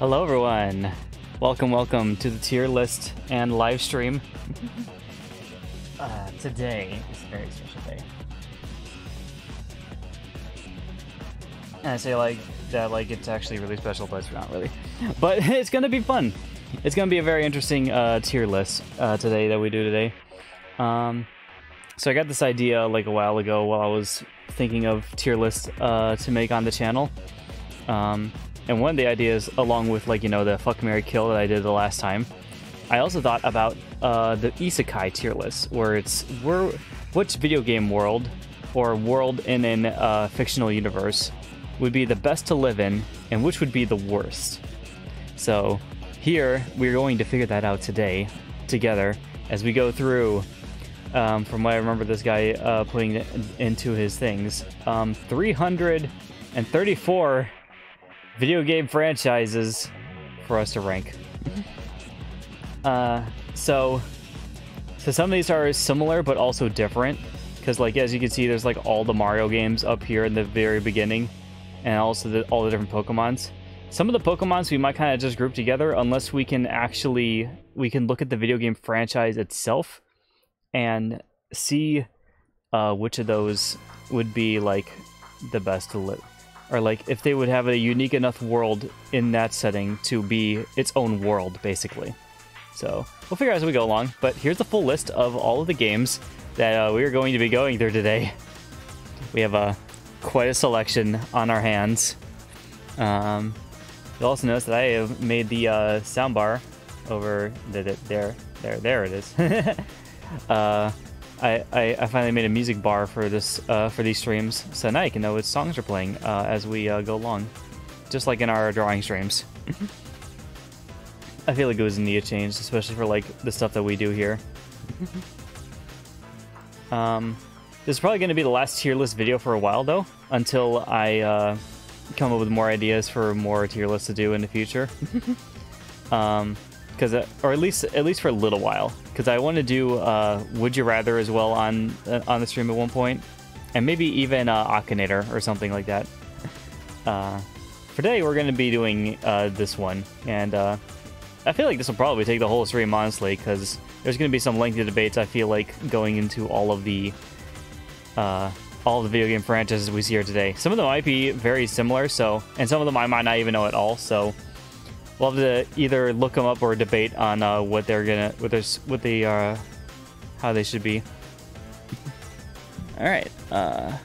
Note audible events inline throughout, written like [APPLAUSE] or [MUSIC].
Hello, everyone. Welcome, welcome to the tier list and live stream. [LAUGHS] uh, today is a very special day. And I say like that, like it's actually really special, but it's not really. [LAUGHS] But [LAUGHS] it's gonna be fun. It's gonna be a very interesting uh, tier list uh, today that we do today. Um, so I got this idea like a while ago while I was thinking of tier lists uh, to make on the channel. Um, and one of the ideas, along with like you know the fuck Mary kill that I did the last time, I also thought about uh, the isekai tier list, where it's where which video game world or world in an uh, fictional universe would be the best to live in, and which would be the worst. So here we're going to figure that out today together as we go through. Um, from what I remember, this guy uh, putting into his things, um, 334 video game franchises for us to rank. [LAUGHS] Uh, so, so some of these are similar but also different because, like as you can see, there's like all the Mario games up here in the very beginning, and also the, all the different Pokemon's. Some of the Pokemon's we might kind of just group together unless we can actually we can look at the video game franchise itself and see uh, which of those would be like the best to live or like if they would have a unique enough world in that setting to be its own world, basically. So we'll figure out as we go along. But here's the full list of all of the games that uh, we are going to be going through today. We have a uh, quite a selection on our hands. Um, you'll also notice that I have made the uh, soundbar over the, the, there, there, there it is. [LAUGHS] uh, I, I, I, finally made a music bar for this uh, for these streams, so now you can know what songs are playing uh, as we uh, go along, just like in our drawing streams. I feel like it was a a change, especially for like the stuff that we do here. um, this is probably going to be the last tier list video for a while, though, until I uh, come up with more ideas for more tier lists to do in the future. um, because uh, or at least at least for a little while because I want to do uh, Would You Rather as well on uh, on the stream at one point, and maybe even uh, Akinator or something like that. Uh, for today, we're going to be doing uh, this one, and uh, I feel like this will probably take the whole stream honestly because there's going to be some lengthy debates. I feel like going into all of the all the video game franchises we see here today. Some of them might be very similar, so and some of them I might not even know at all. So we'll have to either look them up or debate on uh, what they're gonna, what they're, what they are, how they should be. [LAUGHS] All right. Uh,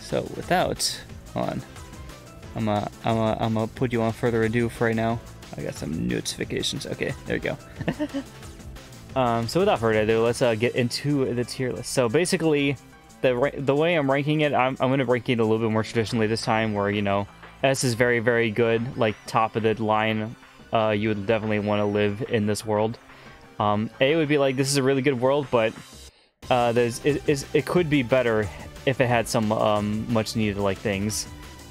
so without, hold on, I'm a, I'm a, I'm gonna put you on further ado for right now. I got some notifications. Okay, there we go. [LAUGHS] um, so without further ado, let's uh, get into the tier list. So basically, the the way I'm ranking it, I'm, I'm going to rank it a little bit more traditionally this time, where you know S is very very good, like top of the line uh, you would definitely want to live in this world. Um, a would be like, this is a really good world, but uh, there's it, it could be better if it had some um, much needed like things.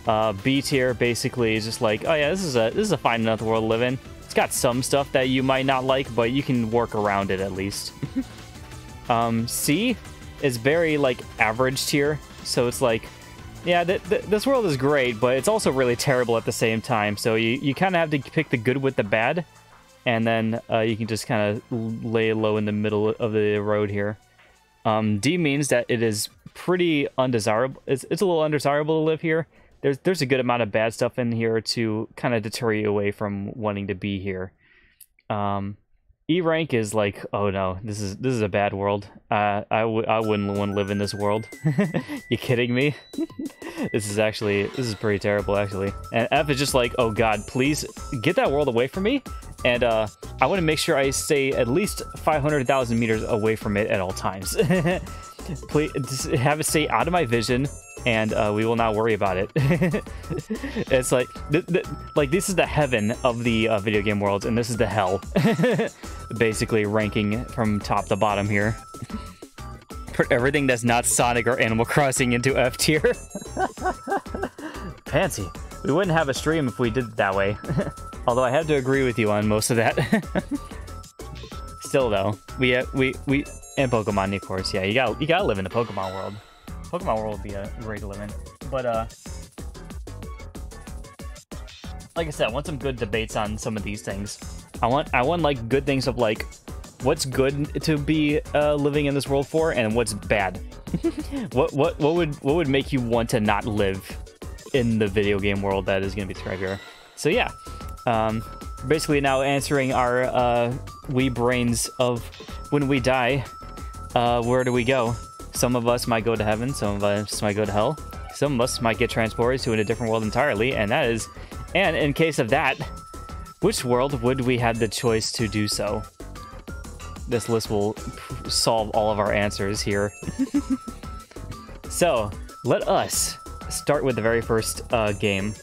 Uh, B tier basically is just like, oh yeah, this is a this is a fine enough world to live in. It's got some stuff that you might not like, but you can work around it at least. [LAUGHS] um, C is very like average tier, so it's like yeah, th th this world is great, but it's also really terrible at the same time. So you, you kind of have to pick the good with the bad, and then uh, you can just kind of lay low in the middle of the road here. Um, D means that it is pretty undesirable. It's, it's a little undesirable to live here. There's there's a good amount of bad stuff in here to kind of deter you away from wanting to be here. Um, E rank is like, oh no, this is this is a bad world. Uh, I w I wouldn't want to live in this world. [LAUGHS] you kidding me? [LAUGHS] this is actually this is pretty terrible actually. And F is just like, oh god, please get that world away from me. And uh, I want to make sure I stay at least 500,000 meters away from it at all times. [LAUGHS] please have it stay out of my vision and uh, we will not worry about it. [LAUGHS] it's like, th th like this is the heaven of the uh, video game world, and this is the hell. [LAUGHS] Basically, ranking from top to bottom here. Put everything that's not Sonic or Animal Crossing into F tier. [LAUGHS] Fancy. We wouldn't have a stream if we did it that way. Although I have to agree with you on most of that. Still though, we uh, we we and Pokemon, of course. Yeah, you got you gotta live in the Pokemon world. Pokemon World would be a great limit. But, uh, like I said, I want some good debates on some of these things. I want, I want like good things of like, what's good to be uh, living in this world for, and what's bad. [LAUGHS] what, what, what would, what would make you want to not live in the video game world that is going to be described here? So yeah, um, basically now answering our uh, wee brains of when we die, uh, where do we go? Some of us might go to heaven, some of us might go to hell. Some of us might get transported to a different world entirely, and that is... And in case of that, which world would we have the choice to do so? This list will solve all of our answers here. [LAUGHS] so, let us start with the very first uh, game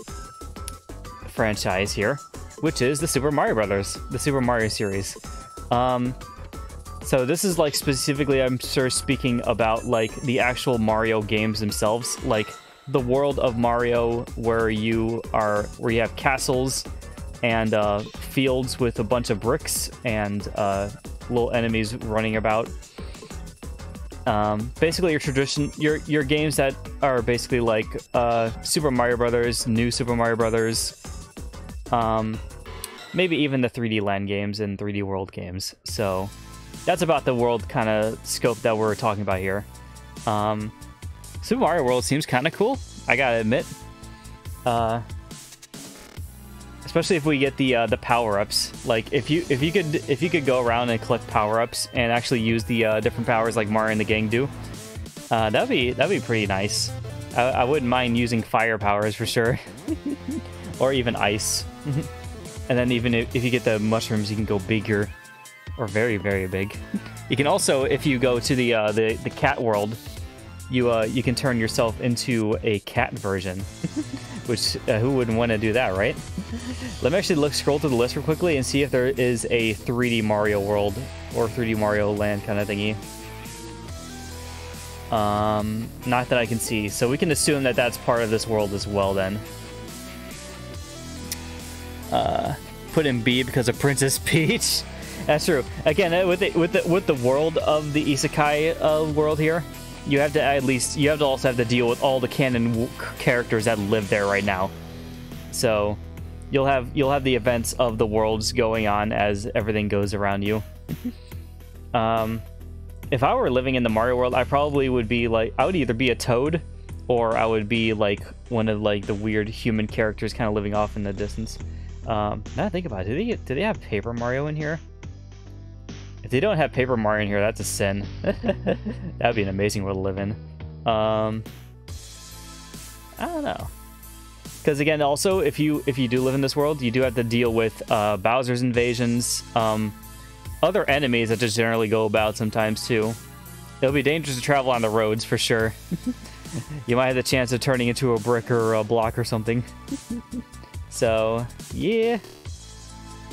franchise here, which is the Super Mario Brothers, the Super Mario series. Um, so this is like specifically, I'm sure, speaking about like the actual Mario games themselves, like the world of Mario where you are, where you have castles and uh, fields with a bunch of bricks and uh, little enemies running about. Um, basically, your tradition, your your games that are basically like uh, Super Mario Brothers, New Super Mario Brothers, um, maybe even the 3D Land games and 3D World games. So that's about the world kind of scope that we're talking about here. Um, Super Mario World seems kind of cool, I gotta admit. Uh, especially if we get the uh, the power ups. Like if you if you could if you could go around and collect power ups and actually use the uh, different powers like Mario and the gang do, uh, that'd be that'd be pretty nice. I, I wouldn't mind using fire powers for sure, [LAUGHS] or even ice. [LAUGHS] and then even if, if you get the mushrooms, you can go bigger or very very big. You can also, if you go to the uh, the the cat world, you uh, you can turn yourself into a cat version, [LAUGHS] which uh, who wouldn't want to do that, right? [LAUGHS] Let me actually look scroll through the list real quickly and see if there is a 3D Mario world or 3D Mario Land kind of thingy. Um, not that I can see, so we can assume that that's part of this world as well. Then, uh, put in B because of Princess [LAUGHS] Peach. That's true. Again, uh, with the, with the with the world of the isekai uh, world here, you have to at least you have to also have to deal with all the canon characters that live there right now. So you'll have you'll have the events of the worlds going on as everything goes around you. [LAUGHS] um, if I were living in the Mario world, I probably would be like I would either be a Toad, or I would be like one of like the weird human characters kind of living off in the distance. Um, now I think about it, do they do they have Paper Mario in here? If they don't have Paper Mario in here, that's a sin. [LAUGHS] That'd be an amazing world to live in. Um, I don't know. Because again, also, if you if you do live in this world, you do have to deal with uh, Bowser's invasions, um, other enemies that just generally go about sometimes too. It'll be dangerous to travel on the roads for sure. [LAUGHS] you might have the chance of turning into a brick or a block or something. [LAUGHS] so, yeah.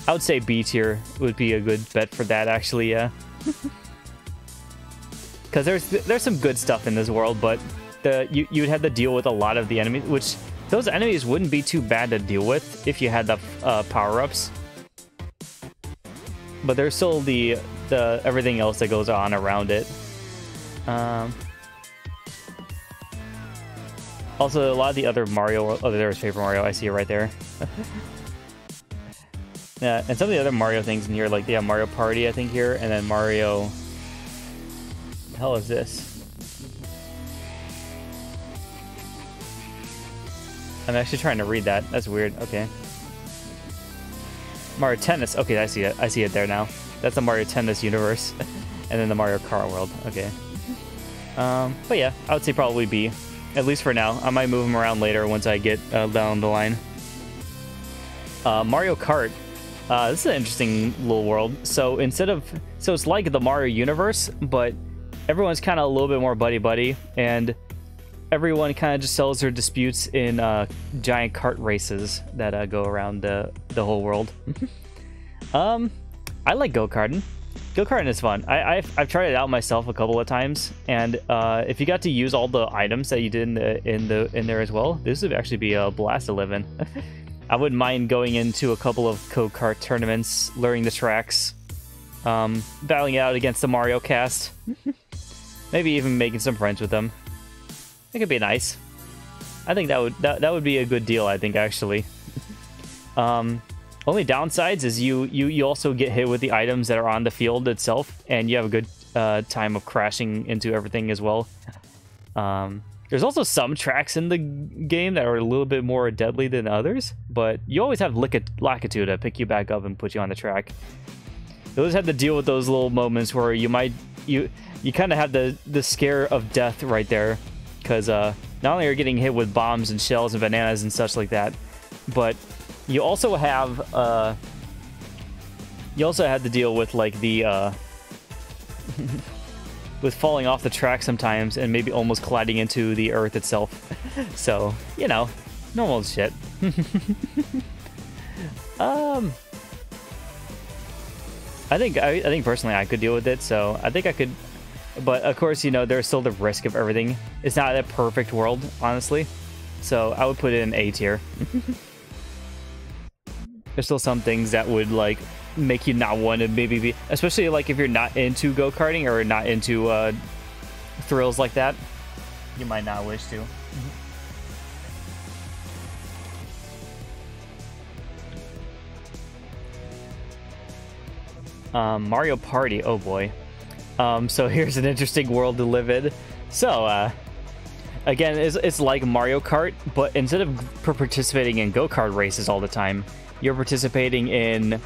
I would say B tier would be a good bet for that, actually, yeah. [LAUGHS] Because there's there's some good stuff in this world, but the you, you'd have to deal with a lot of the enemies, which those enemies wouldn't be too bad to deal with if you had the uh, power-ups. But there's still the, the everything else that goes on around it. Um, also, a lot of the other Mario... Oh, there's Paper Mario. I see it right there. [LAUGHS] Yeah, and some of the other Mario things in here, like they have Mario Party, I think here, and then Mario. The hell is this? I'm actually trying to read that. That's weird. Okay. Mario Tennis. Okay, I see it. I see it there now. That's the Mario Tennis universe. [LAUGHS] and then the Mario Kart world. Okay. Um, but yeah, I would say probably B. At least for now. I might move them around later once I get uh, down the line. Uh, Mario Kart. Uh, this is an interesting little world. So instead of... So it's like the Mario universe, but everyone's kind of a little bit more buddy-buddy. And everyone kind of just sells their disputes in uh, giant cart races that uh, go around the, the whole world. [LAUGHS] um, I like go-karting. Go-karting is fun. I, have I've tried it out myself a couple of times, and uh, if you got to use all the items that you did in the in the in there as well, this would actually be a blast to live in. I wouldn't mind going into a couple of go-kart tournaments, learning the tracks, um, battling out against the Mario cast, [LAUGHS] maybe even making some friends with them. It could be nice. I think that would that, that would be a good deal. I think actually. [LAUGHS] um, only downsides is you, you you also get hit with the items that are on the field itself, and you have a good uh, time of crashing into everything as well. [LAUGHS] Um, there's also some tracks in the game that are a little bit more deadly than others, but you always have Lakitu to pick you back up and put you on the track. You always have to deal with those little moments where you might you you kind of have the the scare of death right there, because uh, not only are you getting hit with bombs and shells and bananas and such like that, but you also have uh, you also had to deal with like the uh, [LAUGHS] with falling off the track sometimes and maybe almost colliding into the earth itself. [LAUGHS] so you know, normal shit. [LAUGHS] um, I think I, I think personally I could deal with it. So I think I could, but of course you know there's still the risk of everything. It's not a perfect world, honestly. So I would put it in A tier. [LAUGHS] there's still some things that would like make you not want to maybe be especially like if you're not into go-karting or not into uh, thrills like that you might not wish to. Um, Mario Party oh boy. Um, so [LAUGHS] here's an interesting world to live in. So uh, again it's, it's like Mario Kart but instead of participating in go-kart races all the time you're participating in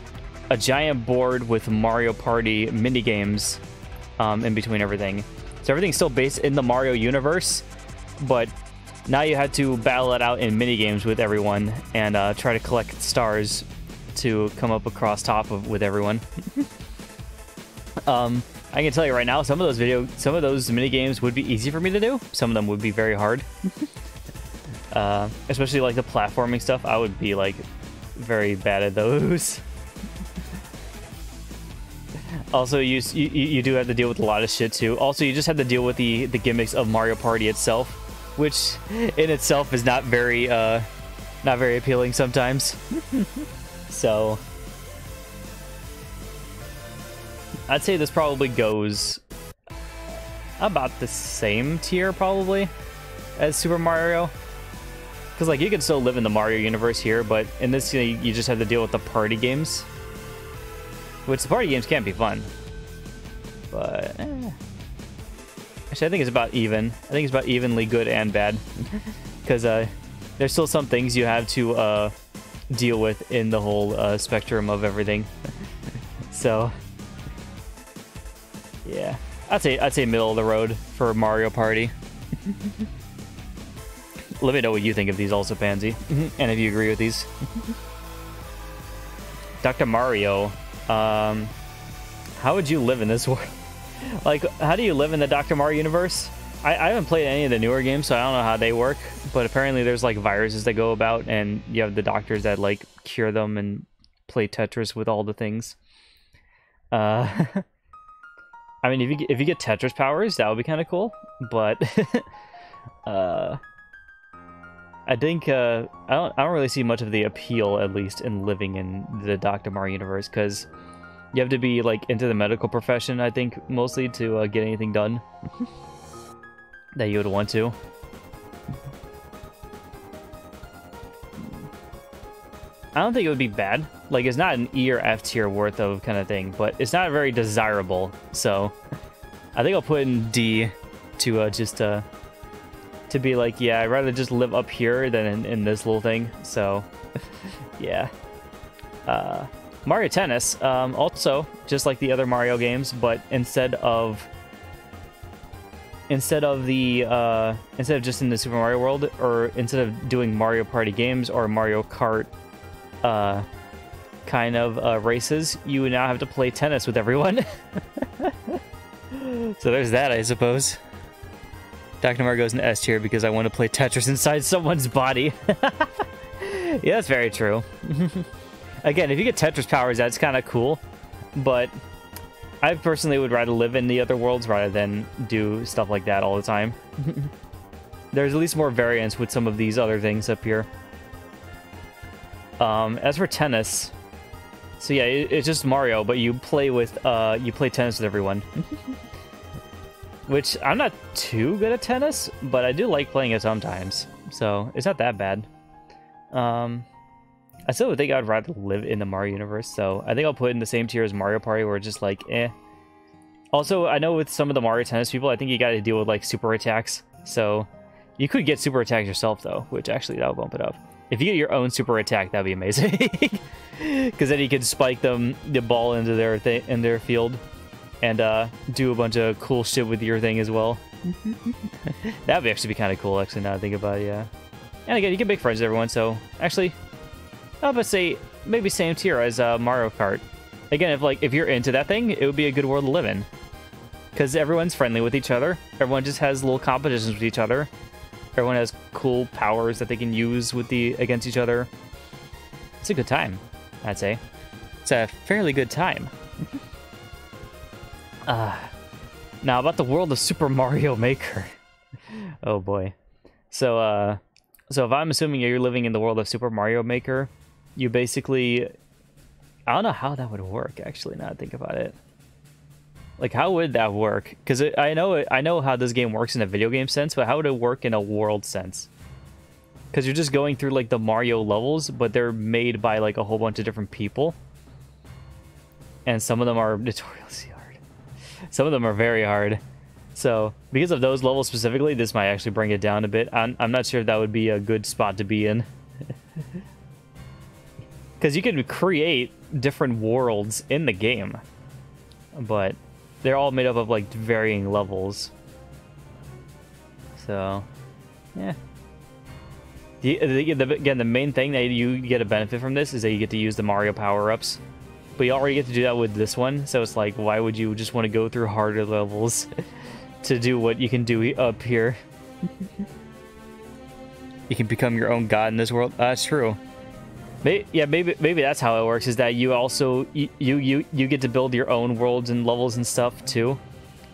a giant board with Mario Party mini games um, in between everything. So everything's still based in the Mario universe, but now you had to battle it out in mini games with everyone and uh, try to collect stars to come up across top of with everyone. [LAUGHS] um, I can tell you right now, some of those video, some of those mini games would be easy for me to do. Some of them would be very hard. [LAUGHS] uh, especially like the platforming stuff, I would be like very bad at those. [LAUGHS] also, you, you you do have to deal with a lot of shit too. Also, you just have to deal with the the gimmicks of Mario Party itself, which in itself is not very uh not very appealing sometimes. [LAUGHS] so I'd say this probably goes about the same tier probably as Super Mario. Because, like, you can still live in the Mario universe here, but in this, you, know, you just have to deal with the party games. Which, the party games can be fun. But, eh. Actually, I think it's about even. I think it's about evenly good and bad. [LAUGHS] Because uh, there's still some things you have to uh, deal with in the whole uh, spectrum of everything. [LAUGHS] so, yeah. I'd say, I'd say middle of the road for Mario Party. [LAUGHS] Let me know what you think of these also, Pansy. Mm-hmm. and if you agree with these. Dr. Mario, um, how would you live in this [LAUGHS] world? like, how do you live in the Dr. Mario universe? I, I, haven't played any of the newer games, so I don't know how they work. But apparently, there's like viruses that go about, and you have the doctors that like cure them and play Tetris with all the things. Uh, [LAUGHS] I mean, if you if you get Tetris powers, that would be kind of cool. But [LAUGHS] uh, I think uh, I don't I don't really see much of the appeal, at least, in living in the Dr. Mario universe, because you have to be like into the medical profession. I think mostly to uh, get anything done [LAUGHS] that you would want to. I don't think it would be bad. Like, it's not an E or F tier worth of kind of thing, but it's not very desirable. So, I think I'll put in D to uh, just uh, to be like, yeah, I'd rather just live up here than in, in this little thing. So, [LAUGHS] yeah. Uh, Mario Tennis, um, also just like the other Mario games, but instead of instead of the uh, instead of just in the Super Mario World, or instead of doing Mario Party games or Mario Kart uh, kind of uh, races, you now have to play tennis with everyone. [LAUGHS] so there's that, I suppose. Dr. Mario goes in S tier because I want to play Tetris inside [LAUGHS] someone's body. [LAUGHS] yeah, that's very true. [LAUGHS] Again, if you get Tetris powers, that's kind of cool, but I personally would rather live in the other worlds rather than do stuff like that all the time. There's at least more variance with some of these other things up here. Um, as for tennis, so yeah, it, it's just Mario, but you play with uh, you play tennis with everyone. Which I'm not too good at tennis, but I do like playing it sometimes, so it's not that bad. Um, I still think I'd rather live in the Mario universe, so I think I'll put in the same tier as Mario Party, where it's just like, eh. Also, I know with some of the Mario Tennis people, I think you gotta deal with, like, super attacks, so you could get super attacks yourself, though, which actually, that would bump it up. If you get your own super attack, that'd be amazing. [LAUGHS] Because then you could spike them, the ball into their, in their field, and uh, do a bunch of cool shit with your thing as well. that would actually be kind of cool, actually, now I think about it, yeah. And again, you can make friends with everyone, so actually, I would say maybe same tier as uh, Mario Kart. Again, if like if you're into that thing, it would be a good world to live in. Because everyone's friendly with each other. Everyone just has little competitions with each other. Everyone has cool powers that they can use with the against each other. It's a good time, I'd say. It's a fairly good time. Uh, [SIGHS] now about the world of Super Mario Maker. [LAUGHS] oh boy. So uh so if I'm assuming you're living in the world of Super Mario Maker, you basically I don't know how that would work actually now I think about it. Like how would that work? Cuz I know I know how this game works in a video game sense, but how would it work in a world sense? Cuz you're just going through like the Mario levels, but they're made by like a whole bunch of different people. And some of them are [LAUGHS] hard. Some of them are very hard. So, because of those levels specifically, this might actually bring it down a bit. I'm, I'm not sure if that would be a good spot to be in. [LAUGHS] Because you can create different worlds in the game, but they're all made up of like varying levels. So, yeah. The, the, the, again, the main thing that you get a benefit from this is that you get to use the Mario power-ups. But you already get to do that with this one, so it's like, why would you just want to go through harder levels [LAUGHS] to do what you can do up here? [LAUGHS] you can become your own god in this world. That's true. Maybe, yeah, maybe maybe that's how it works. Is that you also you you you get to build your own worlds and levels and stuff too,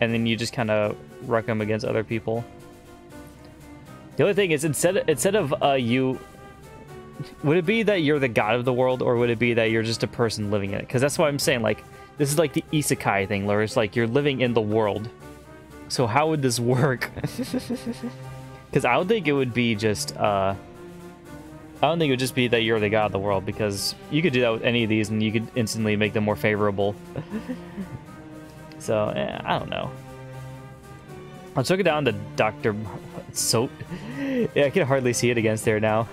and then you just kind of wreck them against other people. The other thing is instead of, instead of uh, you, would it be that you're the god of the world, or would it be that you're just a person living in it? Because that's what I'm saying. Like this is like the isekai thing, where it's like you're living in the world. So how would this work? [LAUGHS] Because I don't think it would be just. Uh, I don't think it would just be that you're the god of the world, because you could do that with any of these, and you could instantly make them more favorable. [LAUGHS] so, eh, I don't know. I took it down to Dr. So, [LAUGHS] yeah, I can hardly see it against there now.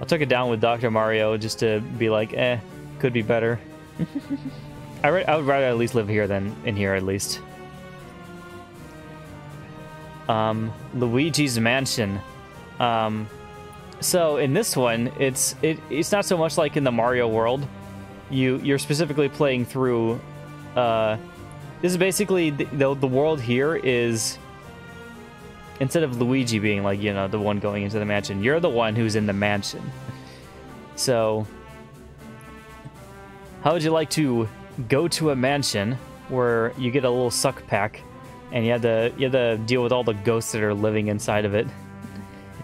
I took it down with Dr. Mario just to be like, eh, could be better. [LAUGHS] I, I would rather at least live here than in here, at least. Um, Luigi's Mansion. Um, so in this one, it's it, it's not so much like in the Mario world. You you're specifically playing through. Uh, this is basically the, the the world here is. Instead of Luigi being like you know the one going into the mansion, you're the one who's in the mansion. So, how would you like to go to a mansion where you get a little suck pack, and you have to you have to deal with all the ghosts that are living inside of it?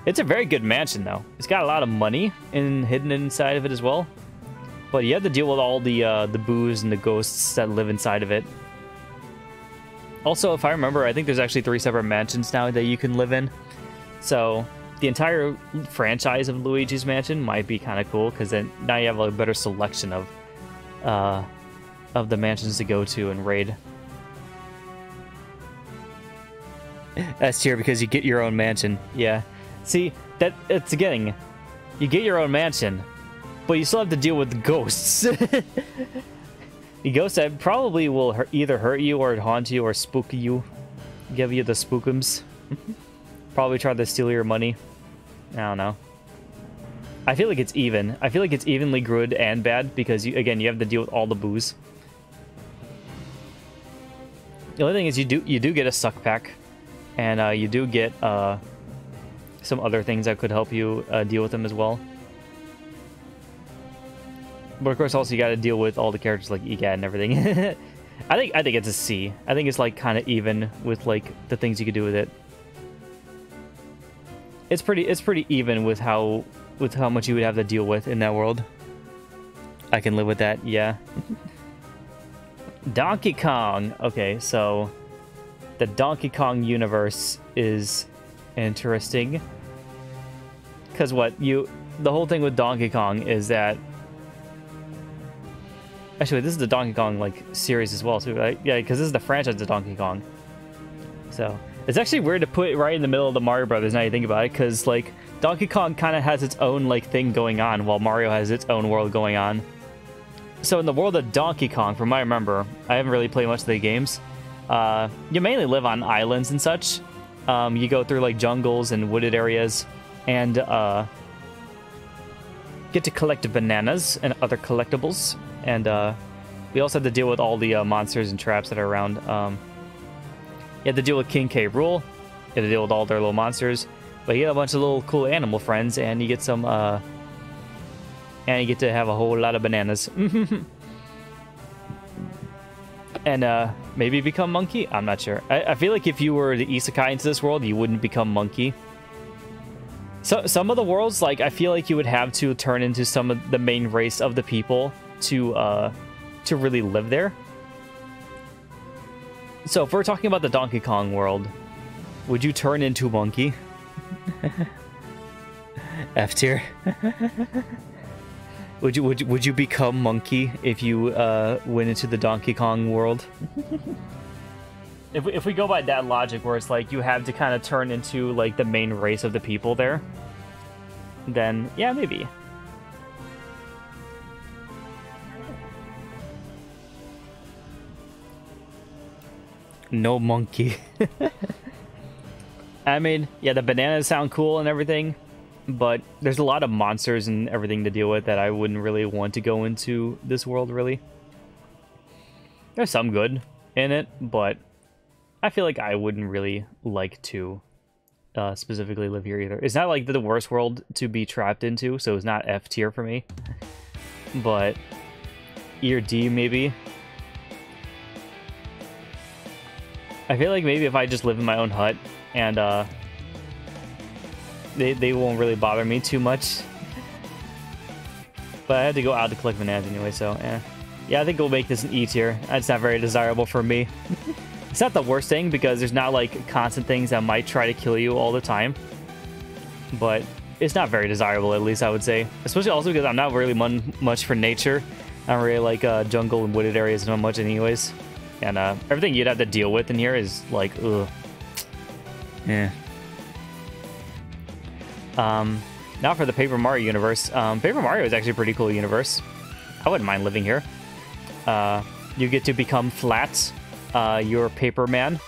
It's a very good mansion, though. It's got a lot of money in, hidden inside of it as well. But you have to deal with all the uh, the boos and the ghosts that live inside of it. Also, if I remember, I think there's actually three separate mansions now that you can live in. So the entire franchise of Luigi's Mansion might be kind of cool because then now you have a better selection of uh, of the mansions to go to and raid. S tier because you get your own mansion. Yeah. See, that it's getting you get your own mansion, but you still have to deal with ghosts. [LAUGHS] the ghosts that probably will hurt, either hurt you or haunt you or spook you. Give you the spookums. [LAUGHS] probably try to steal your money. I don't know. I feel like it's even. I feel like it's evenly good and bad because, you, again, you have to deal with all the boos. The only thing is you do you do get a suck pack, and uh, you do get uh, some other things that could help you uh, deal with them as well. But of course, also you got to deal with all the characters like Egad and everything. [LAUGHS] I think I think it's a C. I think it's like kind of even with like the things you could do with it. It's pretty it's pretty even with how with how much you would have to deal with in that world. I can live with that. Yeah. [LAUGHS] Donkey Kong. Okay, so the Donkey Kong universe is interesting. Cuz what you the whole thing with Donkey Kong is that Actually, this is the Donkey Kong like series as well, too, right? Yeah, because this is the franchise of Donkey Kong. So it's actually weird to put right in the middle of the Mario Brothers. Now you think about it, because like Donkey Kong kind of has its own like thing going on, while Mario has its own world going on. So in the world of Donkey Kong, from what I remember, I haven't really played much of the games. Uh, you mainly live on islands and such. Um, you go through like jungles and wooded areas, and uh, get to collect bananas and other collectibles and uh, we also had to deal with all the uh, monsters and traps that are around. Um, you had to deal with King K. Rool. You had to deal with all their little monsters. But you get a bunch of little cool animal friends, and you get some, uh, and you get to have a whole lot of bananas. [LAUGHS] and uh, maybe become monkey. I'm not sure. I, I, feel like if you were the isekai into this world, you wouldn't become monkey. So some of the worlds, like I feel like you would have to turn into some of the main race of the people to uh, to really live there. So if we're talking about the Donkey Kong world, would you turn into monkey? [LAUGHS] F tier. [LAUGHS] would you would you, would you become monkey if you uh, went into the Donkey Kong world? if we, if we go by that logic, where it's like you have to kind of turn into like the main race of the people there, then yeah, maybe. No monkey. [LAUGHS] I mean, yeah, the bananas sound cool and everything, but there's a lot of monsters and everything to deal with that I wouldn't really want to go into this world, really. There's some good in it, but I feel like I wouldn't really like to uh, specifically live here either. It's not like the worst world to be trapped into, so it's not F tier for me. But E or D maybe. I feel like maybe if I just live in my own hut and uh, they, they won't really bother me too much. but I had to go out to collect bananas anyway, so yeah. Yeah, I think we'll make this an E tier. That's not very desirable for me. it's not the worst thing because there's not like constant things that might try to kill you all the time. But it's not very desirable, at least I would say. Especially also because I'm not really much for nature. I don't really like uh, jungle and wooded areas not much anyways. And uh, everything you'd have to deal with in here is like, ugh. Yeah. Um, now for the Paper Mario universe. Um, Paper Mario is actually a pretty cool universe. I wouldn't mind living here. Uh, you get to become flat. Uh, you're Paper Man.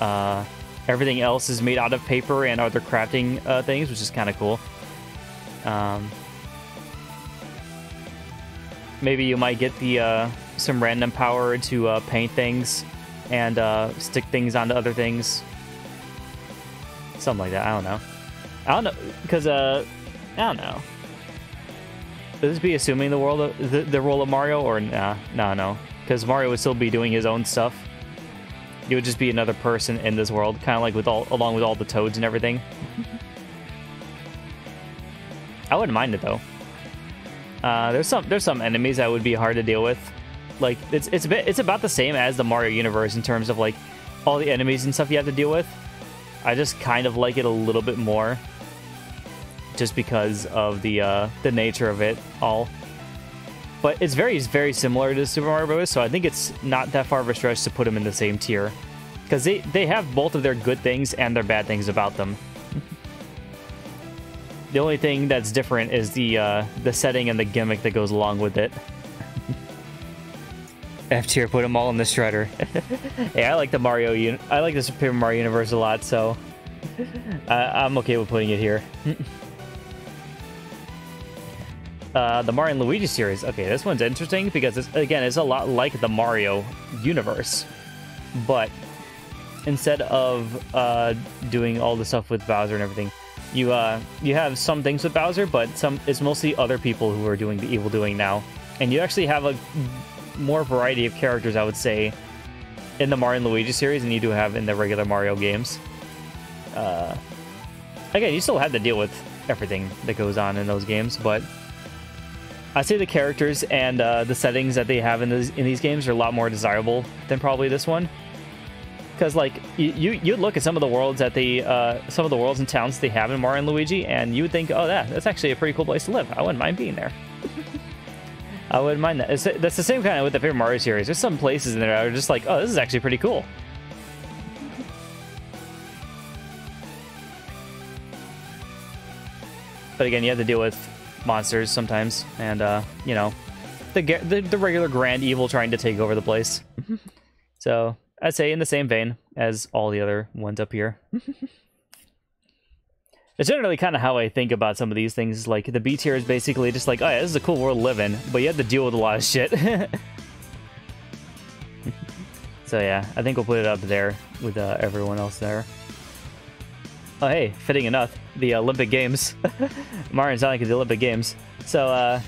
Uh, everything else is made out of paper and other crafting uh, things, which is kind of cool. Um, maybe you might get the uh, some random power to uh, paint things and uh, stick things onto other things. Something like that. I don't know. I don't know because uh, I don't know. Would this be assuming the world of the, the role of Mario or nah, no, no, because Mario would still be doing his own stuff. He would just be another person in this world, kind of like with all along with all the toads and everything. [LAUGHS] I wouldn't mind it though. Uh, there's some there's some enemies that would be hard to deal with. Like it's it's a bit it's about the same as the Mario universe in terms of like all the enemies and stuff you have to deal with. I just kind of like it a little bit more, just because of the uh, the nature of it all. But it's very very similar to Super Mario Bros. So I think it's not that far of a stretch to put them in the same tier, because they they have both of their good things and their bad things about them. The only thing that's different is the uh, the setting and the gimmick that goes along with it. F tier, put them all in the shredder. [LAUGHS] yeah, I like the Mario. Un I like the Super Mario universe a lot, so I'm okay with putting it here. [LAUGHS] uh, the Mario and Luigi series. Okay, this one's interesting because it's, again, it's a lot like the Mario universe, but instead of uh, doing all the stuff with Bowser and everything, you uh, you have some things with Bowser, but some it's mostly other people who are doing the evil doing now, and you actually have a more variety of characters, I would say, in the Mario and Luigi series than you do have in the regular Mario games. Uh, again, you still have to deal with everything that goes on in those games, but I'd say the characters and uh, the settings that they have in these in these games are a lot more desirable than probably this one. Because like you, you you look at some of the worlds that they uh, some of the worlds and towns they have in Mario and Luigi, and you would think, oh, that that's actually a pretty cool place to live. I wouldn't mind being there. [LAUGHS] I wouldn't mind that. It's, that's the same kind of with the Paper Mario series. There's some places in there that are just like, oh, this is actually pretty cool. But again, you have to deal with monsters sometimes, and uh, you know, the, the the regular grand evil trying to take over the place. [LAUGHS] so I'd say in the same vein as all the other ones up here. [LAUGHS] It's generally kind of how I think about some of these things. Like, the B tier is basically just like, oh yeah, this is a cool world in, but you have to deal with a lot of shit. [LAUGHS] so yeah, I think we'll put it up there with uh, everyone else there. Oh hey, fitting enough, the Olympic Games. [LAUGHS] Mario and Sonic at the Olympic Games. So, uh,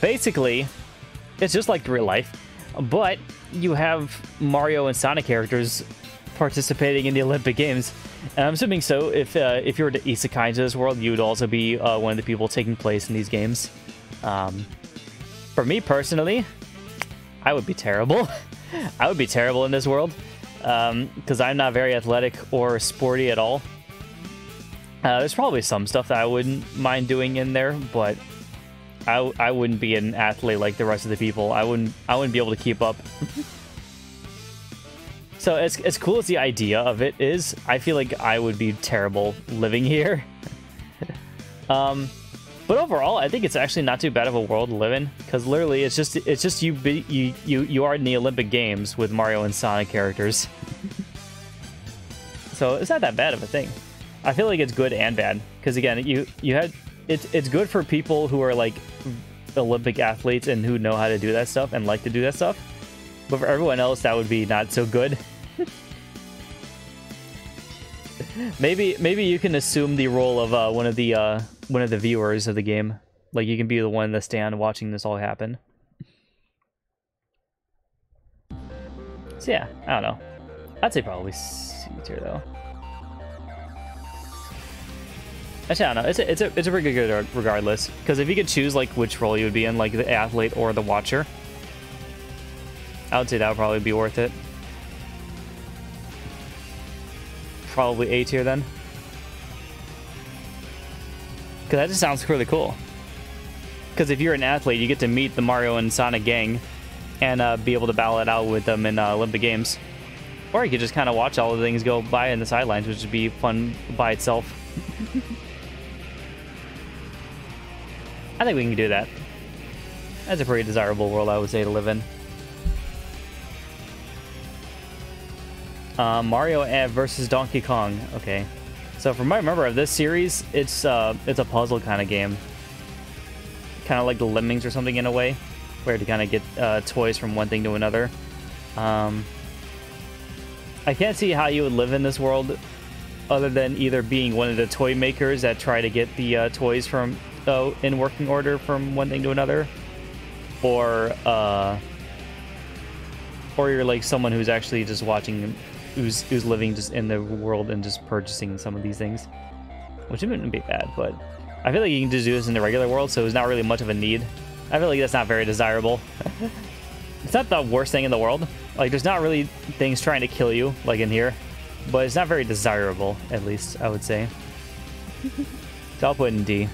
basically, it's just like real life, but you have Mario and Sonic characters participating in the Olympic Games. And I'm assuming so. If uh, if you were to this world, you would also be uh, one of the people taking place in these games. Um, for me personally, I would be terrible. [LAUGHS] I would be terrible in this world because um, I'm not very athletic or sporty at all. Uh, there's probably some stuff that I wouldn't mind doing in there, but I, I wouldn't be an athlete like the rest of the people. I wouldn't I wouldn't be able to keep up. [LAUGHS] So as, as cool as the idea of it is, I feel like I would be terrible living here. [LAUGHS] um, but overall, I think it's actually not too bad of a world to live in because literally, it's just it's just you be, you you you are in the Olympic Games with Mario and Sonic characters. [LAUGHS] so it's not that bad of a thing. I feel like it's good and bad because again, you you had it's it's good for people who are like Olympic athletes and who know how to do that stuff and like to do that stuff. But for everyone else, that would be not so good. maybe maybe you can assume the role of uh, one of the uh, one of the viewers of the game. Like you can be the one in the stand watching this all happen. So yeah, I don't know. I'd say probably C tier though. Actually, I don't know. It's a, it's a, it's a pretty good regardless. Because if you could choose like which role you would be in, like the athlete or the watcher, I would say that would probably be worth it. Probably A tier then. Because that just sounds really cool. Because if you're an athlete, you get to meet the Mario and Sonic gang and uh, be able to battle it out with them in uh, Olympic Games. Or you could just kind of watch all the things go by in the sidelines, which would be fun by itself. [LAUGHS] I think we can do that. That's a pretty desirable world, I would say, to live in. Uh, Mario versus Donkey Kong. Okay. So from what I remember of this series, it's uh, it's a puzzle kind of game. Kind of like the Lemmings or something in a way, where to kind of get uh, toys from one thing to another. Um, I can't see how you would live in this world other than either being one of the toy makers that try to get the uh, toys from uh, in working order from one thing to another, or uh, or you're like someone who's actually just watching who's who's living just in the world and just purchasing some of these things, which wouldn't be bad. But I feel like you can just do this in the regular world, so it's not really much of a need. I feel like that's not very desirable. [LAUGHS] it's not the worst thing in the world. Like, there's not really things trying to kill you, like in here. But it's not very desirable, at least, I would say. [LAUGHS] so I'll put in D.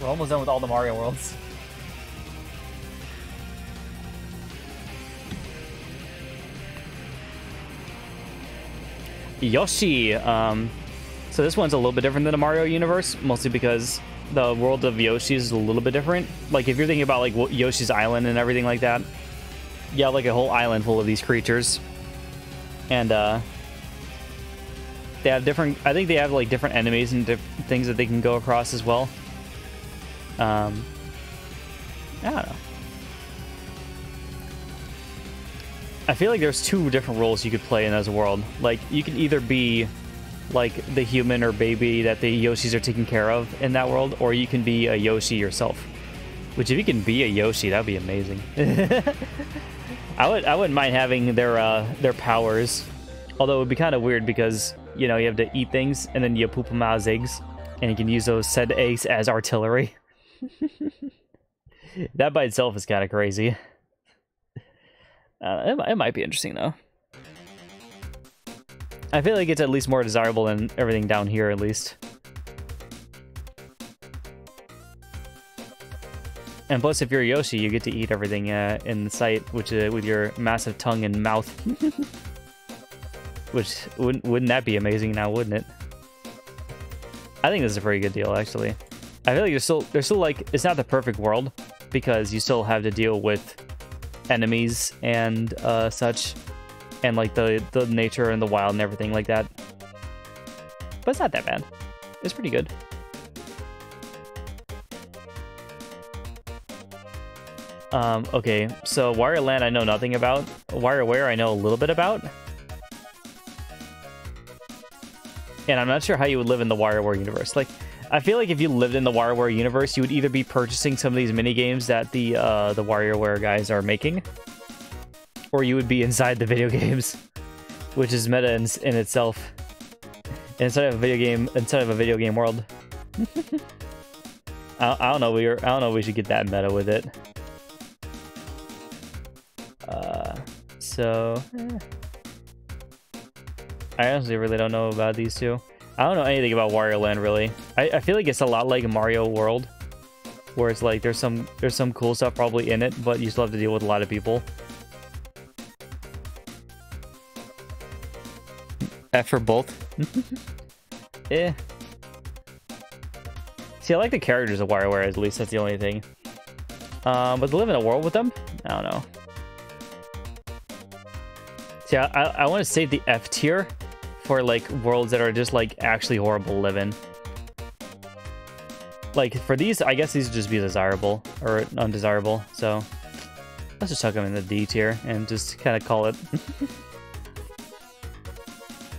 We're almost done with all the Mario worlds. Yoshi. Um, so this one's a little bit different than the Mario universe, mostly because the world of Yoshi is a little bit different. Like if you're thinking about like Yoshi's Island and everything like that, you have like a whole island full of these creatures, and uh, they have different. I think they have like different enemies and diff things that they can go across as well. Um, I don't know. I feel like there's two different roles you could play in this world. Like you can either be like the human or baby that the Yoshis are taking care of in that world, or you can be a Yoshi yourself. Which, if you can be a Yoshi, that'd be amazing. [LAUGHS] I would, I wouldn't mind having their uh, their powers, although it would be kind of weird because you know you have to eat things and then you poop them out as eggs, and you can use those said eggs as artillery. [LAUGHS] that by itself is kind of crazy. Uh, it, it might be interesting though. I feel like it's at least more desirable than everything down here, at least. And plus, if you're Yoshi, you get to eat everything uh, in sight, which uh, with your massive tongue and mouth. [LAUGHS] which wouldn't wouldn't that be amazing now, wouldn't it? I think this is a pretty good deal, actually. I feel like there's still there's still like it's not the perfect world because you still have to deal with enemies and uh, such and like the the nature and the wild and everything like that. But it's not that bad. It's pretty good. Um, okay, so Wario Land I know nothing about. WarioWare I know a little bit about. And I'm not sure how you would live in the WarioWare universe. Like, I feel like if you lived in the WarioWare universe, you would either be purchasing some of these mini games that the uh, the WarioWare guys are making, or you would be inside the [LAUGHS] video games, which is meta in, in itself. Inside of a video game, inside of a video game world. [LAUGHS] I, I, don't know. We are, I don't know. We should get that meta with it. Uh, so eh. I honestly really don't know about these two. I don't know anything about Wario Land really. I, I feel like it's a lot like Mario World, where it's like there's some there's some cool stuff probably in it, but you still have to deal with a lot of people. F for both. [LAUGHS] eh. See, I like the characters of WarioWare, at least. That's the only thing. Um, but to live in a world with them? I don't know. See, I, I, I want to save the F tier for, like, worlds that are just, like, actually horrible to live in. Like, for these, I guess these would just be desirable, or undesirable, so... Let's just chuck them in the D tier and just kind of call it. [LAUGHS]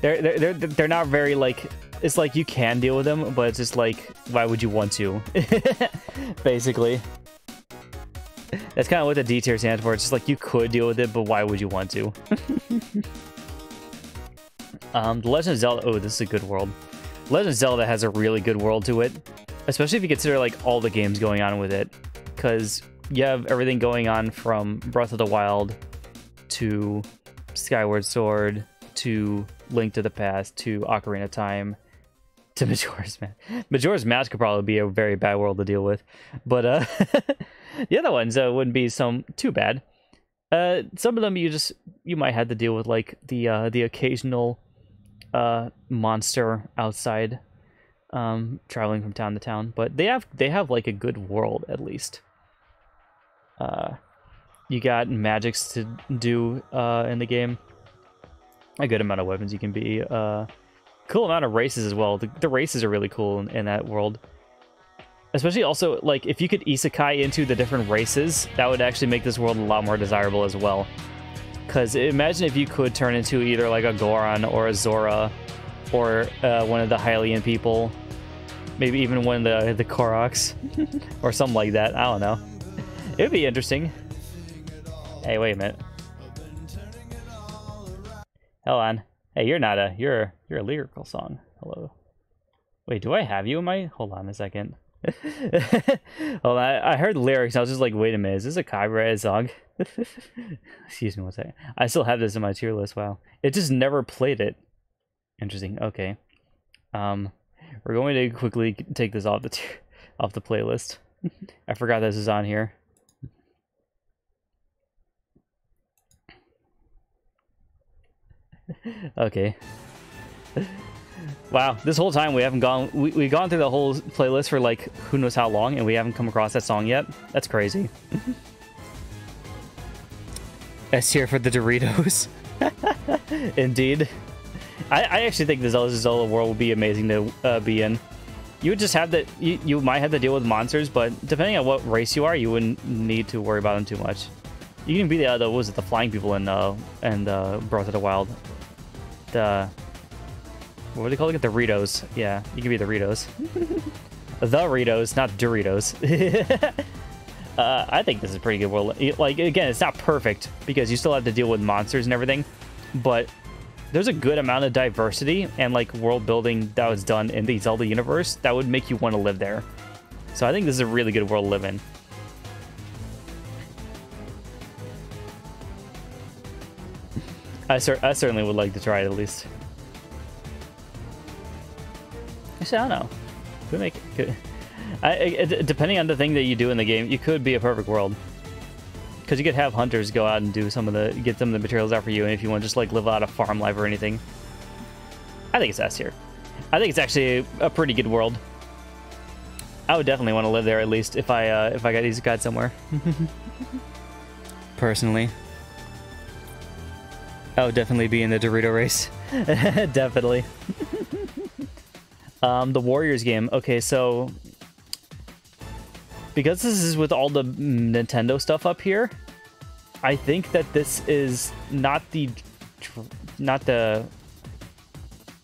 They're, they're, they're, they're not very, like... It's like you can deal with them, but it's just like, why would you want to? [LAUGHS] Basically. That's kind of what the D tier stands for. It's just like you could deal with it, but why would you want to? [LAUGHS] um, The Legend of Zelda... Oh, this is a good world. Legend of Zelda has a really good world to it. Especially if you consider like all the games going on with it. Because you have everything going on from Breath of the Wild to Skyward Sword to Link to the Past to Ocarina of Time to [LAUGHS] Majora's Mask. Majora's Mask could probably be a very bad world to deal with, but uh, [LAUGHS] the other ones uh, wouldn't be some too bad. Uh, some of them you just you might have to deal with like the uh, the occasional uh, monster outside, um, traveling from town to town. But they have they have like a good world at least. Uh, you got magics to do uh, in the game a good amount of weapons you can be. Uh, cool amount of races as well. The, the races are really cool in, in, that world. Especially also, like, if you could isekai into the different races, that would actually make this world a lot more desirable as well. Because imagine if you could turn into either, like, a Goron or a Zora or uh, one of the Hylian people. Maybe even one of the, the Koroks [LAUGHS] or something like that. I don't know. It would be interesting. Hey, wait a minute. Hold on. Hey, you're not a you're you're a lyrical song. Hello. Wait, do I have you in my? Hold on a second. [LAUGHS] On, I, I heard lyrics. I was just like, wait a minute, is this a copyrighted song? [LAUGHS] Excuse me one second. I still have this in my tier list. Wow, it just never played it. Interesting. Okay. Um, we're going to quickly take this off the [LAUGHS] off the playlist. I forgot this is on here. okay. Wow, this whole time we haven't gone. We, we've gone through the whole playlist for like who knows how long, and we haven't come across that song yet. That's crazy. [LAUGHS] S here for the Doritos. [LAUGHS] Indeed. I, I, actually think the Zelda Zelda world would be amazing to uh, be in. You would just have that. You, you might have to deal with monsters, but depending on what race you are, you wouldn't need to worry about them too much. You can be the, uh, the what was it, the flying people in uh, and uh, Breath of the Wild. The what were they it? The Doritos. Yeah, you can be the Doritos. [LAUGHS] the Doritos, not Doritos. [LAUGHS] uh, I think this is pretty good world. Like again, it's not perfect because you still have to deal with monsters and everything, but there's a good amount of diversity and like world building that was done in the Zelda universe that would make you want to live there. So I think this is a really good world to live in. I, cer I certainly would like to try it at least. Actually, I don't know. Could make could, I, it, depending on the thing that you do in the game, you could be a perfect world because you could have hunters go out and do some of the get some of the materials out for you, and if you want to just like live out a farm life or anything, I think it's S here. I think it's actually a, pretty good world. I would definitely want to live there at least if I uh, if I got these guys somewhere. [LAUGHS] Personally, I would definitely be in the Dorito race. [LAUGHS] definitely. [LAUGHS] um, the Warriors game. Okay, so because this is with all the Nintendo stuff up here, I think that this is not the not the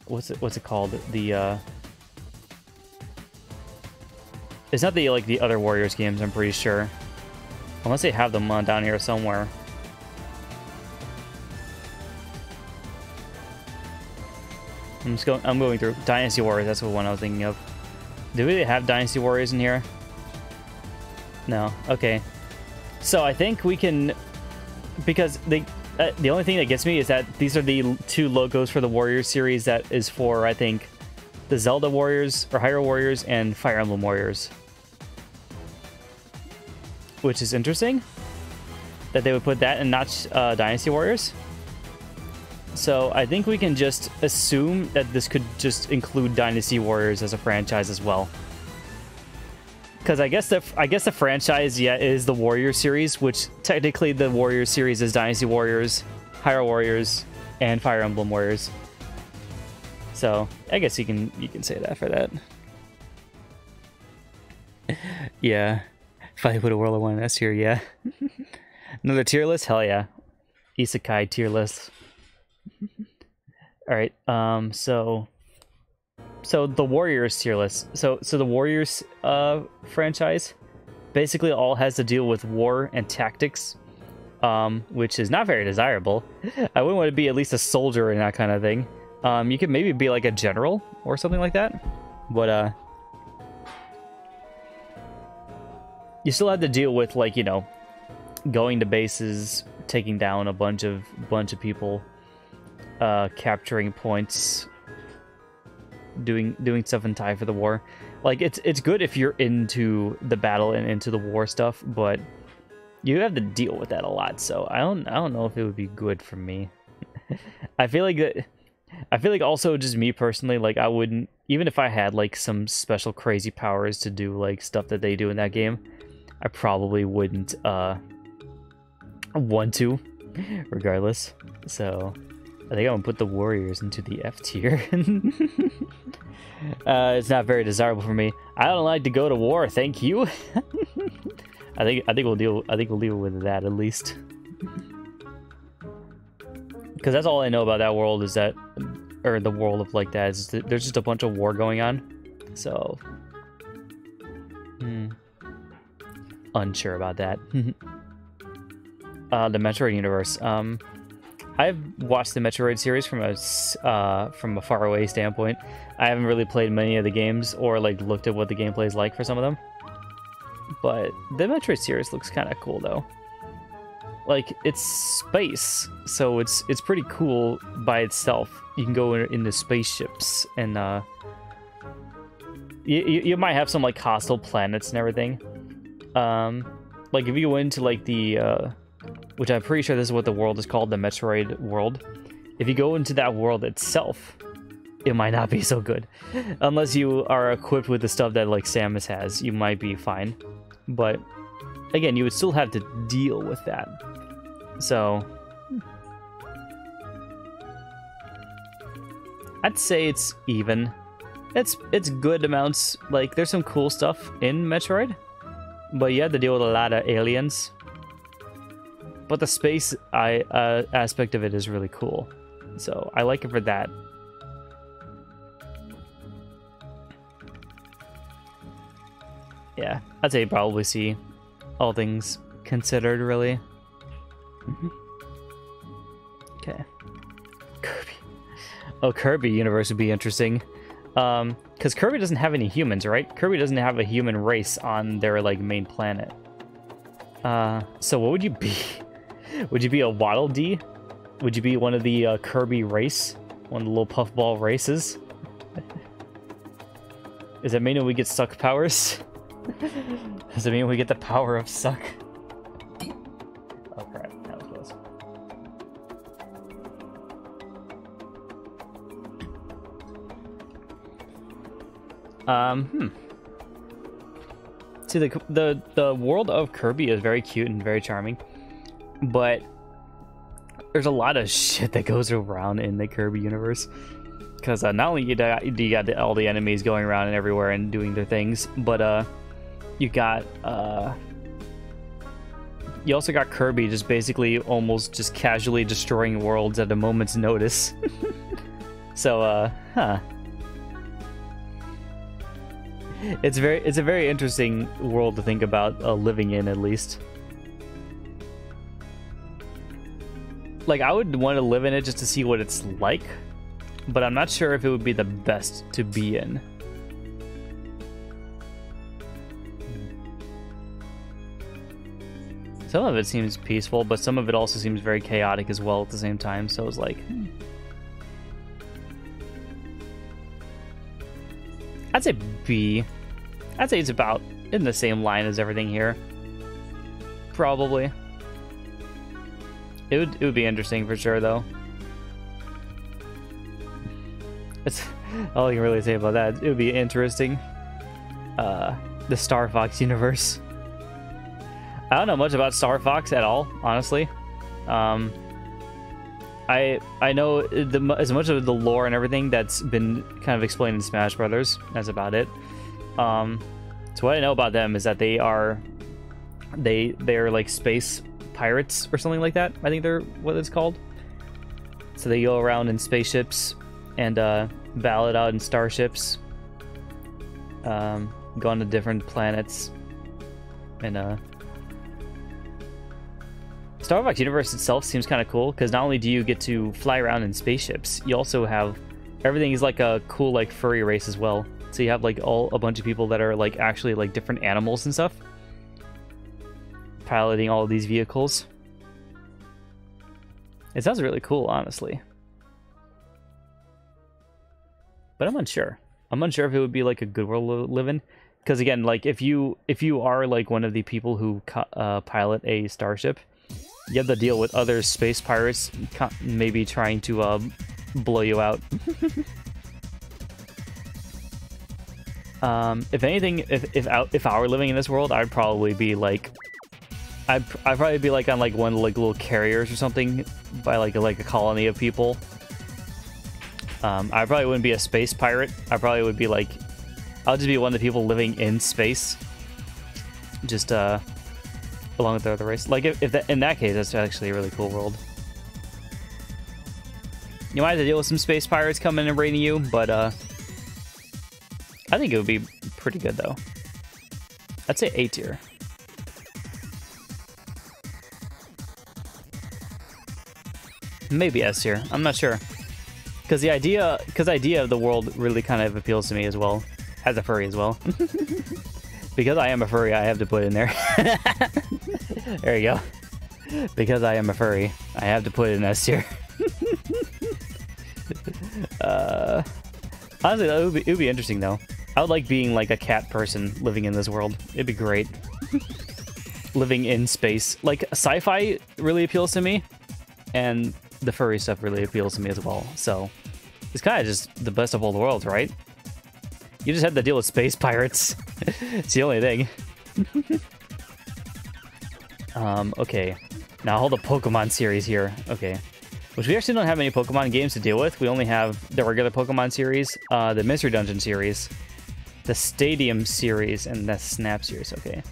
what's it what's it called? The uh it's not the like the other Warriors games I'm pretty sure. Unless they have them on down here somewhere I'm just going I'm going through Dynasty Warriors that's the one I was thinking of do we have Dynasty Warriors in here no. Okay. So I think we can, because the uh, the only thing that gets me is that these are the two logos for the Warriors series that is for I think the Zelda Warriors or Hyrule Warriors and Fire Emblem Warriors, which is interesting that they would put that and not uh, Dynasty Warriors. So I think we can just assume that this could just include Dynasty Warriors as a franchise as well because I guess the I guess the franchise yeah is the Warrior series, which technically the Warrior series is Dynasty Warriors, Hyrule Warriors, and Fire Emblem Warriors. So I guess you can you can say that for that. [LAUGHS] yeah, if I put a World of One S here, yeah. [LAUGHS] Another tier list, hell yeah. Isekai tier list. [LAUGHS] All right, um, so so the Warriors tier list. So so the Warriors uh, franchise basically all has to deal with war and tactics, um, which is not very desirable. [LAUGHS] I wouldn't want to be at least a soldier in that kind of thing. Um, you could maybe be like a general or something like that, but uh, you still have to deal with like you know going to bases, taking down a bunch of bunch of people, uh, capturing points, doing doing stuff in time for the war. Like it's it's good if you're into the battle and into the war stuff, but you have to deal with that a lot. So I don't I don't know if it would be good for me. [LAUGHS] I feel like that I feel like also just me personally, like I wouldn't even if I had like some special crazy powers to do like stuff that they do in that game, I probably wouldn't uh want to [LAUGHS] regardless. So I think I'm gonna put the Warriors into the F tier. [LAUGHS] uh, it's not very desirable for me. I don't like to go to war, thank you. [LAUGHS] I think I think we'll deal I think we'll deal with that at least. Because that's all I know about that world is that, or the world of like that is that there's just a bunch of war going on. So, hmm, unsure about that. [LAUGHS] uh, the Metroid universe. Um, I've watched the Metroid series from a uh, from a far away standpoint. I haven't really played many of the games or like looked at what the gameplay is like for some of them. But the Metroid series looks kind of cool though. Like it's space, so it's it's pretty cool by itself. You can go in, into spaceships and uh, you, you might have some like hostile planets and everything. Um, like if you go into like the uh, which I'm pretty sure this is what the world is called, the Metroid world. If you go into that world itself, it might not be so good. Unless you are equipped with the stuff that like Samus has, you might be fine. But again, you would still have to deal with that. So I'd say it's even. It's it's good amounts. Like there's some cool stuff in Metroid, but you have to deal with a lot of aliens. But the space I uh, aspect of it is really cool, so I like it for that. Yeah, I'd say probably see all things considered, really. Mm-hmm. Okay. Kirby. Oh, Kirby universe would be interesting. Um, because Kirby doesn't have any humans, right? Kirby doesn't have a human race on their, like, main planet. Uh, so what would you be? Would you be a Waddle Dee? Would you be one of the uh, Kirby race? One of the little puffball races? Does that mean we get suck powers? [LAUGHS] Does it mean we get the power of suck? Oh crap, that was close. Um, hmm. See, the, the, the world of Kirby is very cute and very charming, but there's a lot of shit that goes around in the Kirby universe. Because uh, not only you got, you got all the enemies going around and everywhere and doing their things, but uh, you got uh you also got Kirby just basically almost just casually destroying worlds at a moment's notice. [LAUGHS] so uh huh. It's very it's a very interesting world to think about uh, living in at least. Like I would want to live in it just to see what it's like, but I'm not sure if it would be the best to be in. Some of it seems peaceful, but some of it also seems very chaotic as well at the same time. So I was like, hmm. I'd say B. I'd say it's about in the same line as everything here. Probably. It would it would be interesting for sure though. That's [LAUGHS] all I can really say about that. It would be interesting. Uh, the Star Fox [LAUGHS] universe. I don't know much about Star Fox at all, honestly. Um, I I know the, as much of the lore and everything that's been kind of explained in Smash Brothers. That's about it. Um, so what I know about them is that they are they they're like space pirates or something like that. I think they're what it's called. So they go around in spaceships and uh, ballot out in starships, um, go on to different planets, and uh, Star Fox Universe itself seems kind of cool because not only do you get to fly around in spaceships, you also have everything is like a cool like furry race as well. So you have like all a bunch of people that are like actually like different animals and stuff, piloting all these vehicles. It sounds really cool, honestly. But I'm unsure. I'm unsure if it would be like a good world to live in. Because again, like if you if you are like one of the people who uh, pilot a starship, you have to deal with other space pirates maybe trying to uh, blow you out. [LAUGHS] um, if anything, if if I, if I were living in this world, I'd probably be like, I'd I'd probably be like on like one like little carriers or something by like a, like a colony of people. Um, I probably wouldn't be a space pirate. I probably would be like, I'll just be one of the people living in space. Just uh along with the other race. Like, if, if that, in that case, that's actually a really cool world. You might have to deal with some space pirates coming and raiding you, but uh, I think it would be pretty good, though. I'd say A tier. Maybe S tier. I'm not sure. Because the idea, because idea of the world really kind of appeals to me as well, as a furry as well. [LAUGHS] because I am a furry, I have to put in there. [LAUGHS] there you go. Because I am a furry, I have to put in S tier. [LAUGHS] uh, honestly, it would, be, it would be interesting though. I would like being like a cat person living in this world. It'd be great. living in space. Like, sci-fi really appeals to me, and the furry stuff really appeals to me as well. So, It's kind of just the best of all worlds, right? You just had to deal with space [LAUGHS] pirates. it's the only thing. [LAUGHS] um, okay. Now all the Pokemon series here. Okay. Which we actually don't have any Pokemon games to deal with. We only have the regular Pokemon series, uh, the Mystery Dungeon series, the Stadium series, and the Snap series. Okay.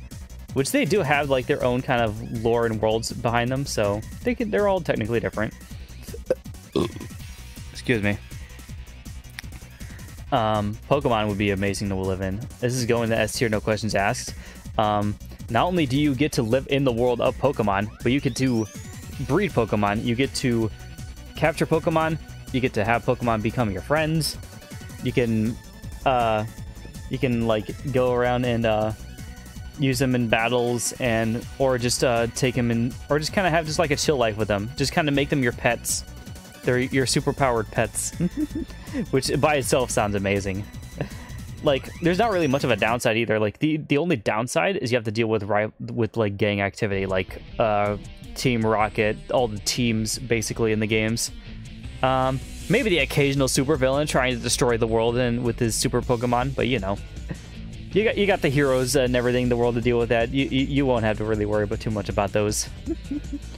Which they do have like their own kind of lore and worlds behind them, so they can, they're all technically different. Excuse me. Um, Pokemon would be amazing to live in. This is going to S tier, no questions asked. Um, not only do you get to live in the world of Pokemon, but you get to breed Pokemon. You get to capture Pokemon. You get to have Pokemon become your friends. You can, uh, you can like go around and uh, use them in battles and or just uh, take them in or just kind of have just like a chill life with them. Just kind of make them your pets. They're your super powered pets, [LAUGHS] which by itself sounds amazing. like, there's not really much of a downside either. Like, the the only downside is you have to deal with with like gang activity, like uh, Team Rocket, all the teams basically in the games. Um, maybe the occasional super villain trying to destroy the world and with his super Pokemon, but you know, you got you got the heroes and everything in the world to deal with that. You you, you won't have to really worry about too much about those. [LAUGHS]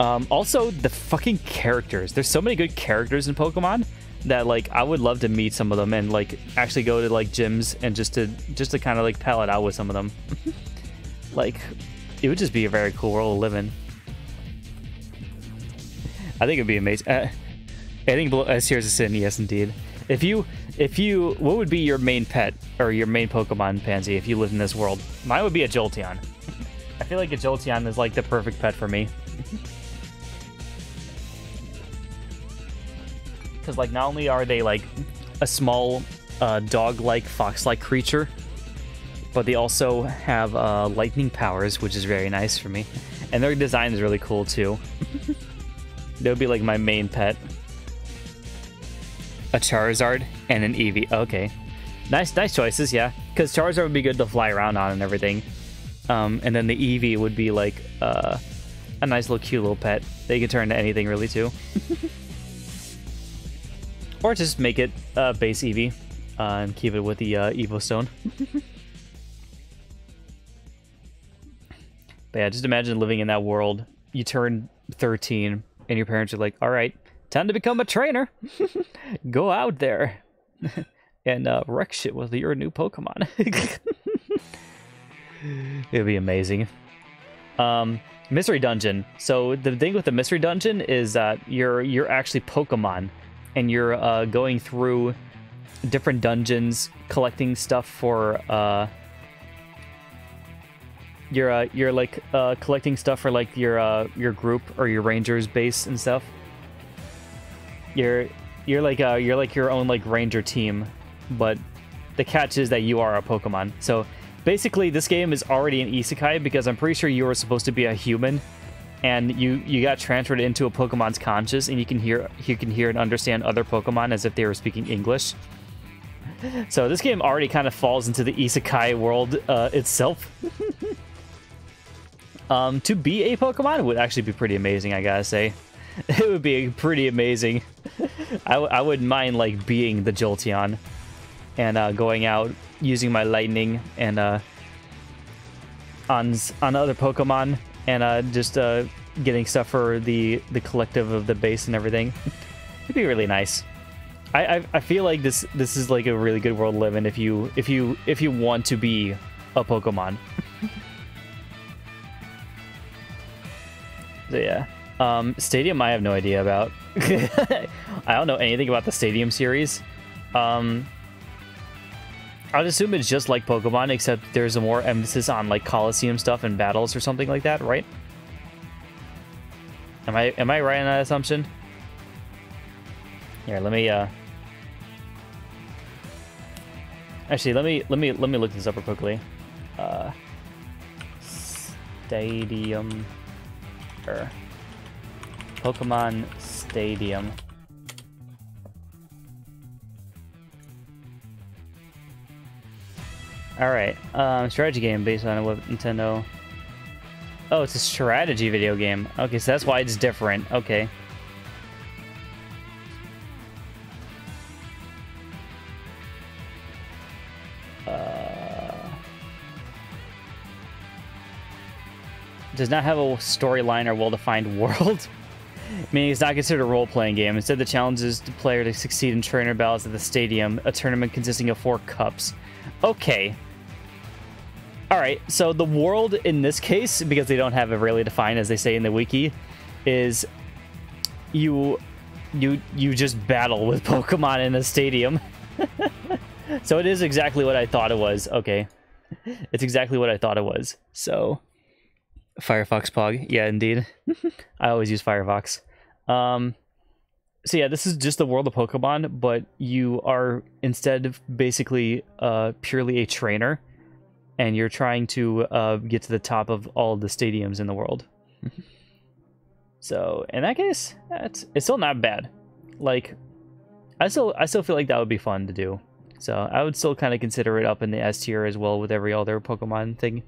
Um, also, the fucking characters. There's so many good characters in Pokemon that like I would love to meet some of them and like actually go to like gyms and just to just to kind of like pal it out with some of them. [LAUGHS] like, it would just be a very cool world to live in. I think it'd be amazing. Uh, I think S here's a sin. Yes, indeed. If you, if you, what would be your main pet or your main Pokemon, Pansy, if you lived in this world? Mine would be a Jolteon. [LAUGHS] I feel like a Jolteon is like the perfect pet for me. [LAUGHS] because like not only are they like a small uh, dog-like fox-like creature but they also have uh, lightning powers which is very nice for me. And their design is really cool too. [LAUGHS] They would be like my main pet. A charizard and an eevee. Okay. Nice nice choices yeah. Because charizard would be good to fly around on and everything. Um, and then the eevee would be like uh, a nice little cute little pet they can turn into anything really too [LAUGHS] Or just make it uh, base Eevee uh, and keep it with the uh, Everstone. [LAUGHS] but yeah, just imagine living in that world. You turn 13 and your parents are like, all right, time to become a trainer. [LAUGHS] Go out there [LAUGHS] and uh, wreck shit with your new Pokemon. It'd be amazing. Um, mystery dungeon. So the thing with the mystery dungeon is that you're you're actually Pokemon and you're uh, going through different dungeons, collecting stuff for. Uh, you're uh, you're like uh, collecting stuff for like your uh, your group or your rangers base and stuff. You're you're like uh, you're like your own like ranger team, but the catch is that you are a Pokemon. So basically, this game is already an isekai because I'm pretty sure you were supposed to be a human and you you got transferred into a Pokemon's conscious, and you can hear you can hear and understand other Pokemon as if they were speaking English. [LAUGHS] So this game already kind of falls into the isekai world uh, itself. [LAUGHS] um, to be a Pokemon would actually be pretty amazing, I gotta say. [LAUGHS] It would be pretty amazing. I, I wouldn't mind like being the Jolteon and uh, going out using my lightning and uh, on on other Pokemon and uh, just uh, getting stuff for the the collective of the base and everything. It'd be really nice. I, I, I feel like this this is like a really good world to live in if you if you if you want to be a Pokemon. [LAUGHS] so yeah. Um, Stadium, I have no idea about. [LAUGHS] I don't know anything about the Stadium series. Um, I'd assume it's just like Pokemon, except there's a more emphasis on like Coliseum stuff and battles or something like that, right? Am I am I right on that assumption? Here, let me uh Actually, let me let me let me look this up real quickly. Uh Stadium or Pokemon Stadium. Alright, um, strategy game based on what Nintendo... Oh, it's a strategy video game. Okay, so that's why it's different. Okay. Uh, does not have a storyline or well-defined [LAUGHS] world. meaning it's not considered a role-playing game. Instead, the challenge is the player to succeed in trainer battles at the stadium, a tournament consisting of four cups. Okay, Alright, so the world in this case, because they don't have it really defined, as they say in the wiki, is you you you just battle with [LAUGHS] Pokemon in a stadium. [LAUGHS] so it is exactly what I thought it was. Okay. [LAUGHS] It's exactly what I thought it was. So Firefox Pog. Yeah, indeed. I always use Firefox. Um so yeah, this is just the world of Pokemon, but you are instead of basically uh purely a trainer and you're trying to uh get to the top of all the stadiums in the world. [LAUGHS] So in that case, that's it's still not bad. Like, I still I still feel like that would be fun to do. So I would still kind of consider it up in the S tier as well with every other Pokemon thing.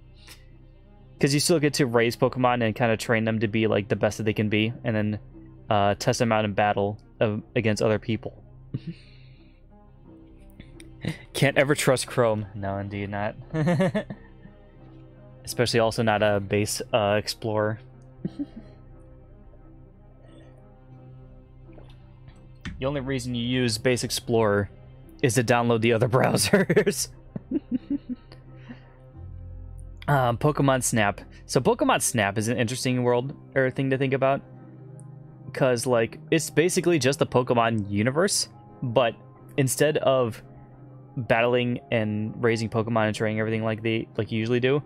Because you still get to raise Pokemon and kind of train them to be like the best that they can be, and then uh, test them out in battle of, against other people. [LAUGHS] [LAUGHS] Can't ever trust Chrome. No, indeed not. [LAUGHS] Especially also not a base uh, explorer. [LAUGHS] The only reason you use Base Explorer is to download the other browsers. um, Pokemon Snap. So Pokemon Snap is an interesting world or thing to think about. Because, like, it's basically just the Pokemon universe, but instead of battling and raising Pokemon and training everything like they like you usually do,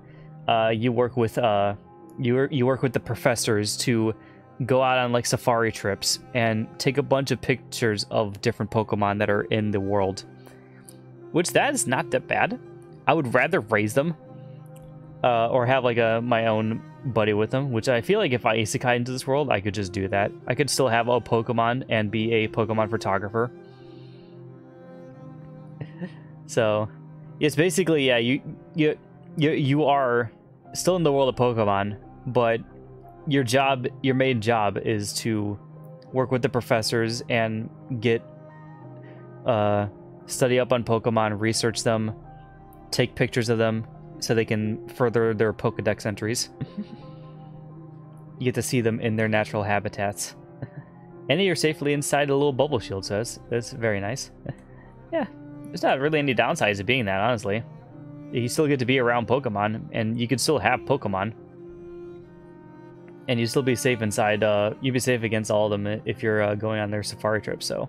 uh, you work with uh, you you work with the professors to go out on like safari trips and take a bunch of pictures of different Pokemon that are in the world. Which that is not that bad. I would rather raise them uh, or have like a my own buddy with them, which I feel like if I isekai into this world, I could just do that. I could still have a Pokemon and be a Pokemon photographer. So, it's basically yeah, you you you you are still in the world of Pokemon, but your job, your main job is to work with the professors and get uh, study up on Pokemon, research them, take pictures of them so they can further their Pokedex entries. you get to see them in their natural habitats. and you're safely inside a little bubble shield, so it's very nice. [LAUGHS] yeah, there's not really any downsides to being that, honestly. You still get to be around Pokemon, and you can still have Pokemon and you still be safe inside. Uh, you'd be safe against all of them if you're uh, going on their safari trip. So,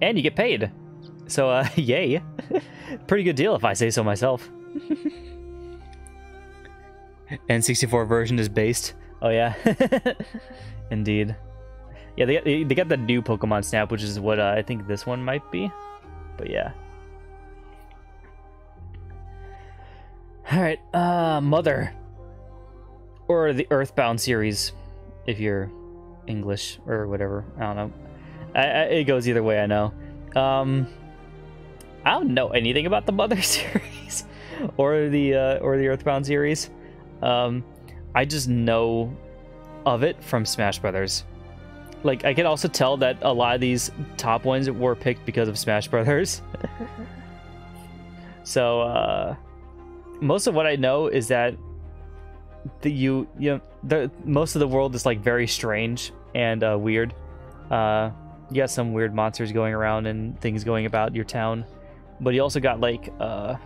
and you get paid. So, uh, [LAUGHS] yay! [LAUGHS] Pretty good deal if I say so myself. [LAUGHS] N64 version is based. Oh yeah, indeed. Yeah, they got, they got the new Pokemon Snap, which is what uh, I think this one might be. But yeah. All right, uh, Mother or the Earthbound series, if you're English or whatever. I don't know. I, I, it goes either way. I know. Um, I don't know anything about the Mother [LAUGHS] series or the uh, or the Earthbound series. Um, I just know of it from Smash Brothers. Like I can also tell that a lot of these top ones were picked because of Smash Brothers. [LAUGHS] so uh, most of what I know is that the you you know, the most of the world is like very strange and uh, weird. Uh, you got some weird monsters going around and things going about your town, but you also got like uh,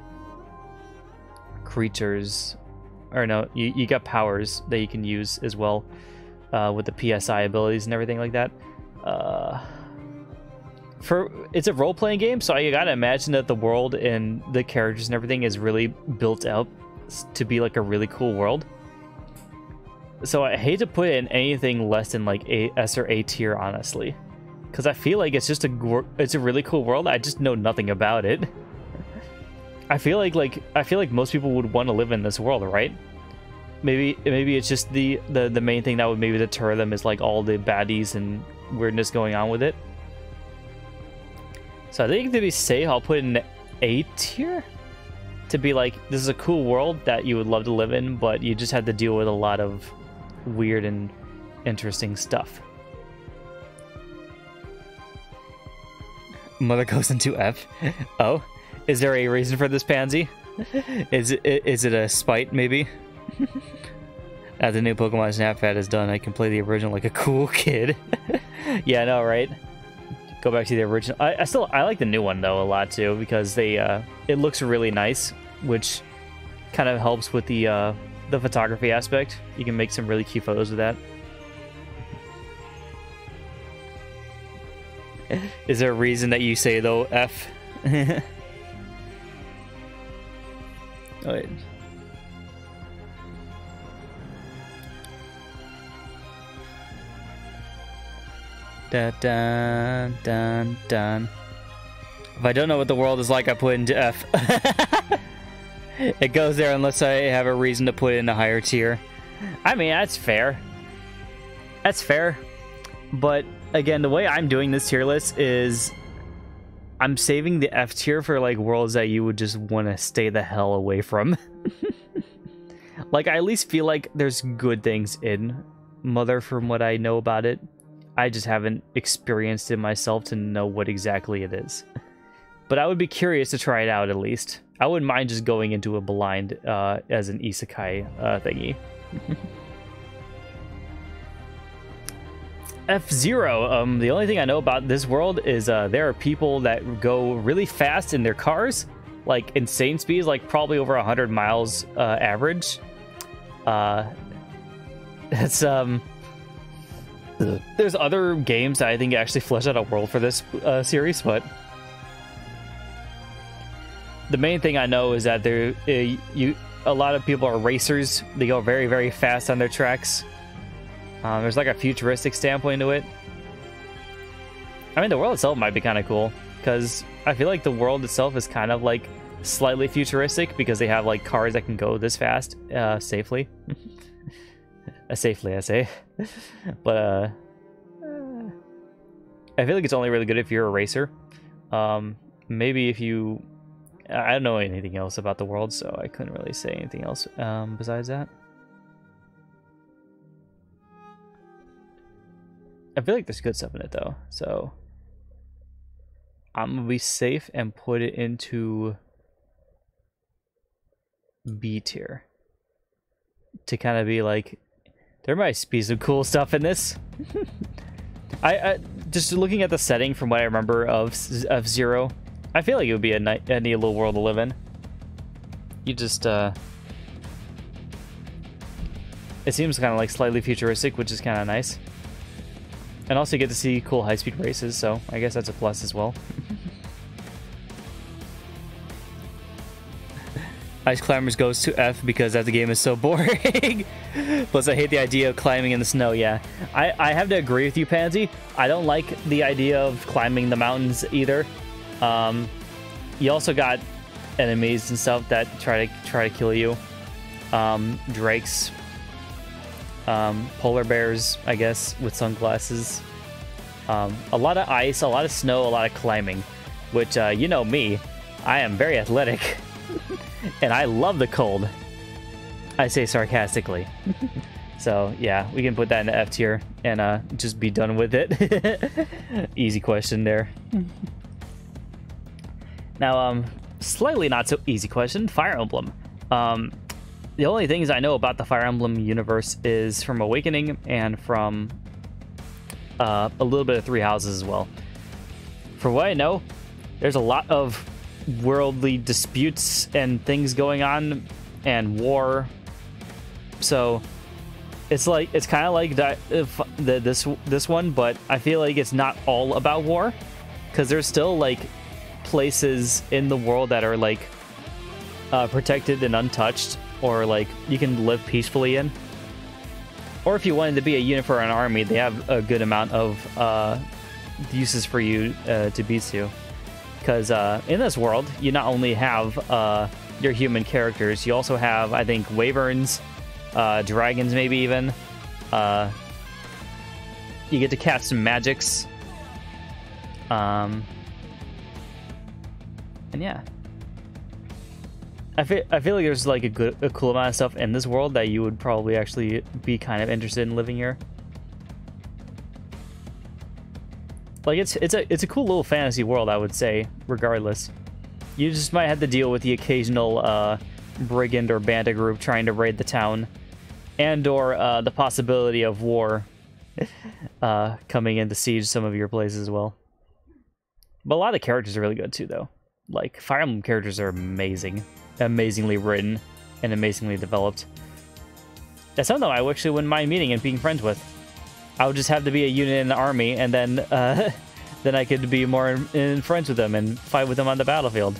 creatures, or no, you you got powers that you can use as well uh, with the PSI abilities and everything like that. Uh, for it's a role playing game, so I gotta imagine that the world and the characters and everything is really built up to be like a really cool world. So I hate to put it in anything less than like a S or A tier, honestly, because I feel like it's just a it's a really cool world. I just know nothing about it. [LAUGHS] I feel like like I feel like most people would want to live in this world, right? Maybe maybe it's just the the the main thing that would maybe deter them is like all the baddies and weirdness going on with it. So I think to be safe, I'll put an A tier to be like this is a cool world that you would love to live in, but you just have to deal with a lot of weird and interesting stuff. Mother goes into F. Oh, is there a reason for this pansy? Is it is it a spite maybe? [LAUGHS] As the new Pokemon Snap ad is done, I can play the original like a cool [LAUGHS] kid. [LAUGHS] yeah, I know, right? Go back to the original. I, I, still I like the new one though a lot too because they uh, it looks really nice, which kind of helps with the uh, the photography aspect. You can make some really cute photos with that. Is there a reason that you say though F? oh, wait. Dun, dun, dun, dun. If I don't know what the world is like, I put into F. [LAUGHS] it goes there unless I have a reason to put it in a higher tier. I mean, that's fair. That's fair. But again, the way I'm doing this tier list is I'm saving the F tier for like worlds that you would just want to stay the hell away from. [LAUGHS] like I at least feel like there's good things in Mother from what I know about it. I just haven't experienced it myself to know what exactly it is. But I would be curious to try it out at least. I wouldn't mind just going into a blind uh, as an isekai uh, thingy. [LAUGHS] F-Zero, um, the only thing I know about this world is uh, there are people that go really fast in their cars, like insane speeds, like probably over 100 miles uh, average. Uh, [LAUGHS] it's, um, [LAUGHS] there's other games that I think actually flesh out a world for this uh, series, but the main thing I know is that there uh, you a lot of people are racers. They go very very fast on their tracks. Um, there's like a futuristic standpoint to it. I mean, the world itself might be kind of cool because I feel like the world itself is kind of like slightly futuristic because they have like cars that can go this fast uh, safely. [LAUGHS] safely, I say. but uh, I feel like it's only really good if you're a racer. Um, maybe if you, I don't know anything else about the world, so I couldn't really say anything else um, besides that. I feel like there's good stuff in it though, so I'm gonna be safe and put it into B tier to kind of be like there might be some cool stuff in this. [LAUGHS] I, I, just looking at the setting from what I remember of of Zero, I feel like it would be a, nice, a neat little world to live in. You just uh, it seems kind of like slightly futuristic, which is kind of nice. And also you get to see cool high-speed races, so I guess that's a plus as well. [LAUGHS] Ice Climbers goes to F because that the game is so [LAUGHS] boring. Plus, I hate the idea of climbing in the snow. Yeah, I, I have to agree with you, Pansy. I don't like the idea of climbing the mountains either. Um, you also got enemies and stuff that try to try to kill you. Um, drakes, um, polar bears, I guess, with sunglasses. Um, a lot of ice, a lot of snow, a lot of climbing, which uh, you know me, I am very athletic. [LAUGHS] [LAUGHS] and I love the cold. I say sarcastically. [LAUGHS] so yeah, we can put that in the F tier and uh, just be done with it. [LAUGHS] easy question there. now, um, slightly not so easy question. Fire Emblem. Um, the only things I know about the Fire Emblem universe is from Awakening and from uh, a little bit of Three Houses as well. For what I know, there's a lot of worldly disputes and things going on and war. So it's like it's kind of like the, this this one, but I feel like it's not all about war because there's still like places in the world that are like uh, protected and untouched, or like you can live peacefully in. Or if you wanted to be a unit for an army, they have a good amount of uh, uses for you uh, to be to. Because uh, in this world, you not only have uh, your human characters, you also have, I think, wyverns, uh, dragons, maybe even. Uh, you get to cast some magics. Um, and yeah. I feel, I feel like there's like a good a cool amount of stuff in this world that you would probably actually be kind of interested in living here. Like it's it's a it's a cool little fantasy world, I would say. Regardless, you just might have to deal with the occasional uh, brigand or bandit group trying to raid the town, and or uh, the possibility of war [LAUGHS] uh, coming in to siege some of your places as well. But a lot of the characters are really good too, though. Like Fire Emblem characters are amazing, amazingly written, and amazingly developed. That's something I actually wouldn't mind meeting and being friends with. I would just have to be a unit in the army, and then uh, [LAUGHS] then I could be more in, in friends with them and fight with them on the battlefield.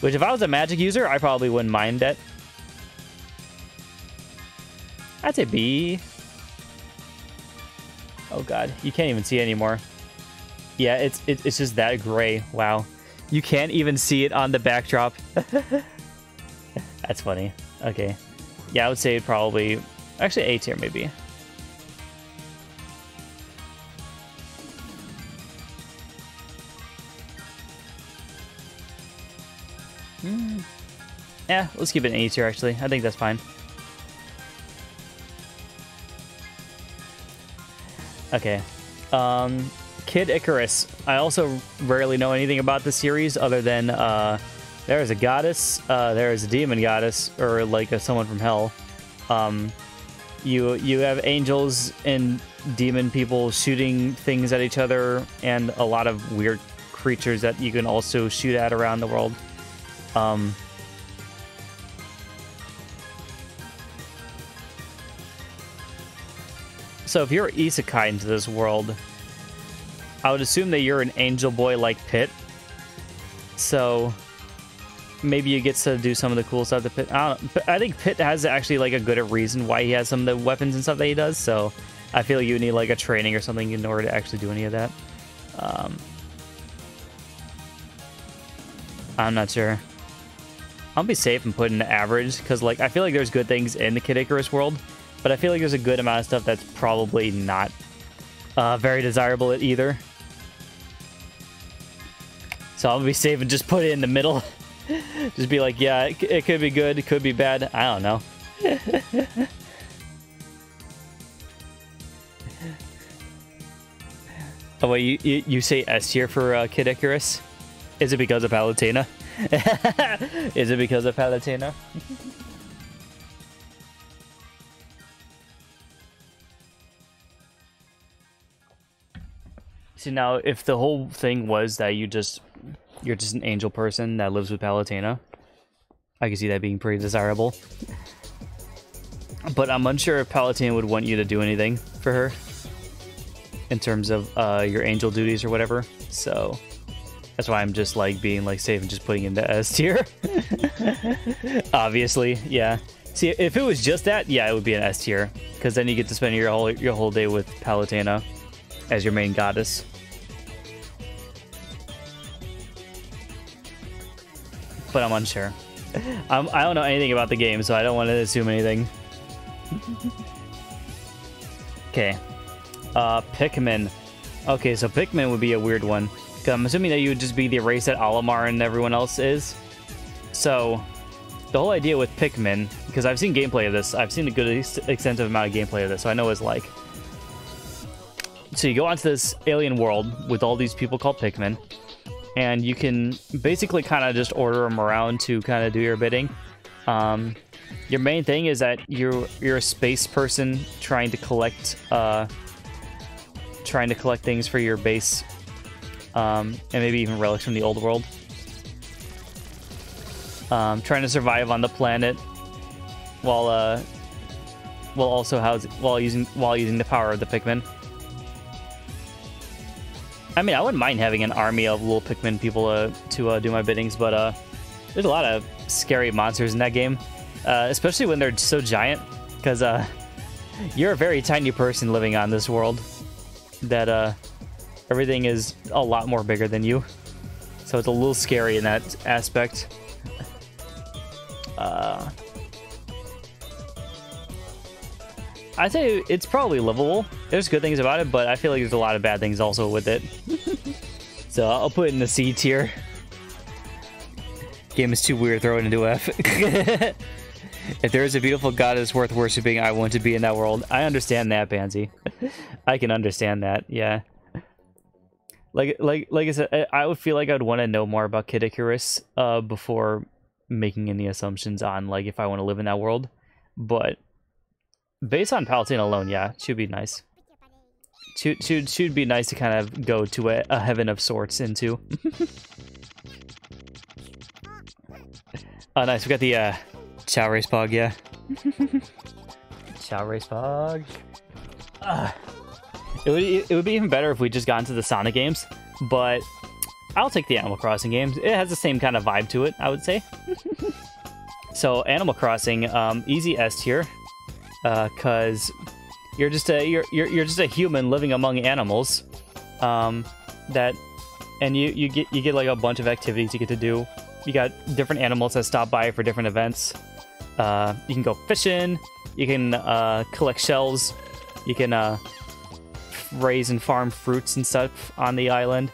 Which, if I was a magic user, I probably wouldn't mind that. I'd say B. Oh god, you can't even see anymore. Yeah, it's it, it's just that gray. Wow, you can't even see it on the backdrop. [LAUGHS] That's funny. Okay, yeah, I would say probably actually A tier maybe. Hmm. Yeah, let's keep it an A tier actually. I think that's fine. Okay. Um, Kid Icarus. I also rarely know anything about the series other than uh, there is a goddess, uh, there is a demon goddess, or like a, someone from hell. Um, you you have angels and demon people shooting things at each other, and a lot of weird creatures that you can also shoot at around the world. Um, so if you're isekai into this world, I would assume that you're an angel boy like Pit. So maybe you get to do some of the cool stuff that Pit. I, I think Pit has actually like a good reason why he has some of the weapons and stuff that he does. So I feel you need like a training or something in order to actually do any of that. Um, I'm not sure. I'll be safe and put in the average because like I feel like there's good things in the Kid Icarus world, but I feel like there's a good amount of stuff that's probably not uh, very desirable at either. So I'll be safe and just put it in the middle. [LAUGHS] just be like, yeah, it, it could be good, it could be bad. I don't know. [LAUGHS] oh wait, you, you, you say S tier for uh, Kid Icarus? Is it because of Palutena? [LAUGHS] Is it because of Palutena? [LAUGHS] See now, if the whole thing was that you just you're just an angel person that lives with Palutena, I can see that being pretty desirable. But I'm unsure if Palutena would want you to do anything for her in terms of uh, your angel duties or whatever. So that's why I'm just like being like safe and just putting in the S tier. [LAUGHS] Obviously, yeah. See, if it was just that, yeah, it would be an S tier because then you get to spend your whole your whole day with Palutena as your main goddess. But I'm unsure. I'm, I don't know anything about the game, so I don't want to assume anything. [LAUGHS] okay. Uh, Pikmin. Okay, so Pikmin would be a weird one. I'm assuming that you would just be the race that Olimar and everyone else is. So, the whole idea with Pikmin, because I've seen gameplay of this, I've seen a good extensive amount of gameplay of this, so I know what it's like. So you go onto this alien world with all these people called Pikmin, and you can basically kind of just order them around to kind of do your bidding. Um, your main thing is that you're you're a space person trying to collect uh, trying to collect things for your base um, and maybe even relics from the old world. Um, trying to survive on the planet while uh, while also house while using while using the power of the Pikmin. I mean, I wouldn't mind having an army of little Pikmin people uh, to uh, do my biddings, but uh, there's a lot of scary monsters in that game, uh, especially when they're so giant. Because uh, [LAUGHS] you're a very tiny person living on this world that uh, everything is a lot more bigger than you. So it's a little scary in that aspect. Uh, I'd say it's probably livable. There's good things about it, but I feel like there's a lot of bad things also with it. [LAUGHS] so I'll put it in the C tier. Game is too weird, throw it into F. [LAUGHS] if there is a beautiful goddess worth worshipping, I want to be in that world. I understand that, Pansy. [LAUGHS] I can understand that, yeah. Like, like, like I said, I would feel like I'd want to know more about Kid Icarus uh, before making any assumptions on like if I want to live in that world. But based on Palutena alone, yeah, should be nice. Should should should be nice to kind of go to a, a heaven of sorts into. oh, [LAUGHS] nice. We got the uh, Chao race pog, yeah. [LAUGHS] Chao race pog. Uh, it would it would be even better if we just got into the Sonic games, but I'll take the Animal Crossing games. It has the same kind of vibe to it, I would say. [LAUGHS] so Animal Crossing, um, easy S tier, because uh, you're just a you're, you're you're just a human living among animals, um, that, and you you get you get like a bunch of activities you get to do. You got different animals that stop by for different events. Uh, you can go fishing. You can uh, collect shells. You can uh, raise and farm fruits and stuff on the island,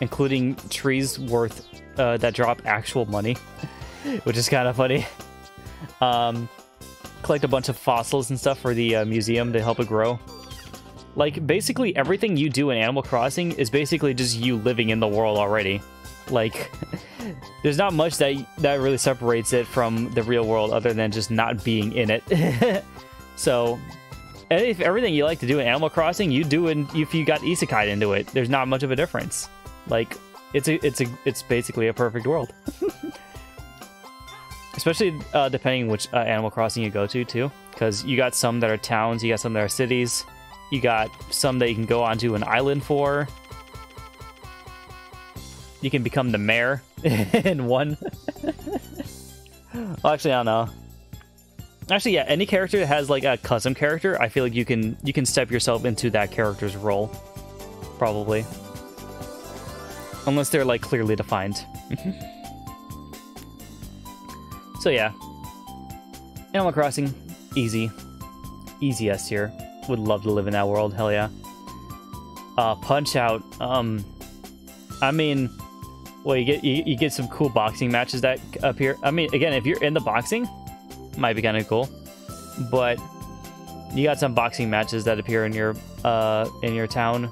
including trees worth uh, that drop actual money, [LAUGHS] which is kind of funny. Um, collect a bunch of fossils and stuff for the uh, museum to help it grow. Like, basically everything you do in Animal Crossing is basically just you living in the world already. Like, [LAUGHS] there's not much that that really separates it from the real world other than just not being in it. [LAUGHS] so, if everything you like to do in Animal Crossing, you do in, if you got isekai into it. There's not much of a difference. Like, it's a, it's a, it's basically a perfect world. [LAUGHS] Especially uh, depending which uh, Animal Crossing you go to, too. Because you got some that are towns, you got some that are cities, you got some that you can go onto an island for. You can become the mayor [LAUGHS] in one. [LAUGHS] well, actually, I don't know. Actually, yeah, any character that has like a custom character, I feel like you can you can step yourself into that character's role, probably, unless they're like clearly defined. [LAUGHS] So yeah, Animal Crossing, easy, easy S tier. Would love to live in that world. Hell yeah. Uh, Punch Out. Um, I mean, well, you get you, you get some cool boxing matches that appear. I mean, again, if you're in the boxing, might be kind of cool, but you got some boxing matches that appear in your uh in your town.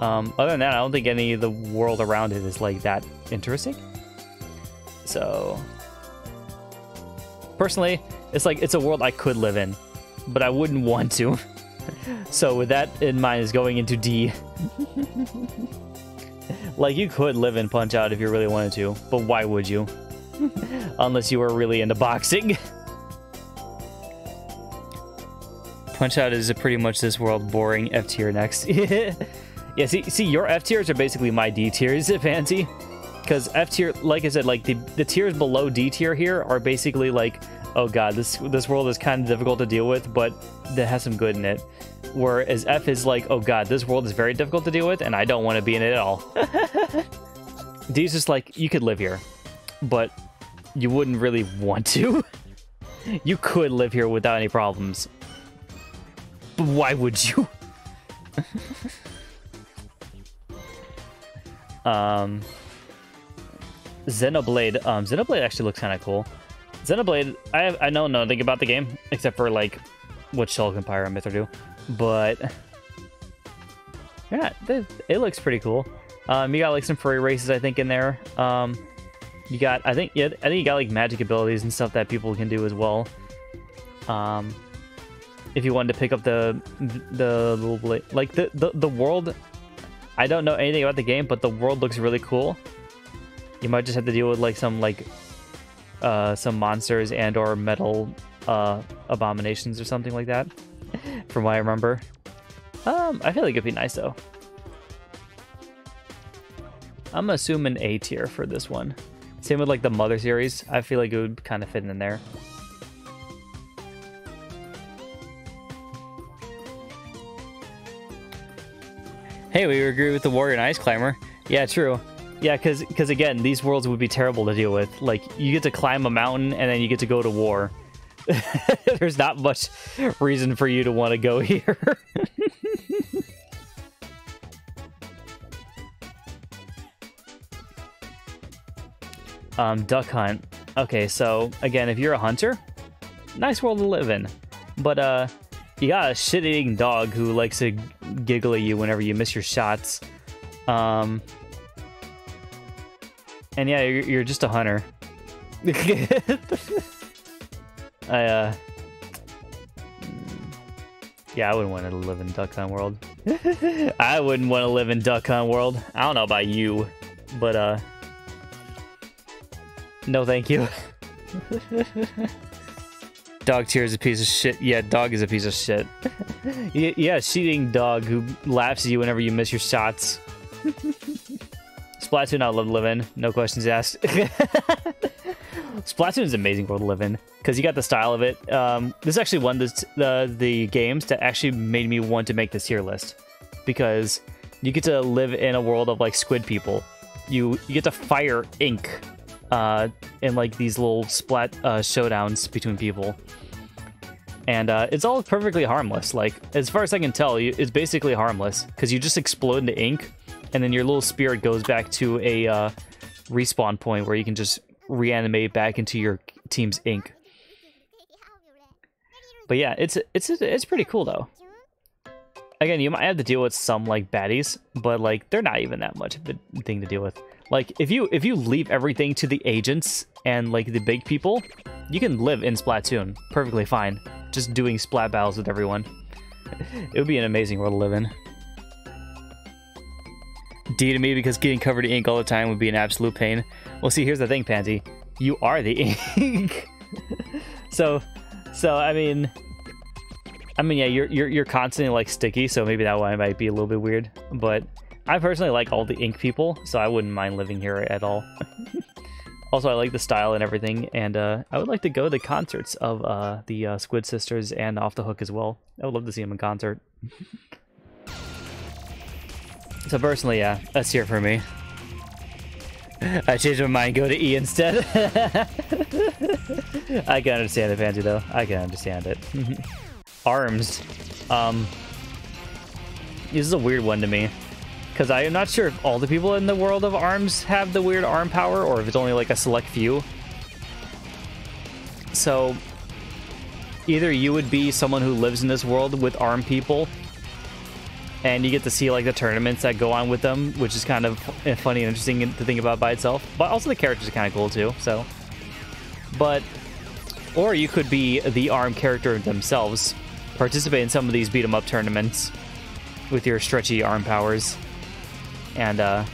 Um, other than that, I don't think any of the world around it is like that interesting. So Personally, it's like it's a world I could live in, but I wouldn't want to. [LAUGHS] so with that in mind is going into D. [LAUGHS] like you could live in Punch Out if you really wanted to, but why would you? [LAUGHS] Unless you were really into boxing. Punch Out is pretty much this world boring F tier next. [LAUGHS] yeah, see, see, your F tiers are basically my D tiers, if [LAUGHS] Pansy because F tier, like I said, like the the tiers below D tier here are basically like, oh god, this this world is kind of difficult to deal with, but that has some good in it. Whereas F is like, oh god, this world is very difficult to deal with, and I don't want to be in it at all. [LAUGHS] D is just like you could live here, but you wouldn't really want to. you could live here without any problems, but why would you? [LAUGHS] um. Xenoblade. Um, Xenoblade actually looks kind of cool. Xenoblade, I have, I know nothing about the game except for like what Shulk and Pyra Mythra do, but yeah, they, it looks pretty cool. Um, you got like some furry races I think in there. Um, you got I think yeah I think you got like magic abilities and stuff that people can do as well. Um, if you wanted to pick up the the like the, the the world, I don't know anything about the game, but the world looks really cool. You might just have to deal with like some like uh, some monsters and or metal uh, abominations or something like that, [LAUGHS] from what I remember. Um, I feel like it'd be nice though. I'm assuming A tier for this one. Same with like the Mother series. I feel like it would kind of fit in there. Hey, we agree with the Warrior and Ice Climber. Yeah, true. Yeah, because because again, these worlds would be terrible to deal with. Like, you get to climb a mountain and then you get to go to war. [LAUGHS] There's not much reason for you to want to go [LAUGHS] here. um, duck hunt. Okay, so again, if you're a hunter, nice world to live in. But uh, you got a shit-eating dog who likes to giggle at you whenever you miss your shots. Um, and yeah, you're, you're just a hunter. [LAUGHS] I, uh... Yeah, I wouldn't want to live in Duck Hunt World. [LAUGHS] I wouldn't want to live in Duck Hunt World. I don't know about you, but uh, no, thank you. [LAUGHS] dog tier is a piece of shit. Yeah, dog is a piece of shit. [LAUGHS] yeah, cheating dog who laughs at you whenever you miss your shots. [LAUGHS] Splatoon, I love to live in. No questions asked. [LAUGHS] Splatoon is an amazing world to live in because you got the style of it. Um, this is actually one of the, the, the games that actually made me want to make this tier list because you get to live in a world of like squid people. You you get to fire ink uh, in like these little splat uh, showdowns between people. And uh, it's all perfectly harmless. Like, as far as I can tell, it's basically harmless because you just explode into ink and then your little spirit goes back to a uh, respawn point where you can just reanimate back into your team's ink. But yeah, it's it's it's pretty cool though. Again, you might have to deal with some like baddies, but like they're not even that much of a thing to deal with. Like if you if you leave everything to the agents and like the big people, you can live in Splatoon perfectly fine, just doing splat battles with everyone. [LAUGHS] it would be an amazing world to live in. D to me because getting covered in ink all the time would be an absolute pain. Well, see, here's the thing, Pansy. You are the [LAUGHS] ink. [LAUGHS] so, so I mean, I mean, yeah, you're you're you're constantly like sticky, so maybe that one might be a little bit weird. But I personally like all the ink people, so I wouldn't mind living here at all. [LAUGHS] also, I like the style and everything, and uh, I would like to go to the concerts of uh, the uh, Squid Sisters and Off the Hook as well. I would love to see them in concert. [LAUGHS] So personally, yeah, that's here for me. [LAUGHS] I changed my mind, go to E instead. I can understand the fancy though. I can understand it. Arms. Um, this is a weird one to me. Because I am not sure if all the people in the world of ARMS have the weird arm power, or if it's only like a select few. So, either you would be someone who lives in this world with ARM people, and you get to see like the tournaments that go on with them, which is kind of eh, funny and interesting to think about by itself. But also the characters are kind of cool too. So, but or you could be the ARM character themselves, participate in some of these beat 'em up tournaments with your stretchy arm powers, and uh,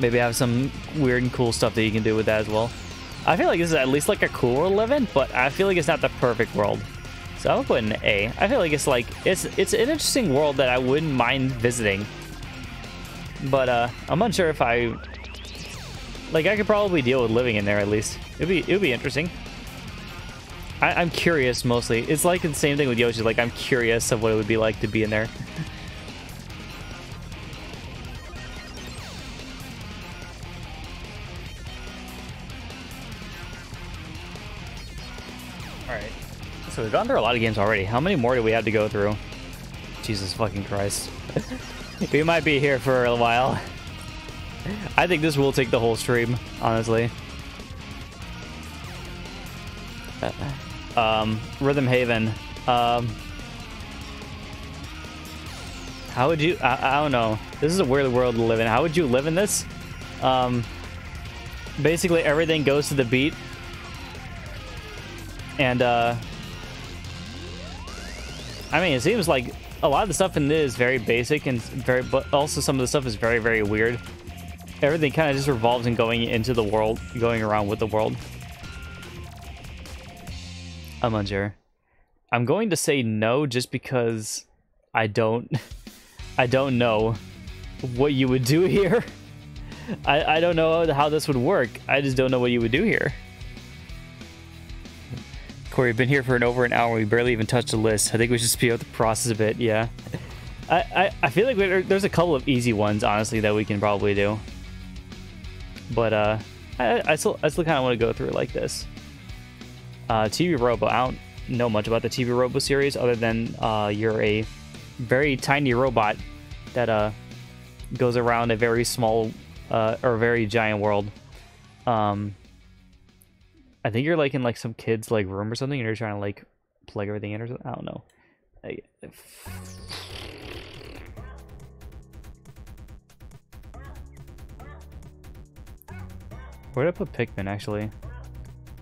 maybe have some weird and cool stuff that you can do with that as well. I feel like this is at least like a cool world to live in, but I feel like it's not the perfect world. So I will put an A. I feel like it's like it's it's an interesting world that I wouldn't mind visiting. But uh, I'm unsure if I like I could probably deal with living in there at least. It'd be it'd be interesting. I, am curious mostly. It's like the same thing with Yoshi. Like I'm curious of what it would be like to be in there. So we've gone through a lot of games already. How many more do we have to go through? Jesus fucking Christ. [LAUGHS] we might be here for a while. I think this will take the whole stream, honestly. Um, Rhythm Heaven. Um, how would you... I, I, don't know. This is a weird world to live in. How would you live in this? Um, basically, everything goes to the beat. And, uh, I mean, it seems like a lot of the stuff in this is very basic and very, but also some of the stuff is very, very weird. Everything kind of just revolves in going into the world, going around with the world. I'm unsure. I'm going to say no just because I don't, [LAUGHS] I don't know what you would do [LAUGHS] here. I, I don't know how this would work. I just don't know what you would do here. Corey, we've been here for an over an hour. We barely even touched the list. I think we should speed up the process a bit. Yeah. I, I, I feel like there's a couple of easy ones, honestly, that we can probably do. But uh, I, I still, I still kind of want to go through it like this. Uh, Chibi Robo. I don't know much about the Chibi Robo series other than uh, you're a very tiny robot that uh, goes around a very small uh, or very giant world. Um, I think you're like in like some kid's like room or something, and you're trying to like plug everything in or something. I don't know. I, Where did I put Pikmin actually?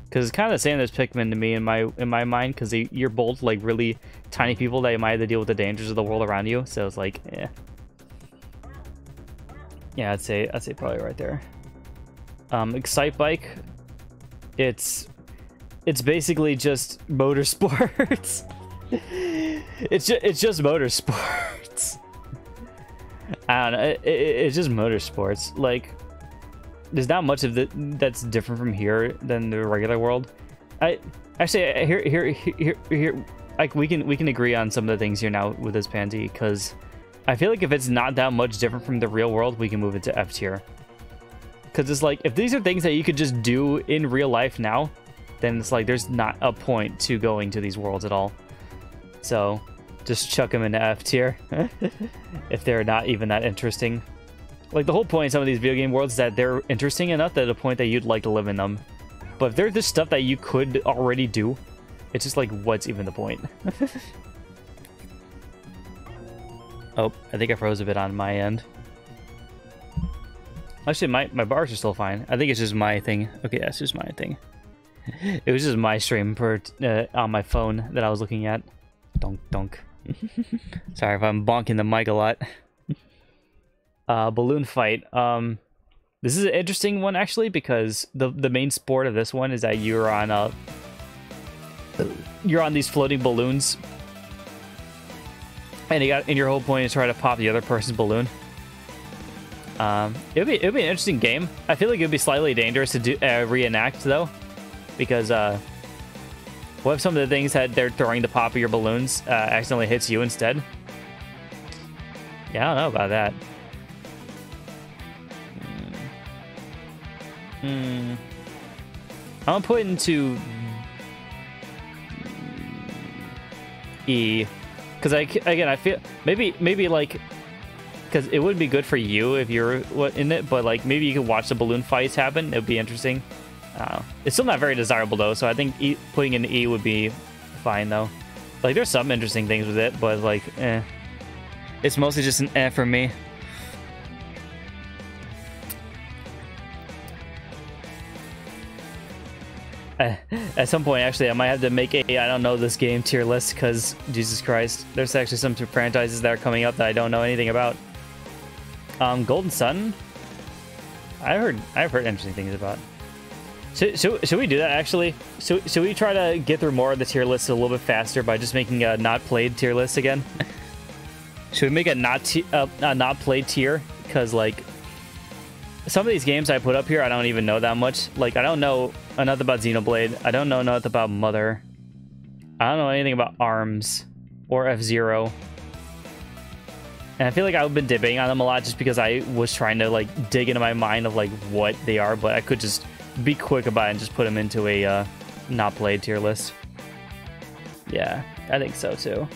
Because it's kind of the same as Pikmin to me in my in my mind. Because you're both like really tiny people that you might have to deal with the dangers of the world around you. So it's like, yeah, yeah. I'd say I'd say probably right there. Um, Excitebike, it's it's basically just motorsports. [LAUGHS] it's just it's just motorsports. I don't know. It, it, it's just motorsports. Like, there's not much of it that's different from here than the regular world. I actually here here here here like we can we can agree on some of the things here now with this Pansy because I feel like if it's not that much different from the real world, we can move it to F tier. Because it's like if these are things that you could just do in real life now, then it's like there's not a point to going to these worlds at all. So just chuck them into F tier [LAUGHS] if they're not even that interesting. Like the whole point in some of these video game worlds is that they're interesting enough that a point that you'd like to live in them. But if they're just stuff that you could already do, it's just like what's even the point? [LAUGHS] oh, I think I froze a bit on my end. Actually, my, my bars are still fine. I think it's just my thing. Okay, that's just my thing. [LAUGHS] it was just my stream per, uh, on my phone that I was looking at. Donk, donk. [LAUGHS] Sorry if I'm bonking the mic a lot. [LAUGHS] Uh, balloon fight. Um, this is an interesting one actually because the the main sport of this one is that you're on a you're on these floating balloons, and you got and your whole point is try to pop the other person's balloon. Um, it would be it would be an interesting game. I feel like it would be slightly dangerous to do uh, reenact though, because uh, what if some of the things that they're throwing to pop of your balloons uh, accidentally hits you instead? Yeah, I don't know about that. Hmm. I'm gonna put into E, because I again I feel maybe maybe like because it would be good for you if you're in it, but like maybe you could watch the balloon fights happen. It would be interesting. Uh, it's still not very desirable though, so I think e putting in E would be fine though. Like there's some interesting things with it, but like, eh. It's mostly just an eh for me. [LAUGHS] at some point, actually, I might have to make a I don't know this game tier list because Jesus Christ, there's actually some franchises that are coming up that I don't know anything about. Um, Golden Sun. I heard I've heard interesting things about. Should, should, should we do that actually? Should, should we try to get through more of the tier lists a little bit faster by just making a not played tier list again? [LAUGHS] should we make a not uh, a not played tier? Because like some of these games I put up here, I don't even know that much. Like I don't know enough about Xenoblade. I don't know enough about Mother. I don't know anything about Arms or F Zero. And I feel like I've been debating on them a lot just because I was trying to like dig into my mind of like what they are, but I could just be quick about it and just put them into a uh, not played tier list. Yeah, I think so too.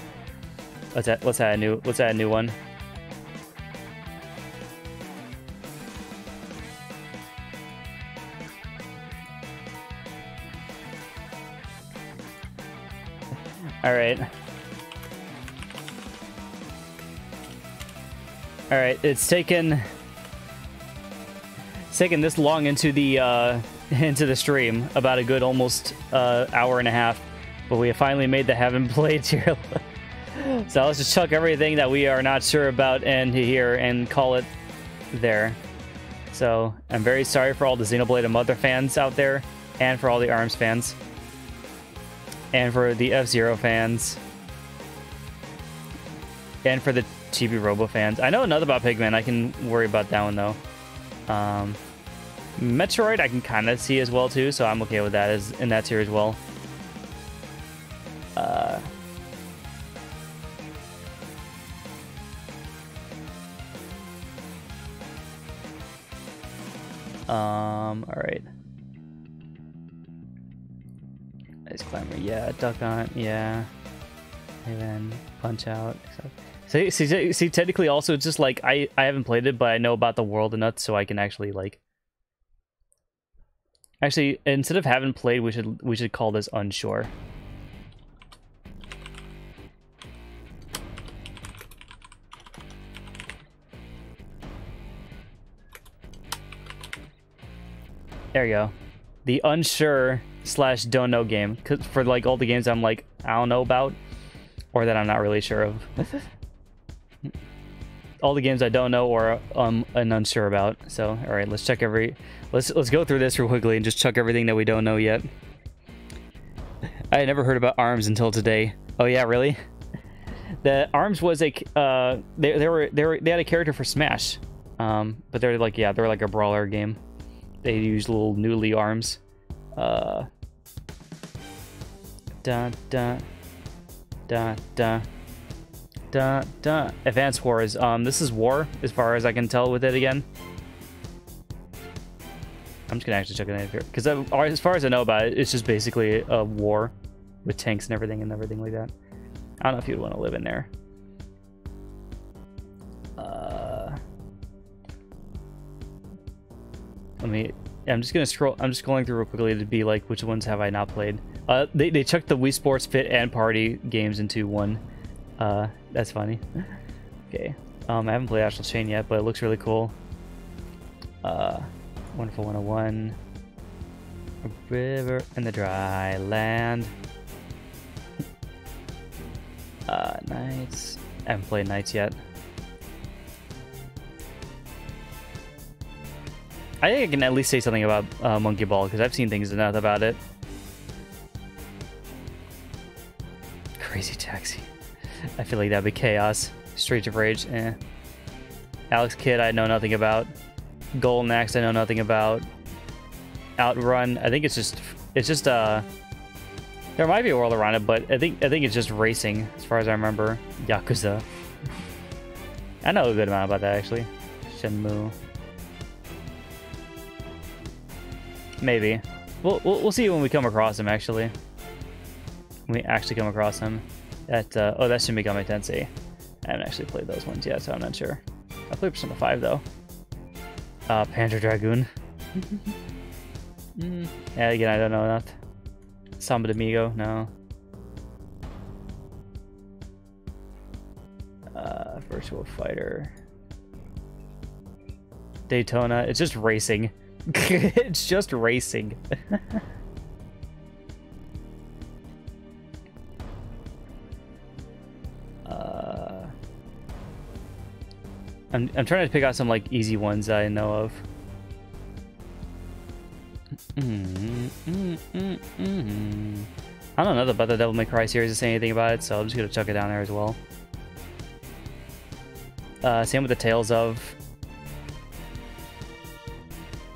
Let's add, let's add a new let's add a new one. [LAUGHS] All right. All right, it's taken it's taken this long into the uh, [LAUGHS] into the stream, about a good almost uh, hour and a half, but we have finally made the haven't played [LAUGHS] tier. so let's just chuck everything that we are not sure about and here and call it there. So I'm very sorry for all the Xenoblade and Mother fans out there, and for all the ARMS fans, and for the F Zero fans, and for the Chibi Robo fans. I know another about Pigman. I can worry about that one though. Um, Metroid I can kind of see as well too, so I'm okay with that as in that tier as well. Uh, um, all right. Ice Climber, yeah. Duck Hunt, yeah. And then Punch Out. See, see, see, technically also it's just like I, I haven't played it, but I know about the world enough so I can actually like Actually, instead of haven't played, we should we should call this unsure. There you go. The unsure slash don't know game 'cause for like all the games I'm like I don't know about or that I'm not really sure of. [LAUGHS] all the games I don't know or um and unsure about. So all right, let's check every let's let's go through this real quickly and just check everything that we don't know yet. [LAUGHS] I had never heard about ARMS until today. Oh yeah, really? The ARMS was a uh they they were they were they had a character for Smash. Um but they're like yeah, they're like a brawler game. They use little newly arms. Uh da, da, da, dun dun dun Advanced Wars. Um this is war as far as I can tell with it again. I'm just gonna actually check it out here because as far as I know about it, it's just basically a war with tanks and everything and everything like that. I don't know if you'd want to live in there. Uh, let me. I'm just gonna scroll. I'm just scrolling through real quickly to be like, which ones have I not played? Uh, they they chucked the Wii Sports Fit and Party games into one. Uh, that's funny. okay. Um, I haven't played Astral Chain yet, but it looks really cool. Uh, Wonderful 101. A river in the dry land. Uh, Nights. I haven't played Nights yet. I think I can at least say something about uh, Monkey Ball because I've seen things enough about it. Crazy Taxi. I feel like that'd be chaos. Streets of Rage, eh. Alex Kidd, I know nothing about. Golden Axe, I know nothing about. Outrun, I think it's just, it's just, uh, there might be a world around it, but I think I think it's just racing, as far as I remember. Yakuza. I know a good amount about that actually. Shenmue. Maybe. We'll, we'll, we'll see when we come across him actually. When we actually come across him. That uh, oh that Shin Megami Tensei. I haven't actually played those ones yet, so I'm not sure. I played Persona 5 though. Uh, Panzer Dragoon. mm. Yeah, again, I don't know enough. Samba Amigo, no. Uh, Virtua Fighter. Daytona. It's just racing. [LAUGHS] it's just racing. [LAUGHS] I'm I'm trying to pick out some like easy ones that I know of. Mm, mm, mm, I don't know about the Devil May Cry series to say anything about it, so I'm just gonna chuck it down there as well. Uh, same with the Tales of.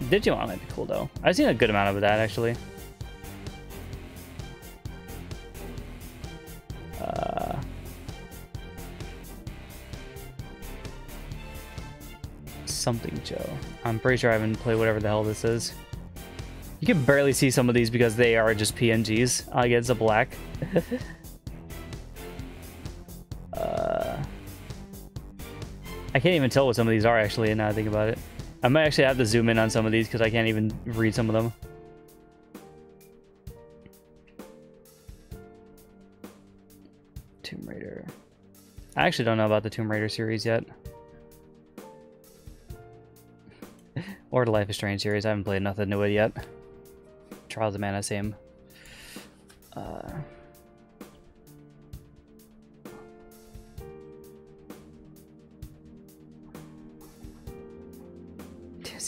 Digimon might be cool though. I've seen a good amount of that actually. I'm pretty sure I haven't played whatever the hell this is. You can barely see some of these because they are just PNGs against a black. [LAUGHS] uh, I can't even tell what some of these are actually, now I think about it. I might actually have to zoom in on some of these because I can't even read some of them. Tomb Raider. I actually don't know about the Tomb Raider series yet. Or the Life is Strange series. I haven't played nothing new it yet. Trials of Mana, same. Uh,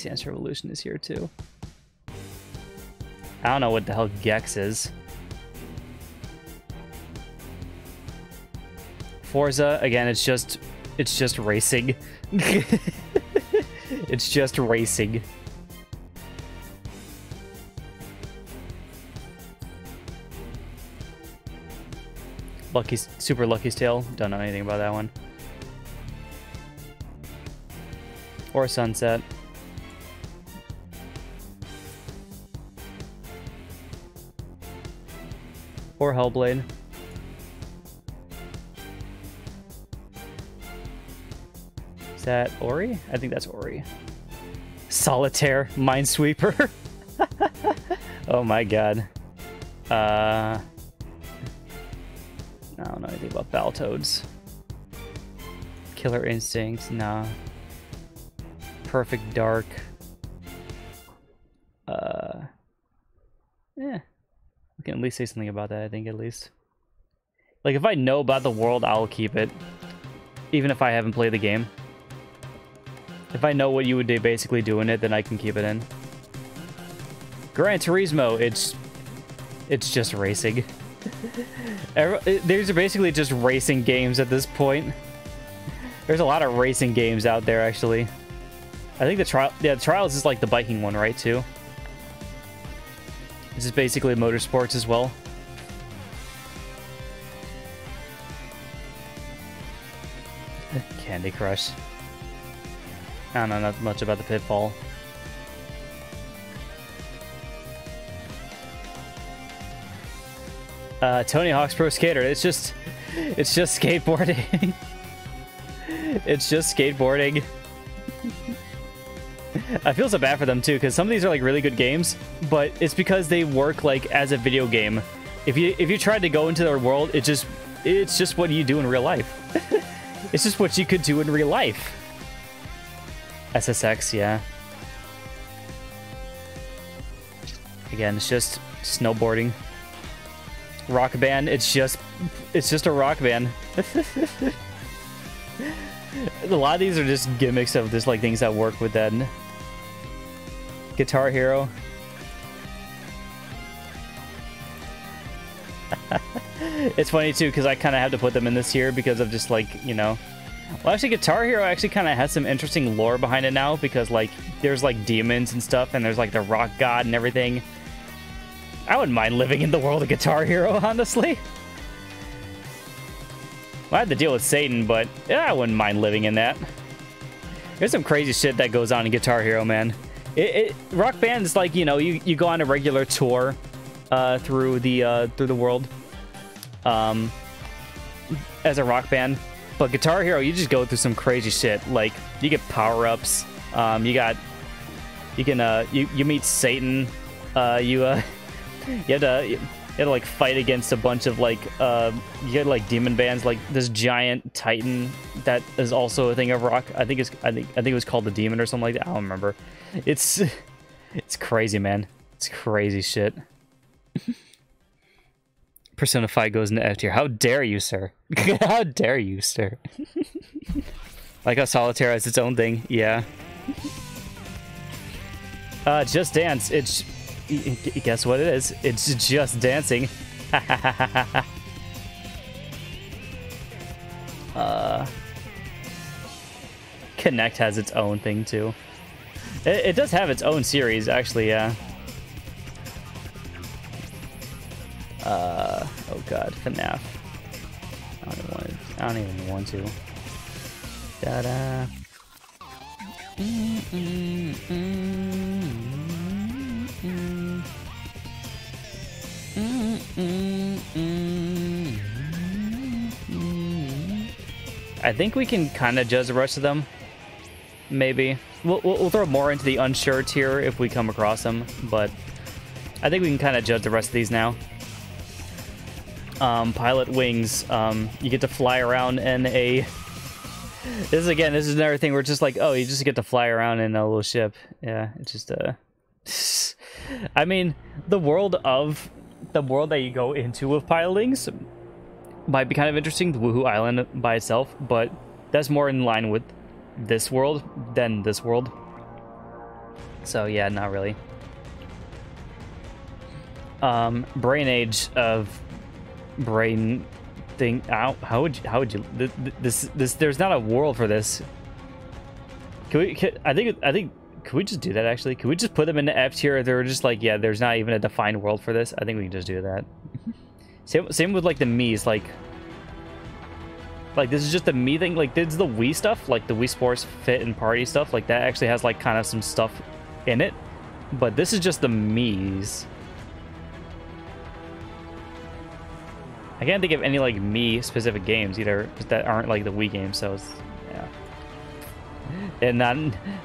Dance Revolution is here too. I don't know what the hell Gex is. Forza, again, it's just it's just racing. [LAUGHS] it's just racing. Lucky, Super Lucky's Tale. Don't know anything about that one. Or Sunset. Or Hellblade. That Ori? I think that's Ori. Solitaire Minesweeper. [LAUGHS] oh my god. Uh I don't know anything about Battletoads. Killer Instinct, nah. Perfect Dark. Uh, yeah, I can at least say something about that, I think, at least. Like, if I know about the world, I'll keep it. Even if I haven't played the game. If I know what you would do basically do in it, then I can keep it in. Gran Turismo, it's... It's just racing. [LAUGHS] These are basically just racing games at this point. There's a lot of racing games out there, actually. I think the trial, yeah, the Trials is like the biking one, right, too? This is basically motorsports as well. Candy Crush. I don't know much about the Pitfall. Uh, Tony Hawk's Pro Skater. It's just, it's just skateboarding. [LAUGHS] it's just skateboarding. I feel so bad for them too, because some of these are like really good games, but it's because they work like as a video game. If you if you tried to go into their world, it just it's just what you do in real life. [LAUGHS] it's just what you could do in real life. SSX, yeah. Again, it's just snowboarding. Rock band, it's just it's just a rock band. [LAUGHS] a lot of these are just gimmicks of just like things that work with that. Guitar Hero. [LAUGHS] it's funny too because I kind of have to put them in this here because of just like you know well actually Guitar Hero actually kind of has some interesting lore behind it now because like there's like demons and stuff and there's like the rock god and everything. I wouldn't mind living in the world of Guitar Hero [LAUGHS] honestly. Well, I had to deal with Satan but yeah I wouldn't mind living in that. There's some crazy shit that goes on in Guitar Hero man. It, it, rock band is like you know you, you go on a regular tour uh, through the uh, through the world um, as a rock band, but Guitar Hero you just go through some crazy shit. Like you get power ups. Um, you got you can uh, you you meet Satan. Uh, you uh, [LAUGHS] you have to. You had to like fight against a bunch of like uh you had like demon bands like this giant titan that is also a thing of rock i think it's i think i think it was called the demon or something like that i don't remember it's [LAUGHS] it's crazy, man. It's crazy shit. [LAUGHS] Persona 5 goes into F tier. How dare you, sir? [LAUGHS] how dare you, sir? [LAUGHS] like how Solitaire has its own thing. Yeah. Uh, Just Dance. It's... Guess what it is? It's just dancing. [LAUGHS] uh... Kinect has its own thing, too. It, it does have its own series, actually, yeah. Uh, oh god, FNAF. I don't even want to. I don't even want to. Da da. Mm -mm, mm I think we can kind of judge the rest of them. Maybe. We'll, we'll, throw more into the unsure tier if we come across them, but I think we can kind of judge the rest of these now. Um, Pilotwings, um, you get to fly around in a... This is, again, this is another thing where it's just like, oh, you just get to fly around in a little ship. Yeah, it's just, uh... [LAUGHS] I mean, the world of... The world that you go into with Pilotwings might be kind of interesting, the Wuhu Island by itself, but that's more in line with this world than this world. So yeah, not really. Um, brain age of brain thing. How, how would you, how would you this this there's not a world for this. Can we? Can, I think I think could we just do that actually? Could we just put them into F tier? They're just like yeah, there's not even a defined world for this. I think we can just do that. [LAUGHS] same same with like the Mii's like like, this is just a Mii thing. Like, this is the Wii stuff, like the Wii Sports Fit and Party stuff. Like, that actually has, like, kind of some stuff in it. But this is just the Mii's. I can't think of any, like, Mii-specific games either that aren't, like, the Wii games, so it's, yeah. And not,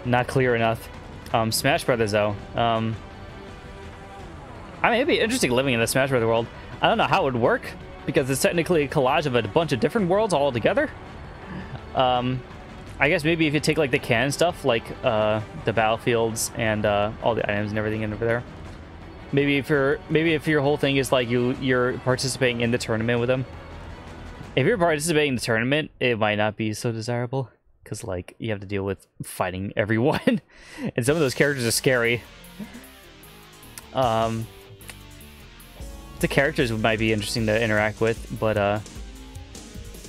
not clear enough. Um, Smash Brothers, though. Um, I mean, it'd be interesting living in the Smash Brothers world. I don't know how it would work because it's technically a collage of a bunch of different worlds all together. Um, I guess maybe if you take like the canon stuff, like uh, the battlefields and uh, all the items and everything in over there, Maybe if you're maybe if your whole thing is like you you're participating in the tournament with them. If you're participating in the tournament, it might not be so desirable because like you have to deal with fighting everyone, [LAUGHS] and some of those characters are scary. Um, the characters might be interesting to interact with, but uh,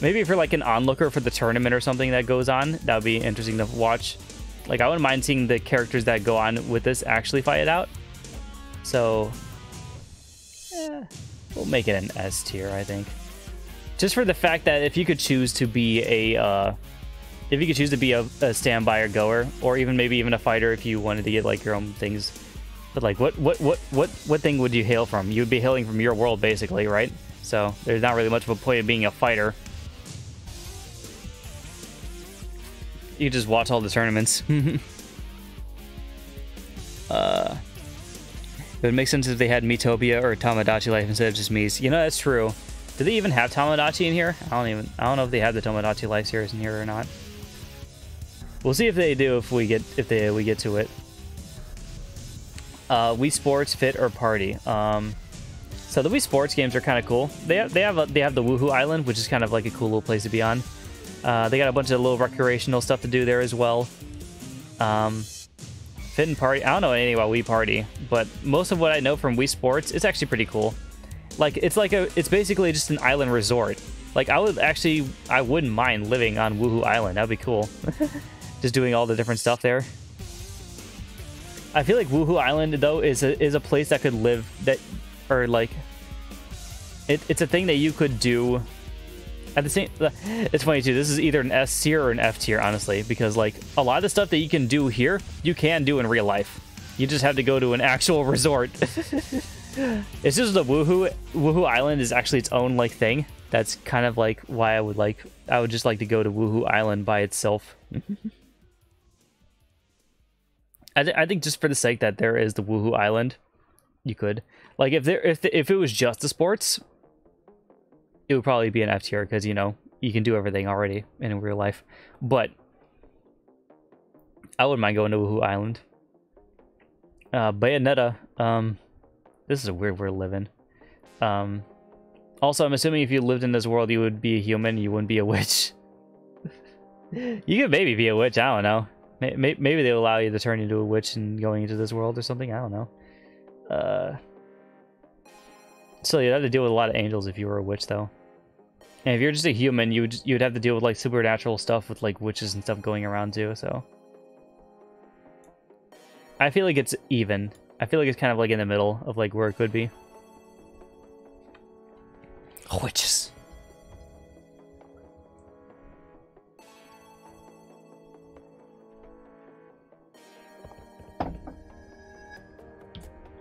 maybe if you're like an onlooker for the tournament or something that goes on, that would be interesting to watch. Like I wouldn't mind seeing the characters that go on with this actually fight it out. So, yeah, we'll make it an S tier, I think. Just for the fact that if you could choose to be a, uh, if you could choose to be a, a standby or goer, or even maybe even a fighter if you wanted to get like your own things. But like, what what what what what thing would you hail from? You'd be hailing from your world, basically, right? So there's not really much of a point of being a fighter. You just watch all the tournaments. [LAUGHS] uh, it would make sense if they had Miitopia or Tomodachi Life instead of just Miis. You know, that's true. Do they even have Tomodachi in here? I don't even. I don't know if they have the Tomodachi Life series in here or not. We'll see if they do if we get if they we get to it. Uh, Wii Sports, Fit or Party. Um, so the Wii Sports games are kind of cool. They have, they have a, they have the Wuhu Island, which is kind of like a cool little place to be on. Uh, they got a bunch of little recreational stuff to do there as well. Um, Fit and Party. I don't know anything about Wii Party, but most of what I know from Wii Sports, it's actually pretty cool. Like it's like a, it's basically just an island resort. Like I would actually, I wouldn't mind living on Wuhu Island. That'd be cool. [LAUGHS] just doing all the different stuff there. I feel like Wuhu Island though is a is a place that could live that, or like, it, it's a thing that you could do at the same it's funny too this is either an s tier or an f tier honestly because like a lot of the stuff that you can do here you can do in real life. You just have to go to an actual [LAUGHS] resort. [LAUGHS] It's just the woohoo Wuhu island is actually its own like thing. That's kind of like why i would like i would just like to go to Wuhu island by itself. [LAUGHS] I, th- I think just for the sake that there is the Wuhu island you could. Like if there if the, if it was just the sports it would probably be an F tier because you know you can do everything already in real life. But I wouldn't mind going to Wuhu Island. Uh, Bayonetta. Um, this is a weird world living. Um, also, I'm assuming if you lived in this world, you would be a human. You wouldn't be a witch. [LAUGHS] you could maybe be a witch. I don't know. Maybe they'll allow you to turn into a witch and going into this world or something. I don't know. Uh, so you'd have to deal with a lot of angels if you were a witch, though. And if you're just a human, you would you'd have to deal with like supernatural stuff with like witches and stuff going around too. So I feel like it's even. I feel like it's kind of like in the middle of like where it could be. Witches.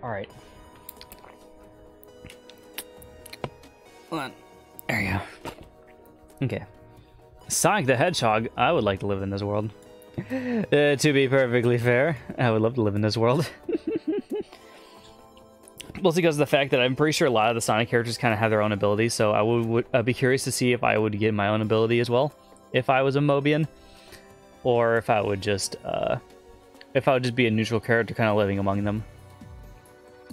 All right. Hold on. There you go. Okay. Sonic the Hedgehog. I would like to live in this world. Uh, to be perfectly fair, I would love to live in this world. [LAUGHS] Mostly because of the fact that I'm pretty sure a lot of the Sonic characters kind of have their own abilities, so I would, would I'd be curious to see if I would get my own ability as well, if I was a Mobian, or if I would just, uh, if I would just be a neutral character kind of living among them.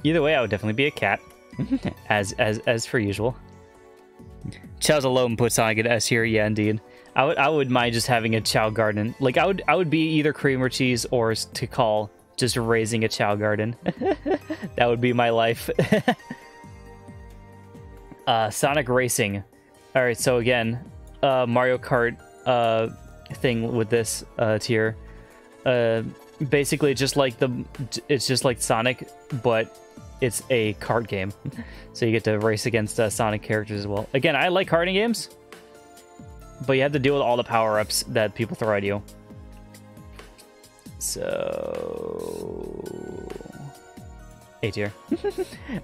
Either way, I would definitely be a cat, [LAUGHS] as as as for usual. Chao's alone puts Sonic an S here. Yeah, indeed. I would I would mind just having a Chao garden. Like I would I would be either cream or cheese or Tikal just raising a Chao garden. [LAUGHS] that would be my life. [LAUGHS] uh, Sonic Racing. All right, so again, uh, Mario Kart uh, thing with this uh, tier. Uh, basically, just like the it's just like Sonic, but it's a card game. [LAUGHS] so you get to race against uh, Sonic characters as well. Again, I like karting games, but you have to deal with all the power-ups that people throw at you. So... A tier. [LAUGHS]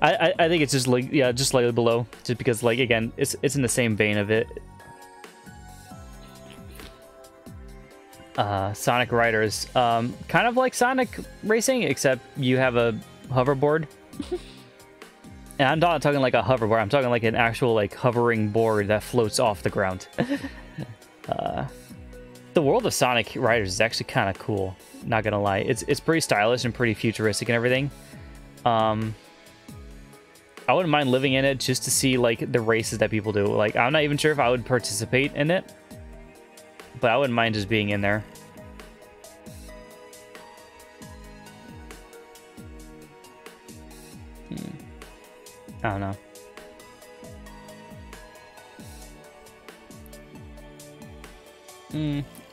I, I, I think it's just like yeah, just slightly below, just because like again, it's it's in the same vein of it. Uh, Sonic Riders, um, kind of like Sonic Racing, except you have a hoverboard [LAUGHS] and I'm not talking like a hoverboard. I'm talking like an actual like hovering board that floats off the ground. [LAUGHS] uh, the world of Sonic Riders is actually kind of cool. Not gonna lie, it's it's pretty stylish and pretty futuristic and everything. Um, I wouldn't mind living in it just to see like the races that people do. Like I'm not even sure if I would participate in it, but I wouldn't mind just being in there. I don't know.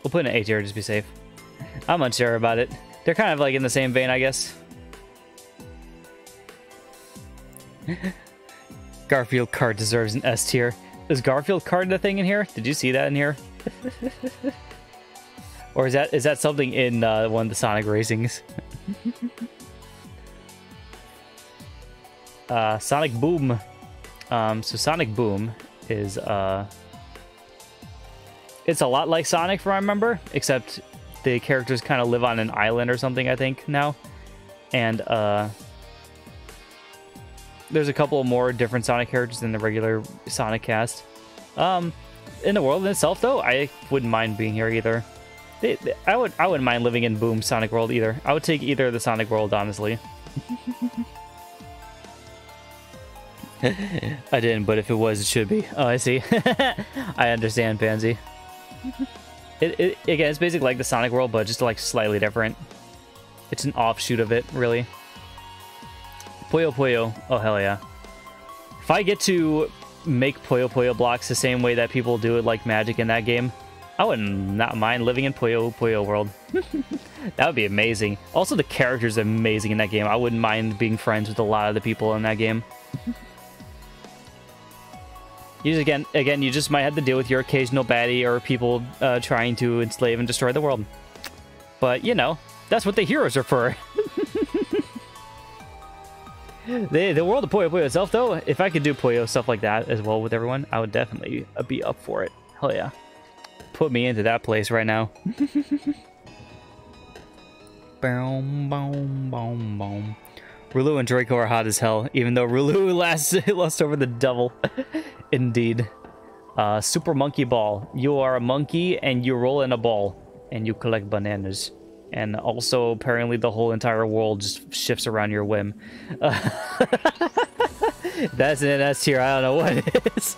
We'll put an A tier just be safe. I'm unsure about it. They're kind of like in the same vein, I guess. [LAUGHS] Garfield Kart deserves an S tier. Is Garfield Kart the thing in here? Did you see that in here? [LAUGHS] or is that is that something in uh, one of the Sonic Racings? [LAUGHS] uh, Sonic Boom. Um, so Sonic Boom is uh, it's a lot like Sonic, from I remember, except the characters kind of live on an island or something. I think now, and uh, there's a couple more different Sonic characters than the regular Sonic cast. Um, in the world in itself, though, I wouldn't mind being here either. They, they, I would I wouldn't mind living in Boom Sonic World either. I would take either of the Sonic World, honestly. [LAUGHS] I didn't, but if it was, it should be. Oh, I see. [LAUGHS] I understand, Pansy. It, it, again, it's basically like the Sonic World, but just like slightly different. It's an offshoot of it, really. Puyo Puyo. Oh, hell yeah. If I get to make Puyo Puyo blocks the same way that people do it like Magic in that game, I would not mind living in Puyo Puyo World. [LAUGHS] that would be amazing. Also, the characters amazing in that game. I wouldn't mind being friends with a lot of the people in that game. You just, again, again, you just might have to deal with your occasional baddie or people uh, trying to enslave and destroy the world. But, you know, that's what the heroes are for. [LAUGHS] the, the world of Puyo Puyo itself, though, if I could do Puyo stuff like that as well with everyone, I would definitely uh, be up for it. Hell yeah. Put me into that place right now. [LAUGHS] boom, boom, boom, boom. Rulue and Draco are hot as hell, even though Rulue [LAUGHS] lost over the devil. Indeed. Uh, Super Monkey Ball. You are a monkey and you roll in a ball and you collect bananas. And also, apparently, the whole entire world just shifts around your whim. Uh, [LAUGHS] that's an S tier. I don't know what it is.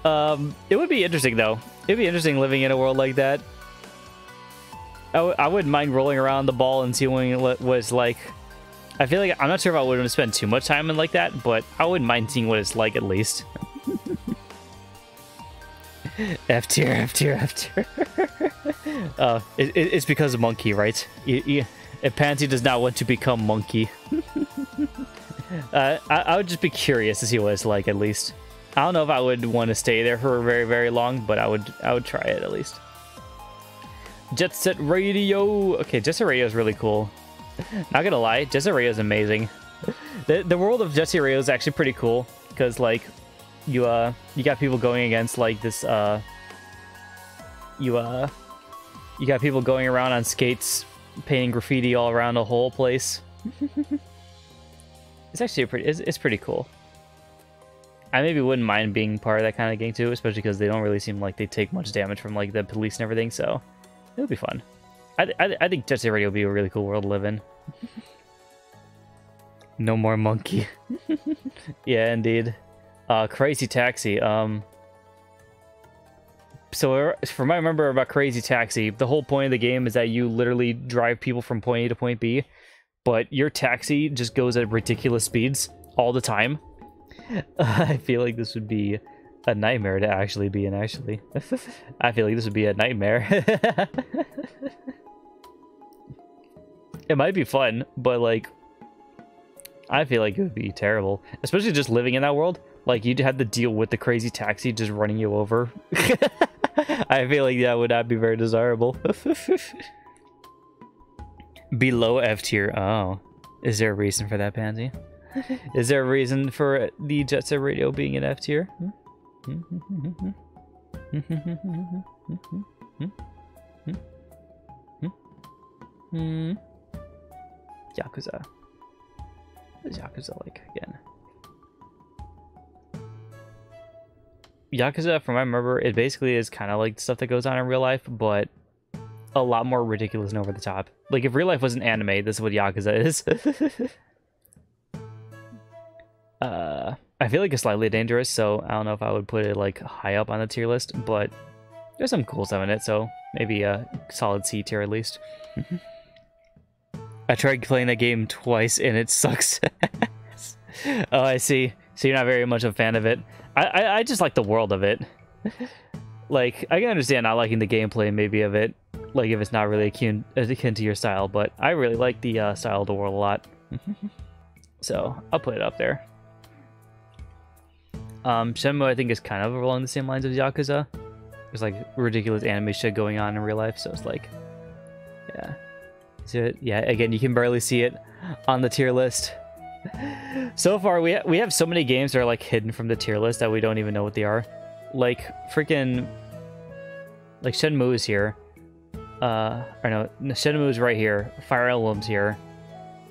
[LAUGHS] um, it would be interesting, though. It'd be interesting living in a world like that. I w- I wouldn't mind rolling around the ball and seeing what was like. I feel like I'm not sure if I would want to spend too much time in like that, but I wouldn't mind seeing what it's like at least. [LAUGHS] F tier, F tier, F tier. [LAUGHS] uh, it, it, it's because of Monkey, right? If Pansy does not want to become Monkey. [LAUGHS] uh, I, I would just be curious to see what it's like at least. I don't know if I would want to stay there for very, very long, but I would I would try it at least. Jet Set Radio. Okay, Jet Set Radio is really cool. [LAUGHS] Not gonna lie, Jet Set is amazing. the The world of Jet Set is actually pretty cool because like you uh you got people going against like this uh you uh you got people going around on skates painting graffiti all around the whole place. [LAUGHS] it's actually pretty it's, it's pretty cool. I maybe wouldn't mind being part of that kind of gang too, especially because they don't really seem like they take much damage from like the police and everything. So it would be fun. I, I, I think Jet Set Radio would be a really cool world to live in. [LAUGHS] no more monkey. [LAUGHS] [LAUGHS] yeah, indeed. Uh, Crazy Taxi. Um, so from what I remember about Crazy Taxi, the whole point of the game is that you literally drive people from point A to point B, but your taxi just goes at ridiculous speeds all the time. I feel like this would be a nightmare to actually be in, actually. I feel like this would be a nightmare. It might be fun, but, like, I feel like it would be terrible. Especially just living in that world. Like, you'd have to deal with the crazy taxi just running you over. [LAUGHS] I feel like that would not be very desirable. [LAUGHS] Below F tier. Oh. Is there a reason for that, Pansy? Is there a reason for the Jet Set Radio being an F tier? Hmm? [LAUGHS] Yakuza. What is Yakuza like again? Yakuza, from what I remember, it basically is kind of like stuff that goes on in real life, but a lot more ridiculous and over the top. Like, if real life was an anime, this is what Yakuza is. [LAUGHS] uh, I feel like it's slightly dangerous, so I don't know if I would put it like high up on the tier list, but there's some cool stuff in it, so maybe a solid C tier at least. I tried playing that game twice and it sucks. [LAUGHS] oh, I see. So you're not very much a fan of it. I, I, I just like the world of it. [LAUGHS] like, I can understand not liking the gameplay maybe of it, like if it's not really akin, akin to your style, but I really like the uh, style of the world a lot. [LAUGHS] so I'll put it up there. Um, Shenmue, I think, is kind of along the same lines of Yakuza. There's like ridiculous anime shit going on in real life, so it's like, yeah. So, yeah, again, you can barely see it on the tier list. so far, we ha we have so many games that are like hidden from the tier list that we don't even know what they are. Like freaking, like Shenmue is here. Uh, or no, Shenmue is right here. Fire Emblem's here.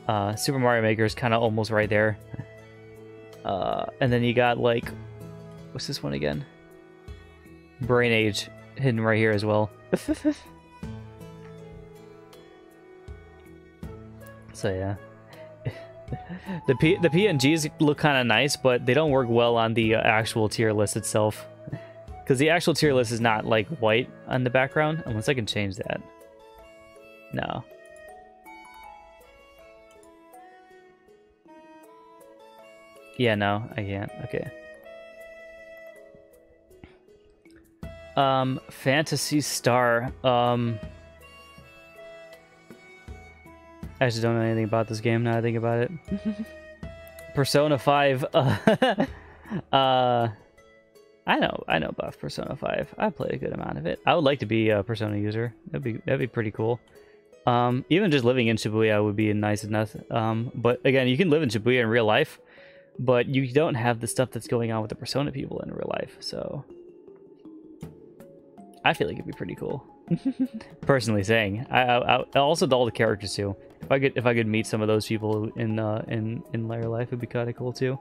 Uh, Super Mario Maker is kind of almost right there. Uh, and then you got like, what's this one again? Brain Age hidden right here as well. [LAUGHS] so yeah. [LAUGHS] the P the PNGs look kind of nice, but they don't work well on the uh, actual tier list itself. Because the actual tier list is not like white on the background, unless I can change that. No. Yeah, no, I can't. Okay. Um, Phantasy Star. Um, I actually don't know anything about this game now I think about it. [LAUGHS] Persona 5. Uh, [LAUGHS] uh, I know, I know about Persona 5. I played a good amount of it. I would like to be a Persona user. That'd be that'd be pretty cool. Um, even just living in Shibuya would be nice enough. Um, but again, you can live in Shibuya in real life, but you don't have the stuff that's going on with the Persona people in real life. So I feel like it'd be pretty cool. Personally saying, I, I, I, also all the characters too. If I could if I could meet some of those people in uh, in in layer life, it'd be kind of cool too.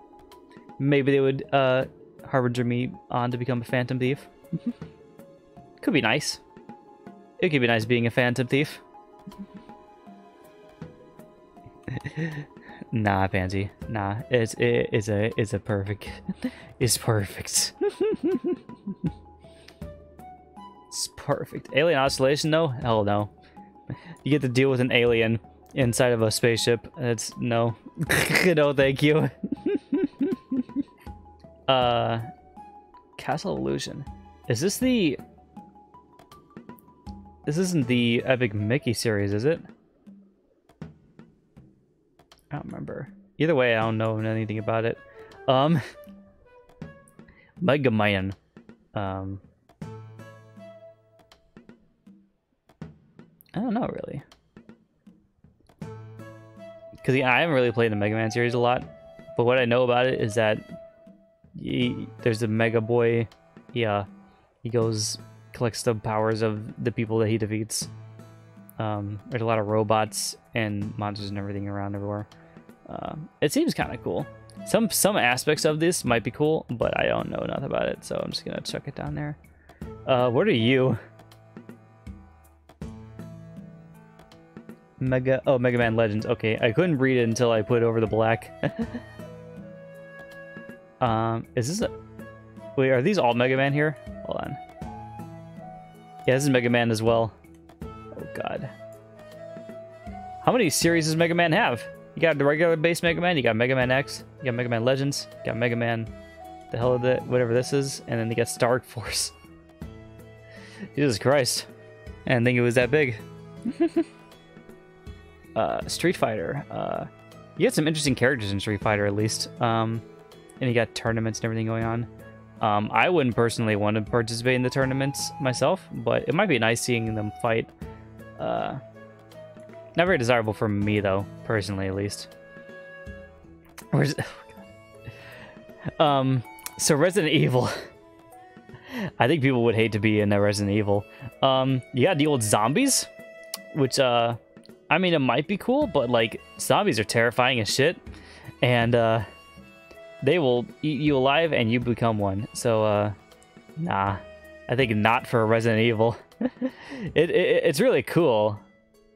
Maybe they would uh, harbinger me on to become a phantom thief. could be nice. It could be nice being a phantom thief. [LAUGHS] nah, Pansy. Nah, it's it is a it's a perfect. it's perfect. [LAUGHS] it's perfect. Alien Isolation though? Hell no. You get to deal with an alien inside of a spaceship. It's no. [LAUGHS] no, thank you. [LAUGHS] uh Castle Illusion. Is this the This isn't the Epic Mickey series, is it? I don't remember. Either way, I don't know anything about it. Um [LAUGHS] Mega Man. Um I don't know really. Because yeah, I haven't really played the Mega Man series a lot, but what I know about it is that he, there's a Mega Boy. Yeah, he goes collects the powers of the people that he defeats. Um, there's a lot of robots and monsters and everything around everywhere. Uh, it seems kind of cool. Some some aspects of this might be cool, but I don't know enough about it, so I'm just gonna chuck it down there. Uh, what are you? Mega, oh, Mega Man Legends. Okay, I couldn't read it until I put over the black. [LAUGHS] um, is this a, wait, are these all Mega Man here? Hold on. Yeah, this is Mega Man as well. Oh, God. How many series does Mega Man have? You got the regular base Mega Man, you got Mega Man X, you got Mega Man Legends, you got Mega Man, the hell of it, whatever this is, and then you got Star [LAUGHS] Force. Jesus Christ. I didn't think it was that big. [LAUGHS] uh, Street Fighter. Uh, you get some interesting characters in Street Fighter, at least. Um, and you got tournaments and everything going on. Um, I wouldn't personally want to participate in the tournaments myself, but it might be nice seeing them fight. Uh, not very desirable for me, though, personally, at least. Where's... [LAUGHS] Oh, um, so Resident Evil. [LAUGHS] I think people would hate to be in a Resident Evil. Um, you gotta deal with zombies, which, uh, I mean, it might be cool, but like zombies are terrifying as shit, and uh, they will eat you alive and you become one. So, uh, nah, I think not for Resident Evil. [LAUGHS] it, it it's really cool,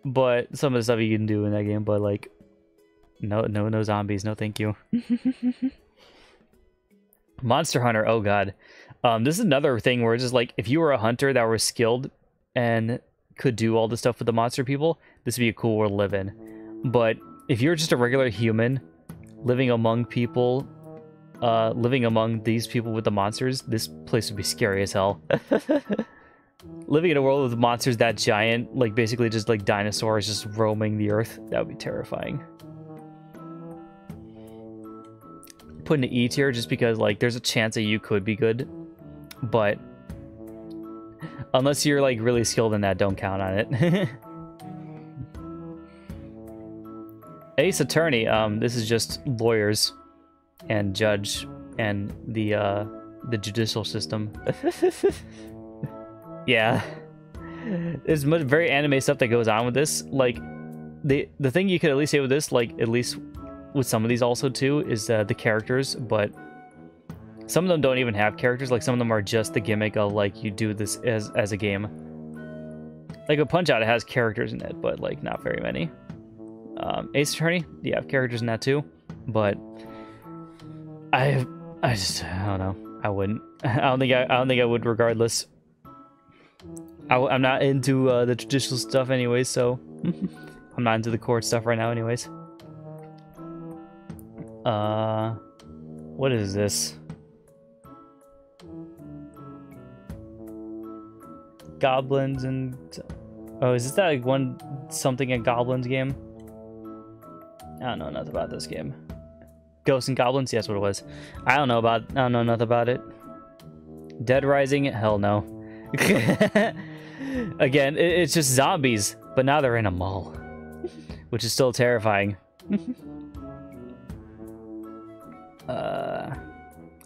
but some of the stuff you can do in that game, but like, no, no, no zombies, no, thank you. [LAUGHS] Monster Hunter, oh god. Um, this is another thing where it's just like if you were a hunter that was skilled and could do all the stuff with the monster people, this would be a cool world to live in. But if you're just a regular human living among people, uh, living among these people with the monsters, this place would be scary as hell. [LAUGHS] living in a world with monsters that giant, like basically just like dinosaurs just roaming the earth, that would be terrifying. Put an E tier just because like there's a chance that you could be good, but unless you're like really skilled in that, don't count on it. [LAUGHS] Ace Attorney, um, this is just lawyers and judge and the uh the judicial system. [LAUGHS] yeah. There's much very anime stuff that goes on with this. Like the the thing you could at least say with this, like at least with some of these also too, is uh, the characters, but some of them don't even have characters. Like some of them are just the gimmick of like you do this as as a game. Like a Punch Out, it has characters in it, but like not very many. Um, Ace Attorney, yeah, have characters in that too, but I, I just, I don't know. I wouldn't. [LAUGHS] I don't think I, I don't think I would regardless. I, am not into uh, the traditional stuff anyways, so [LAUGHS] I'm not into the court stuff right now anyways. Uh, what is this? Goblins and oh, is this that like one something a goblins game? I don't know nothing about this game. Ghosts and Goblins? Yes, what it was. I don't know about. I don't know nothing about it. Dead Rising? Hell no. [LAUGHS] Again, it, it's just zombies, but now they're in a mall, [LAUGHS] which is still terrifying. [LAUGHS] uh,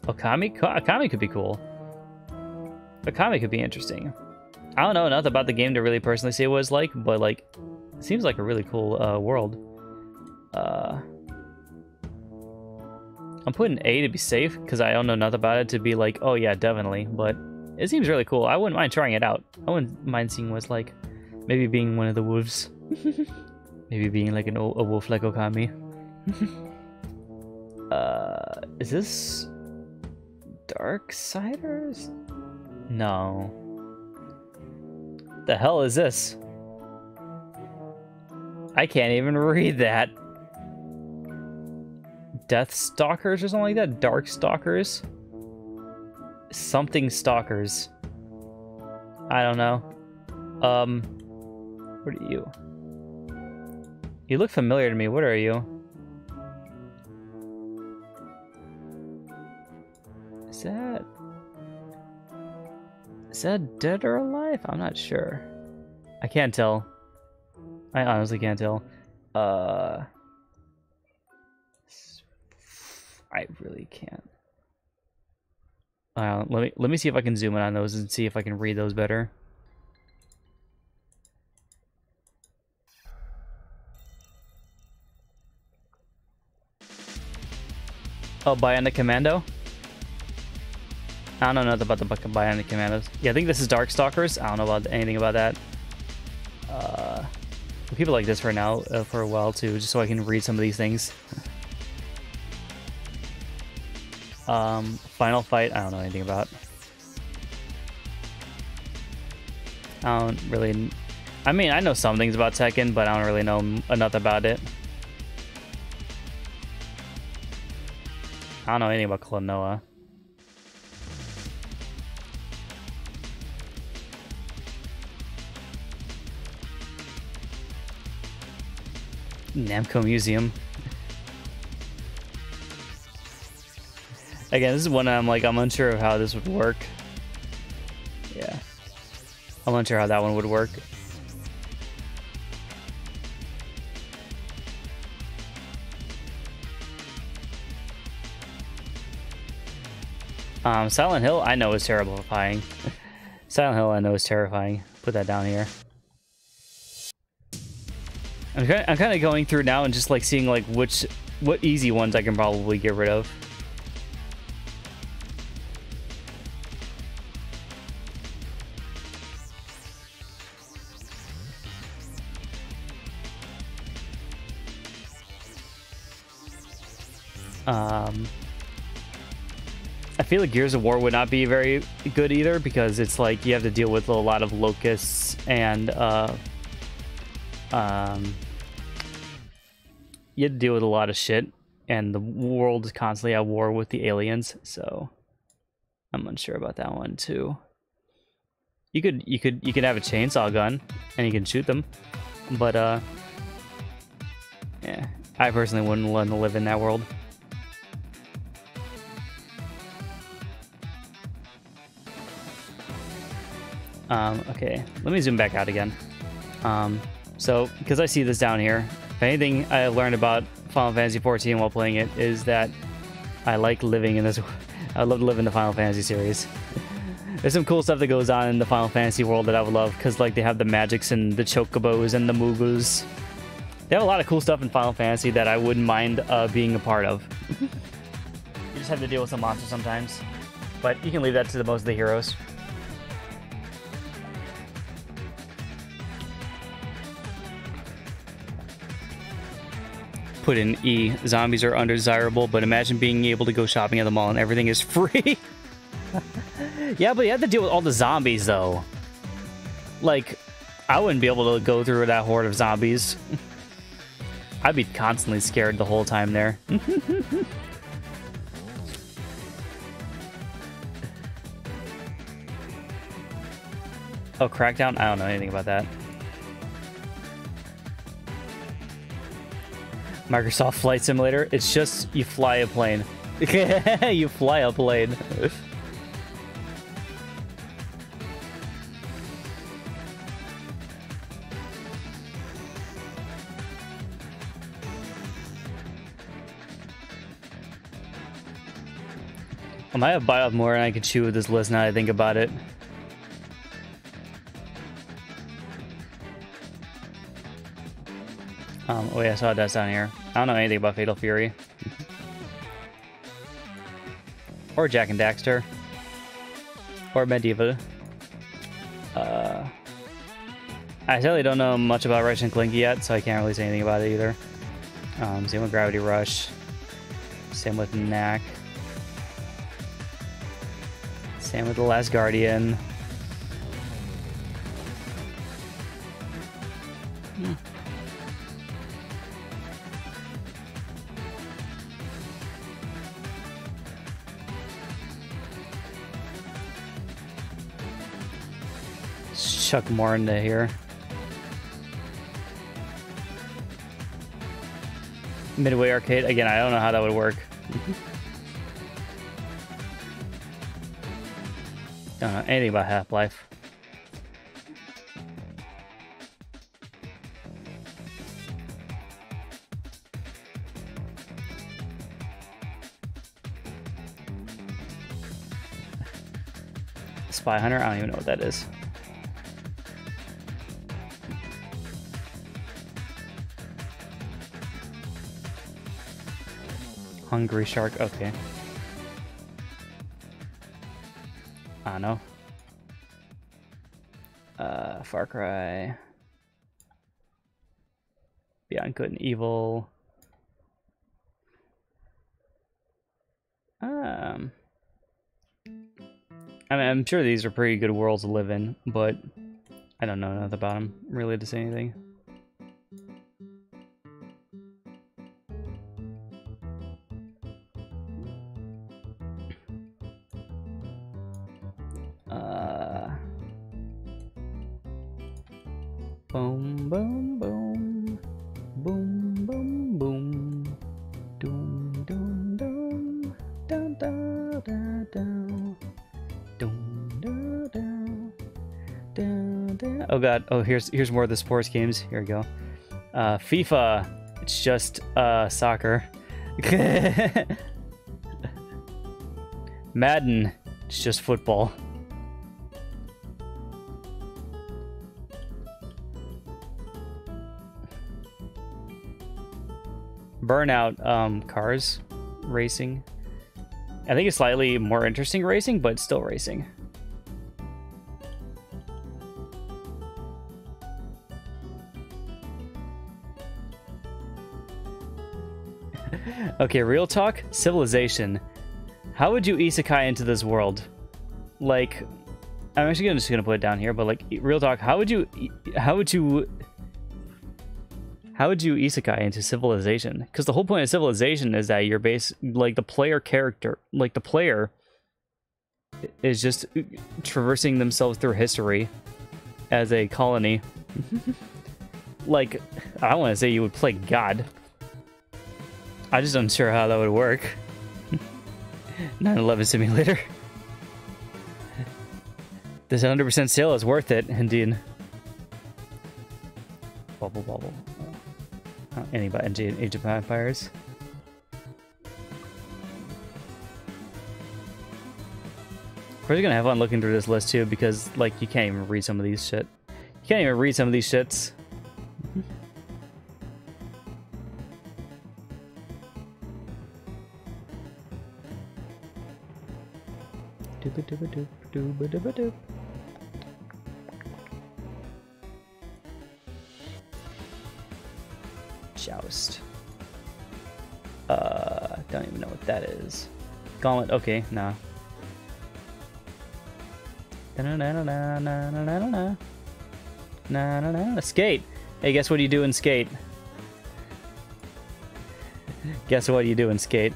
Okami? Okami could be cool. Okami could be interesting. I don't know enough about the game to really personally see what it's like, but like, it seems like a really cool uh, world. Uh, I'm putting A to be safe because I don't know nothing about it to be like, oh yeah, definitely. But it seems really cool. I wouldn't mind trying it out. I wouldn't mind seeing what's like. Maybe being one of the wolves. [LAUGHS] Maybe being like an, a wolf like Okami. [LAUGHS] uh, is this Dark Darksiders? No. The hell is this? I can't even read that. Death Stalkers or something like that? Dark Stalkers? Something Stalkers. I don't know. Um, what are you? You look familiar to me. What are you? Is that... Is that dead or alive? I'm not sure. I can't tell. I honestly can't tell. Uh... I really can't. Uh, let me let me see if I can zoom in on those and see if I can read those better. Oh, Bionic Commando? I don't know nothing about the Bionic Commandos. Yeah, I think this is Darkstalkers. I don't know about anything about that. Uh, it like this for now, uh, for a while too, just so I can read some of these things. Um, Final Fight, I don't know anything about. I don't really... I mean, I know some things about Tekken, but I don't really know enough about it. I don't know anything about Klonoa. Namco Museum. Again, this is one I'm like, I'm unsure of how this would work. Yeah. I'm unsure how that one would work. Um, Silent Hill, I know is terrifying. [LAUGHS] Silent Hill, I know is terrifying. Put that down here. I'm kind, I'm kind of going through now and just like seeing like which, what easy ones I can probably get rid of. Feel like Gears of War would not be very good either because it's like you have to deal with a lot of locusts and uh, um, you have to deal with a lot of shit, and the world is constantly at war with the aliens. So I'm unsure about that one too. You could you could you could have a chainsaw gun and you can shoot them, but uh, yeah, I personally wouldn't want to live in that world. Um, okay, let me zoom back out again. Um, so, because I see this down here, if anything I learned about Final Fantasy XIV while playing it is that I like living in this. [LAUGHS] I love to live in the Final Fantasy series. [LAUGHS] There's some cool stuff that goes on in the Final Fantasy world that I would love, because like they have the magics and the chocobos and the moogus. They have a lot of cool stuff in Final Fantasy that I wouldn't mind uh, being a part of. [LAUGHS] you just have to deal with some monsters sometimes, but you can leave that to the most of the heroes. Put in E. Zombies are undesirable, but imagine being able to go shopping at the mall and everything is [LAUGHS] free. [LAUGHS] yeah, but you have to deal with all the zombies, though. Like, I wouldn't be able to go through that horde of zombies. [LAUGHS] I'd be constantly scared the whole time there. oh, Crackdown? I don't know anything about that. Microsoft Flight Simulator. It's just you fly a plane. [LAUGHS] you fly a plane. I might have bought off more and I could chew with this list now I think about it. Um, oh yeah, I saw that down here. I don't know anything about Fatal Fury. or Jak and Daxter. Or MediEvil. Uh, I certainly don't know much about Rush and Clank yet, so I can't really say anything about it either. Um, same with Gravity Rush. Same with Knack. Same with The Last Guardian. Chuck more into here. Midway Arcade. Again, I don't know how that would work. don't know anything about Half-Life. Spy Hunter? I don't even know what that is. Hungry shark, okay. I know. Uh, Far Cry. Beyond Good and Evil. Um, I mean, I'm sure these are pretty good worlds to live in, but I don't know enough about them really to say anything. God. Oh, here's here's more of the sports games. Here we go. Uh, FIFA. It's just uh, soccer. [LAUGHS] Madden. It's just football. Burnout um, cars racing. I think it's slightly more interesting racing, but still racing. [LAUGHS] Okay, real talk. Civilization. How would you isekai into this world? Like, I'm actually gonna, just gonna put it down here, but like, real talk, how would you, how would you, how would you isekai into civilization? Because the whole point of civilization is that you're base, like the player character, like the player is just traversing themselves through history as a colony. [LAUGHS] like, I want to say you would play God. I just unsure how that would work. [LAUGHS] 9-11 simulator. [LAUGHS] This 100% sale is worth it, indeed. Bubble Bobble. Uh, any about Age of Empires? We're gonna have fun looking through this list too, because like you can't even read some of these shit. You can't even read some of these shits. Joust. Uh, don't even know what that is. Gauntlet, okay, nah. Skate! Hey, guess what you do in Skate? guess what you do in Skate?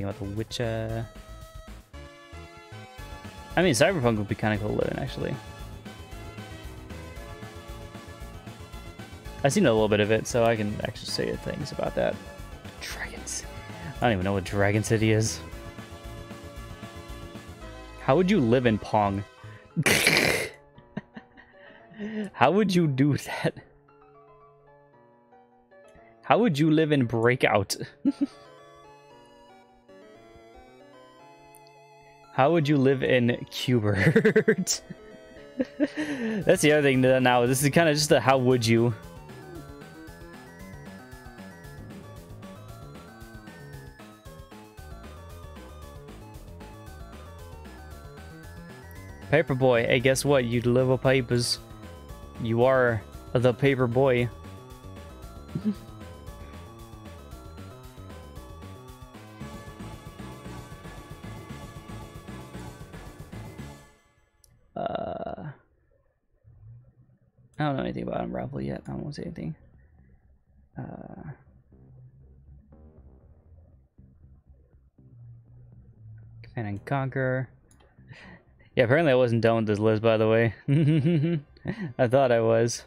Anything about The Witcher. I mean, Cyberpunk would be kind of cool living, actually. I've seen a little bit of it, so I can actually say things about that. Dragons. I don't even know what Dragon City is. How would you live in Pong? [LAUGHS] How would you do that? How would you live in Breakout? [LAUGHS] How would you live in Q*bert? [LAUGHS] That's the other thing now. This is kind of just a how would you. Paperboy, hey, guess what? You deliver papers. You are the paper boy. [LAUGHS] anything about Unravel yet. I won't say anything. Uh, Command and Conquer. Yeah, apparently I wasn't done with this list, by the way. [LAUGHS] I thought I was,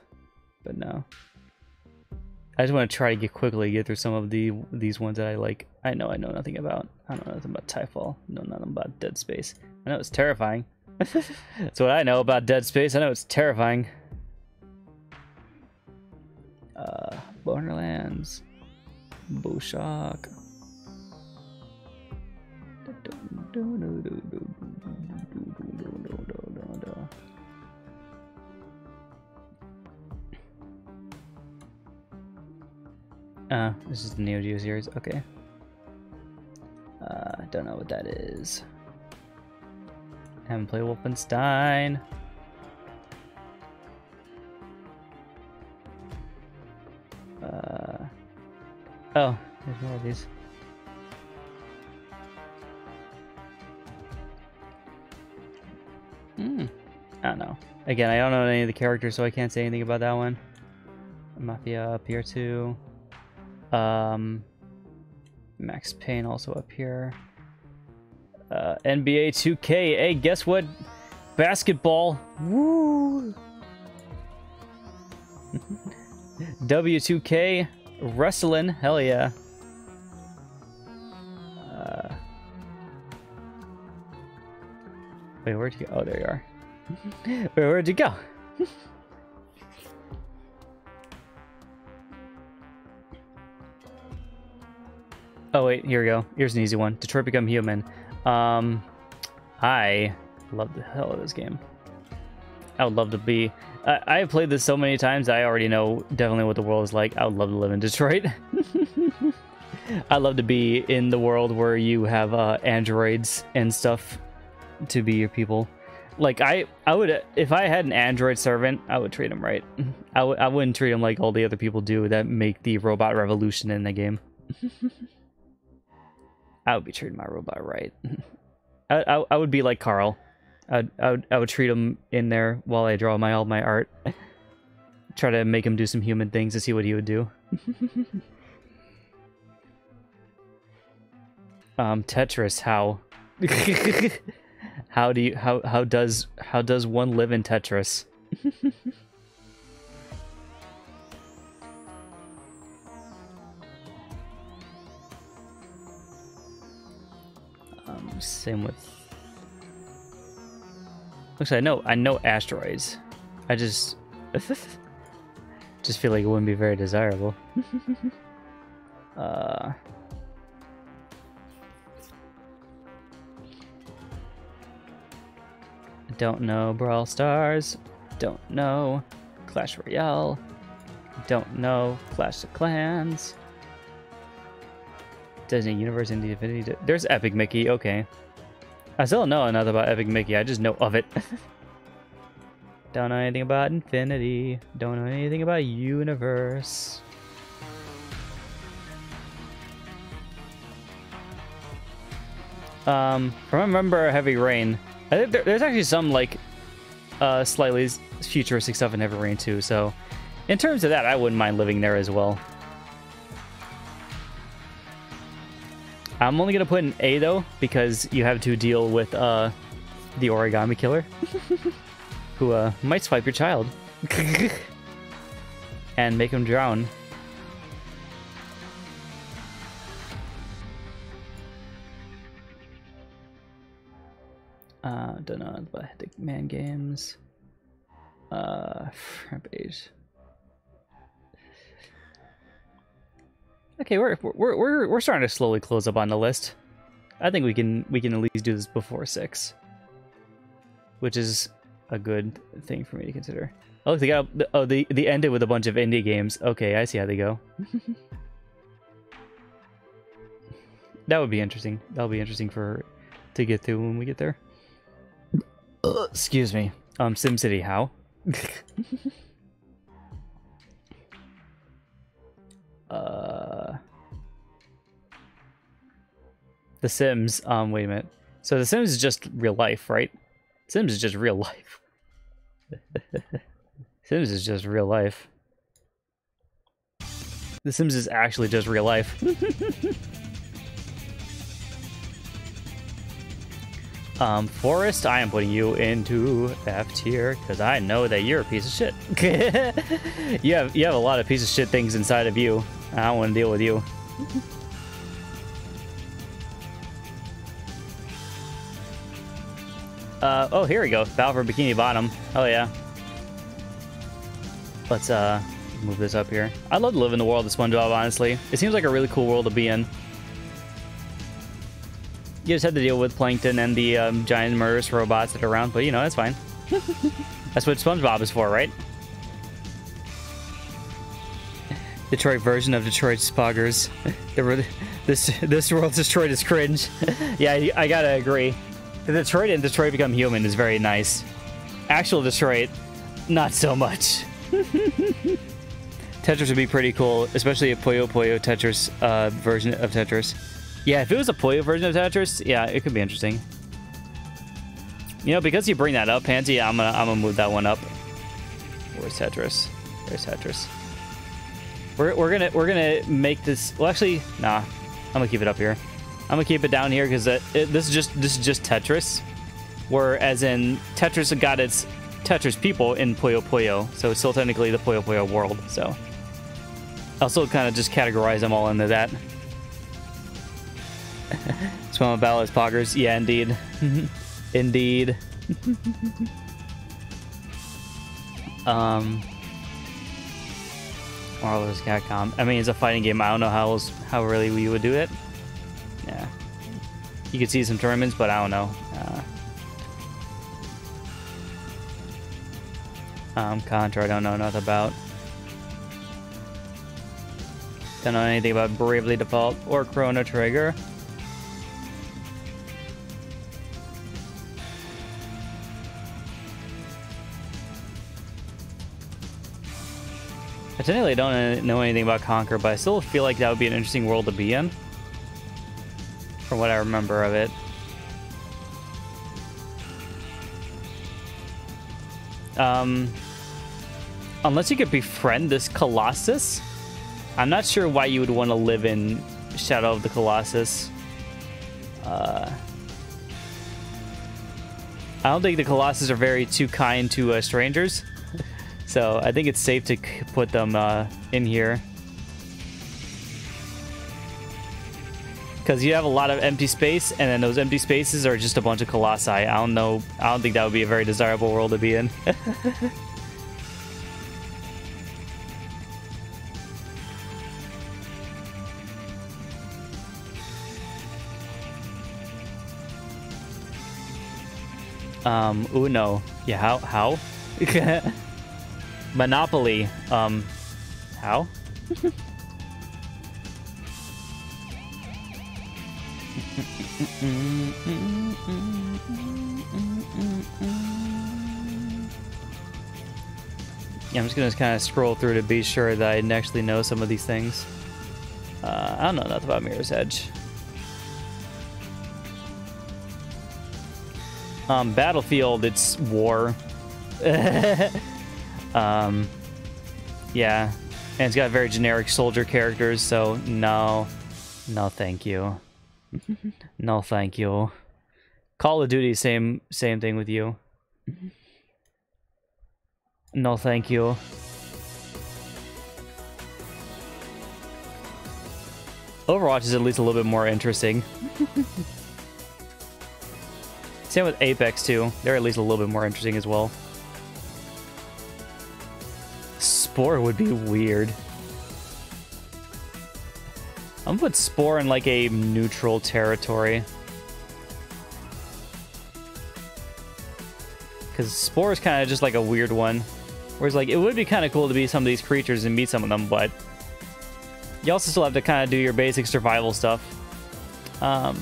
but no. I just want to try to get quickly get through some of the these ones that I like. I know I know nothing about. I don't know nothing about Titanfall. I know nothing about Dead Space. I know it's terrifying. [LAUGHS] That's what I know about Dead Space. I know it's terrifying. Uh, Borderlands. Bioshock. Uh, this is the Neo Geo series. Okay. Uh, don't know what that is. Haven't played Wolfenstein. Oh, there's more of these. Hmm. I don't know. Again, I don't know any of the characters, so I can't say anything about that one. Mafia up here too. Um, Max Payne also up here. Uh, NBA 2K. Hey, guess what? Basketball. Woo! [LAUGHS] W2K wrestling. Hell yeah. Uh, wait, where'd you go? Oh, there you are. [LAUGHS] wait, where'd you go? [LAUGHS] oh, wait, here we go. Here's an easy one. Detroit Become Human. Um, I love the hell of this game. I would love to be. I, I have played this so many times. I already know definitely what the world is like. I would love to live in Detroit. [LAUGHS] I love to be in the world where you have uh, androids and stuff to be your people. Like I, I would if I had an android servant, I would treat him right. [LAUGHS] I w- I wouldn't treat him like all the other people do that make the robot revolution in the game. [LAUGHS] I would be treating my robot right. I, I, I would be like Carl. I'd, I would I would treat him in there while I draw my all my art. [LAUGHS] Try to make him do some human things to see what he would do. [LAUGHS] um, Tetris, how? [LAUGHS] how do you how how does how does one live in Tetris? um, same with. Looks like I know I know asteroids. I just [LAUGHS] just feel like it wouldn't be very desirable. [LAUGHS] uh. Don't know Brawl Stars. Don't know Clash Royale. Don't know Clash of Clans. Disney Universe Indie Infinity. There's Epic Mickey. Okay. I still don't know enough about Epic Mickey. I just know of it. [LAUGHS] don't know anything about Infinity. Don't know anything about Universe. Um, remember Heavy Rain. I think there, there's actually some like uh, slightly futuristic stuff in Heavy Rain too. So, in terms of that, I wouldn't mind living there as well. I'm only gonna put an A though because you have to deal with uh, the origami killer, [LAUGHS] who uh, might swipe your child [LAUGHS] and make him drown. Uh, don't know the Man games. Uh, [SIGHS] front. Okay, we're we're we're we're starting to slowly close up on the list. I think we can we can at least do this before six, which is a good thing for me to consider. Oh, look, they got oh they they ended with a bunch of indie games. Okay, I see how they go. [LAUGHS] that would be interesting. That'll be interesting for to get through when we get there. Uh, excuse me. Um, SimCity, how? [LAUGHS] uh, the Sims. Um, wait a minute. So the Sims is just real life, right? Sims is just real life. [LAUGHS] Sims is just real life. The Sims is actually just real life. [LAUGHS] Um, Forest, I am putting you into F tier because I know that you're a piece of shit. [LAUGHS] you have you have a lot of piece of shit things inside of you. I don't want to deal with you. uh, oh, here we go. Battle for Bikini Bottom. Oh yeah. Let's uh move this up here. I'd love to live in the world of SpongeBob. Honestly, it seems like a really cool world to be in you just have to deal with Plankton and the um, giant murderous robots that are around, but you know, that's fine. [LAUGHS] that's what SpongeBob is for, right? Detroit version of Detroit Spoggers. [LAUGHS] this this world Detroit is cringe. [LAUGHS] yeah, I, I gotta agree. The Detroit and Detroit Become Human is very nice. Actual Detroit, not so much. [LAUGHS] Tetris would be pretty cool, especially a Puyo Puyo Tetris uh, version of Tetris. Yeah, if it was a Puyo version of Tetris, yeah, it could be interesting. You know, because you bring that up, Pansy, I'm gonna I'm gonna move that one up. Where's Tetris? Where's Tetris. We're we're gonna we're gonna make this. Well, actually, nah. I'm gonna keep it up here. I'm gonna keep it down here because this is just this is just Tetris. Whereas in Tetris got its Tetris people in Puyo Puyo, so it's still technically the Puyo Puyo world. So I'll still kind of just categorize them all into that. [LAUGHS] Swim about as poggers. Yeah, indeed. [LAUGHS] indeed. [LAUGHS] um, Marvel's Capcom. I mean, it's a fighting game. I don't know how else, how really we would do it. Yeah. You could see some tournaments, but I don't know. Uh, um, Contra, I don't know nothing about. Don't know anything about Bravely Default or Chrono Trigger. I technically don't know anything about Conquer, but I still feel like that would be an interesting world to be in. From what I remember of it. Um, unless you could befriend this Colossus, I'm not sure why you would want to live in Shadow of the Colossus. Uh, I don't think the Colossus are very too kind to uh, strangers. So I think it's safe to put them uh, in here. Because you have a lot of empty space, and then those empty spaces are just a bunch of colossi. I don't know. I don't think that would be a very desirable world to be in. [LAUGHS] um, Uno. Yeah, how? How? [LAUGHS] Monopoly. Um, how? yeah, I'm just gonna kind of scroll through to be sure that I actually know some of these things. Uh, I don't know nothing about Mirror's Edge. Um, Battlefield, it's war. [LAUGHS] Um, yeah, and it's got very generic soldier characters, so no, no, thank you, [LAUGHS] no, thank you. Call of Duty, same, same thing with you. No, thank you. Overwatch is at least a little bit more interesting. [LAUGHS] Same with Apex too. They're at least a little bit more interesting as well. Spore would be weird. I'm gonna put Spore in like a neutral territory. Because Spore is kind of just like a weird one. Whereas like, it would be kind of cool to be some of these creatures and meet some of them, but... You also still have to kind of do your basic survival stuff. Um,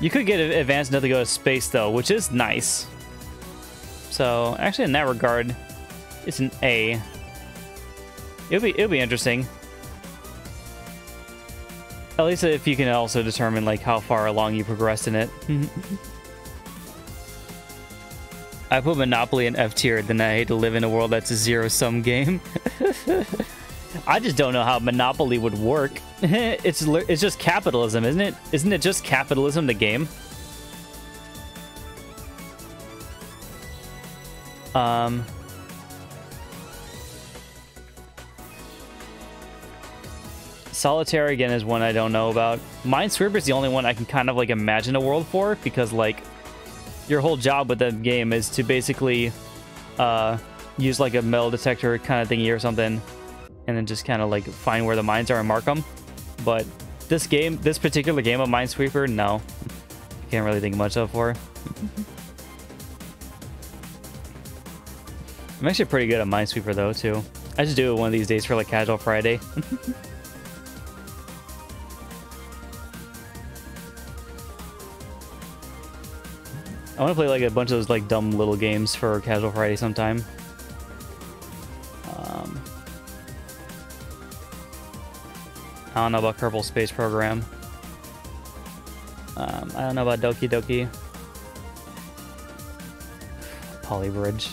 you could get advanced enough to go to space though, which is nice. So actually, in that regard, it's an A. It'll be it'll be interesting. At least if you can also determine like how far along you progressed in it. [LAUGHS] I put Monopoly in F tier, then I hate to live in a world that's a zero sum game. [LAUGHS] I just don't know how Monopoly would work. [LAUGHS] it's it's just capitalism, isn't it? Isn't it just capitalism the game? Um, Solitaire again is one I don't know about. Minesweeper is the only one I can kind of like imagine a world for because like your whole job with the game is to basically uh, use like a metal detector kind of thingy or something and then just kind of like find where the mines are and mark them. But this game, this particular game of Minesweeper, no. [LAUGHS] Can't really think much of for. I'm actually pretty good at Minesweeper though, too. I just do it one of these days for like casual Friday. [LAUGHS] I want to play like a bunch of those like dumb little games for casual Friday sometime. Um, I don't know about Kerbal Space Program. Um, I don't know about Doki Doki. Poly Bridge.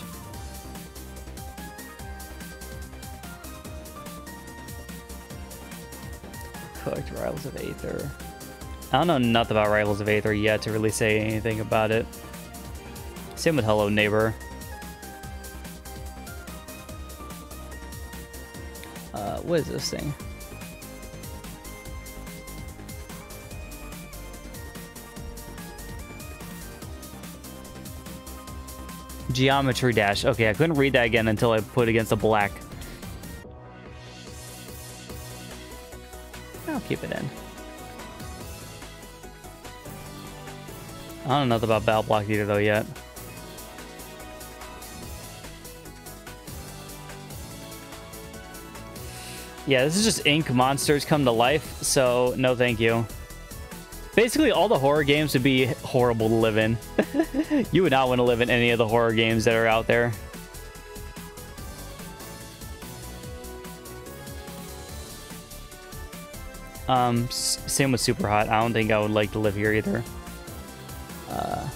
Collect Rivals of Aether. I don't know nothing about Rivals of Aether yet to really say anything about it. Same with Hello Neighbor. Uh, what is this thing? Geometry Dash. Okay, I couldn't read that again until I put against the black. Keep it in. I don't know about Battle Block either though yet. Yeah, this is just ink monsters come to life, so no thank you. Basically, all the horror games would be horrible to live in. [LAUGHS] you would not want to live in any of the horror games that are out there. Um, same with Super Hot. I don't think I would like to live here either. Uh,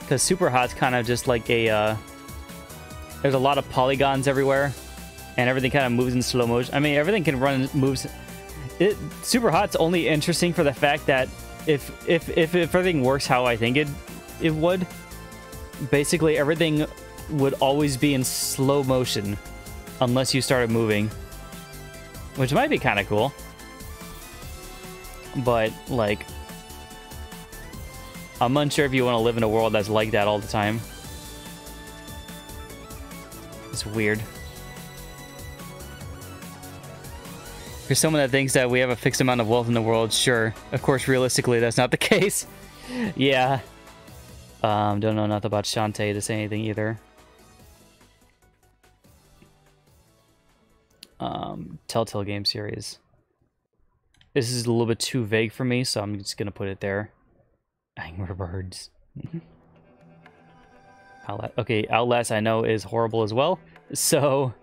because Super Hot's kind of just like a, uh, there's a lot of polygons everywhere, and everything kind of moves in slow motion. I mean, everything can run, moves. It, Super Hot's only interesting for the fact that if, if, if, if everything works how I think it, it would, basically everything would always be in slow motion unless you started moving. Which might be kind of cool. But, like, I'm unsure if you want to live in a world that's like that all the time. It's weird. There's someone that thinks that we have a fixed amount of wealth in the world. Sure. Of course, realistically, that's not the [LAUGHS] case. yeah. Um, don't know enough about Shantae to say anything either. Um, Telltale game series. This is a little bit too vague for me, so I'm just gonna put it there. [LAUGHS] Angry Birds. [LAUGHS] Outlast. Okay, Outlast I know is horrible as well, [LAUGHS] so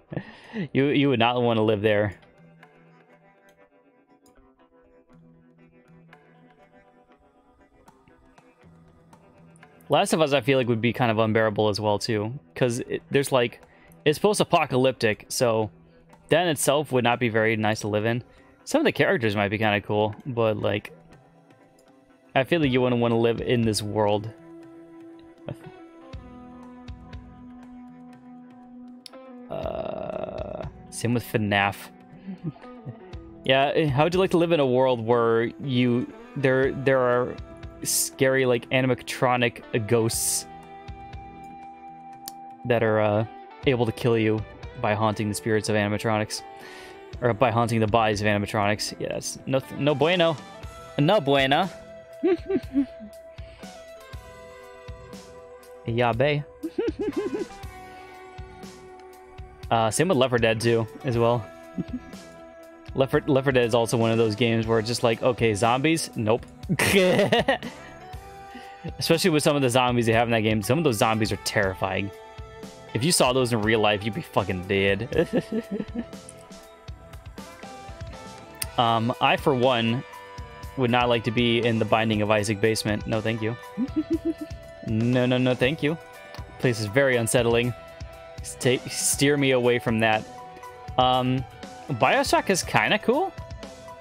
you you would not want to live there. Last of Us, I feel like would be kind of unbearable as well too, because there's like it's post-apocalyptic, so that in itself would not be very nice to live in. Some of the characters might be kind of cool, but like, I feel like you wouldn't want to live in this world. Uh, same with FNAF. [LAUGHS] yeah, eh, how would you like to live in a world where you there there are scary like animatronic ghosts that are uh, able to kill you by haunting the spirits of animatronics. Or by haunting the bodies of animatronics. Yes. No, no bueno. No bueno. [LAUGHS] Yabe. [LAUGHS] uh, same with Left 4 Dead 2 as well. Left 4, Left 4 Dead is also one of those games where it's just like, okay, zombies? Nope. [LAUGHS] Especially with some of the zombies they have in that game. Some of those zombies are terrifying. If you saw those in real life, you'd be fucking dead. [LAUGHS] um, I, for one, would not like to be in the Binding of Isaac basement. No, thank you. [LAUGHS] no, no, no, thank you. Place is very unsettling. Stay, steer me away from that. Um, Bioshock is kind of cool.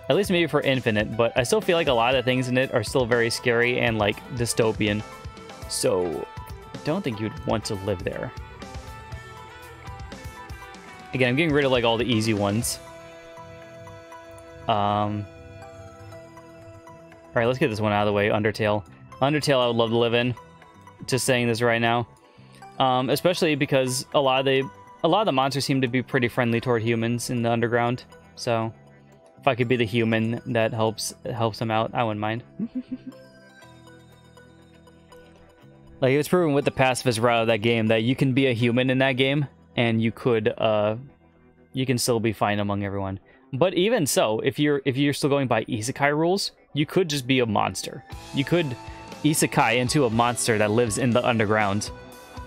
At least maybe for Infinite, but I still feel like a lot of the things in it are still very scary and, like, dystopian. So, don't think you'd want to live there. Again, I'm getting rid of like all the easy ones. Um. All right, let's get this one out of the way. Undertale. Undertale, I would love to live in. Just saying this right now. Um, especially because a lot of the a lot of the monsters seem to be pretty friendly toward humans in the underground. So, if I could be the human that helps helps them out, I wouldn't mind. [LAUGHS] like it was proven with the pacifist route of that game that you can be a human in that game and you could uh you can still be fine among everyone. But even so, if you're if you're still going by isekai rules, you could just be a monster. You could isekai into a monster that lives in the underground,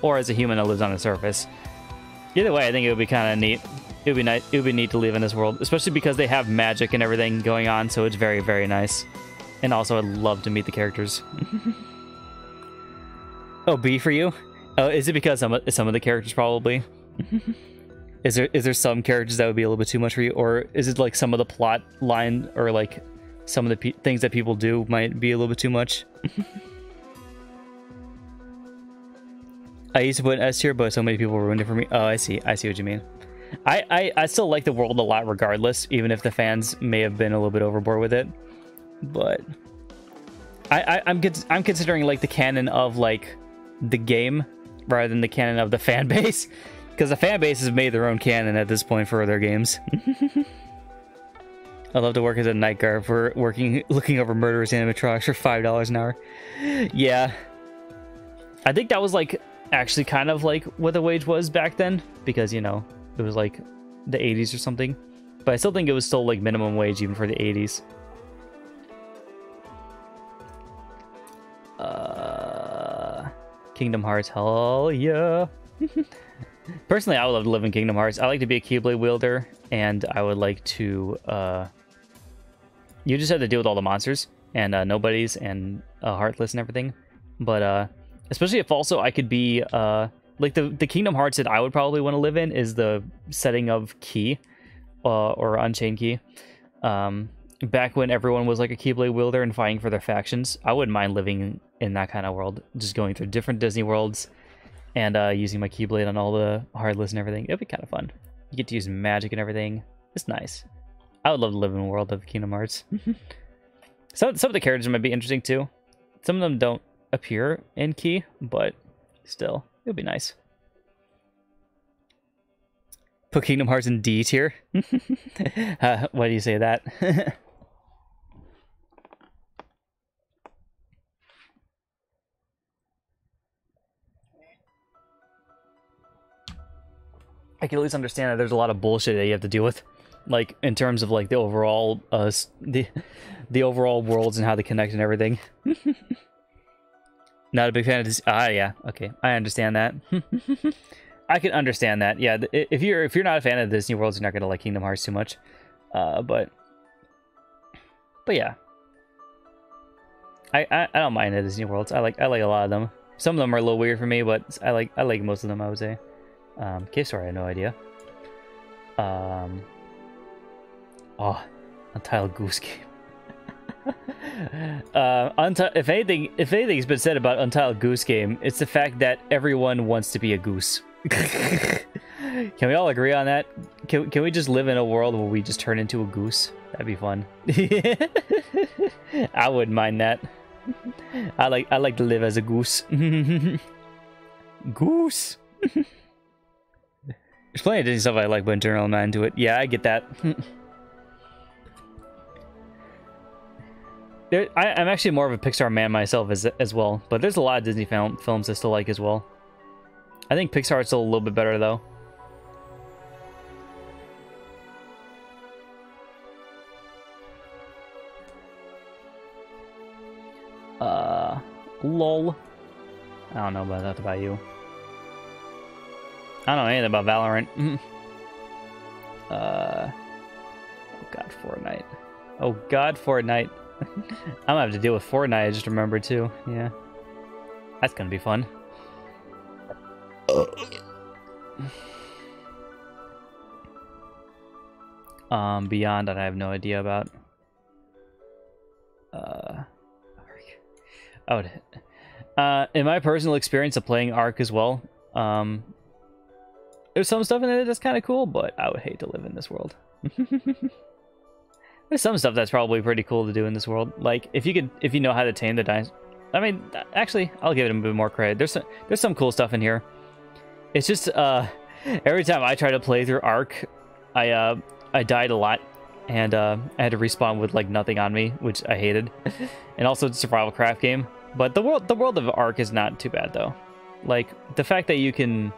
or as a human that lives on the surface. Either way, I think it would be kind of neat. It would be nice. It would be neat to live in this world, especially because they have magic and everything going on. So it's very, very nice. And also, I'd love to meet the characters. [LAUGHS] oh, B for you? Oh, is it because some of, some of the characters probably? Is there is there some characters that would be a little bit too much for you, or is it like some of the plot line or like some of the things that people do might be a little bit too much? I used to put an S tier, but so many people ruined it for me. Oh, I see. I see what you mean. I, I, I still like the world a lot regardless, even if the fans may have been a little bit overboard with it. But I, I I'm I'm considering like the canon of like the game rather than the canon of the fan [LAUGHS] base. Because the fan base has made their own canon at this point for their games. [LAUGHS] I'd love to work as a night guard for working, looking over murderous animatronics for $5 an hour. Yeah. I think that was like, actually kind of like what the wage was back then. Because, you know, it was like the 80s or something. But I still think it was still like minimum wage even for the 80s. Uh, Kingdom Hearts, hell yeah. [LAUGHS] Personally, I would love to live in Kingdom Hearts. I like to be a Keyblade wielder, and I would like to. Uh, you just have to deal with all the monsters and uh, nobodies and uh, Heartless and everything. But uh, especially if also I could be uh, like the the Kingdom Hearts that I would probably want to live in is the setting of Key uh, or Unchained Key. Um, back when everyone was like a Keyblade wielder and fighting for their factions, I wouldn't mind living in that kind of world, just going through different Disney worlds and uh, using my Keyblade on all the Heartless and everything. It'd be kind of fun. You get to use magic and everything. It's nice. I would love to live in a world of Kingdom Hearts. [LAUGHS] some some of the characters might be interesting too. Some of them don't appear in Key, but still, it would be nice. Put Kingdom Hearts in D tier. [LAUGHS] uh, why do you say that? [LAUGHS] I can at least understand that there's a lot of bullshit that you have to deal with, like in terms of like the overall uh the the overall worlds and how they connect and everything. [LAUGHS] Not a big fan of this. Ah, yeah. Okay, I understand that. [LAUGHS] I can understand that. Yeah, if you're if you're not a fan of Disney worlds, you're not gonna like Kingdom Hearts too much. Uh, but but yeah, I, I I don't mind the Disney worlds. I like I like a lot of them. Some of them are a little weird for me, but I like I like most of them. I would say. Um, Story, I had no idea. Um, oh, Untitled Goose Game. [LAUGHS] uh, Unti- if anything, if anything's been said about Untitled Goose Game, it's the fact that everyone wants to be a goose. [LAUGHS] can we all agree on that? Can can we just live in a world where we just turn into a goose? That'd be fun. [LAUGHS] I wouldn't mind that. I like I like to live as a goose. goose. There's plenty of Disney stuff I like, but in I'm not into it. Yeah, I get that. [LAUGHS] there, I, am actually more of a Pixar man myself as as well, but there's a lot of Disney film, films I still like as well. I think Pixar is still a little bit better though. Uh, lol. I don't know about that about you. I don't know anything about Valorant. [LAUGHS] uh, oh god, Fortnite. Oh god, Fortnite. [LAUGHS] I'm gonna have to deal with Fortnite, I just remember too. Yeah. That's gonna be fun. [SIGHS] um, Beyond, I have no idea about. Uh, would. [LAUGHS] Uh, in my personal experience of playing Ark as well, um, there's some stuff in it that's kind of cool, but I would hate to live in this world. [LAUGHS] There's some stuff that's probably pretty cool to do in this world. Like if you could, if you know how to tame the dinosaur. I mean, actually, I'll give it a bit more credit. There's some, there's some cool stuff in here. It's just uh, [LAUGHS] every time I try to play through Ark, I uh, I died a lot, and uh, I had to respawn with like nothing on me, which I hated. [LAUGHS] and also, it's a survival craft game. But the world, the world of Ark is not too bad though. Like the fact that you can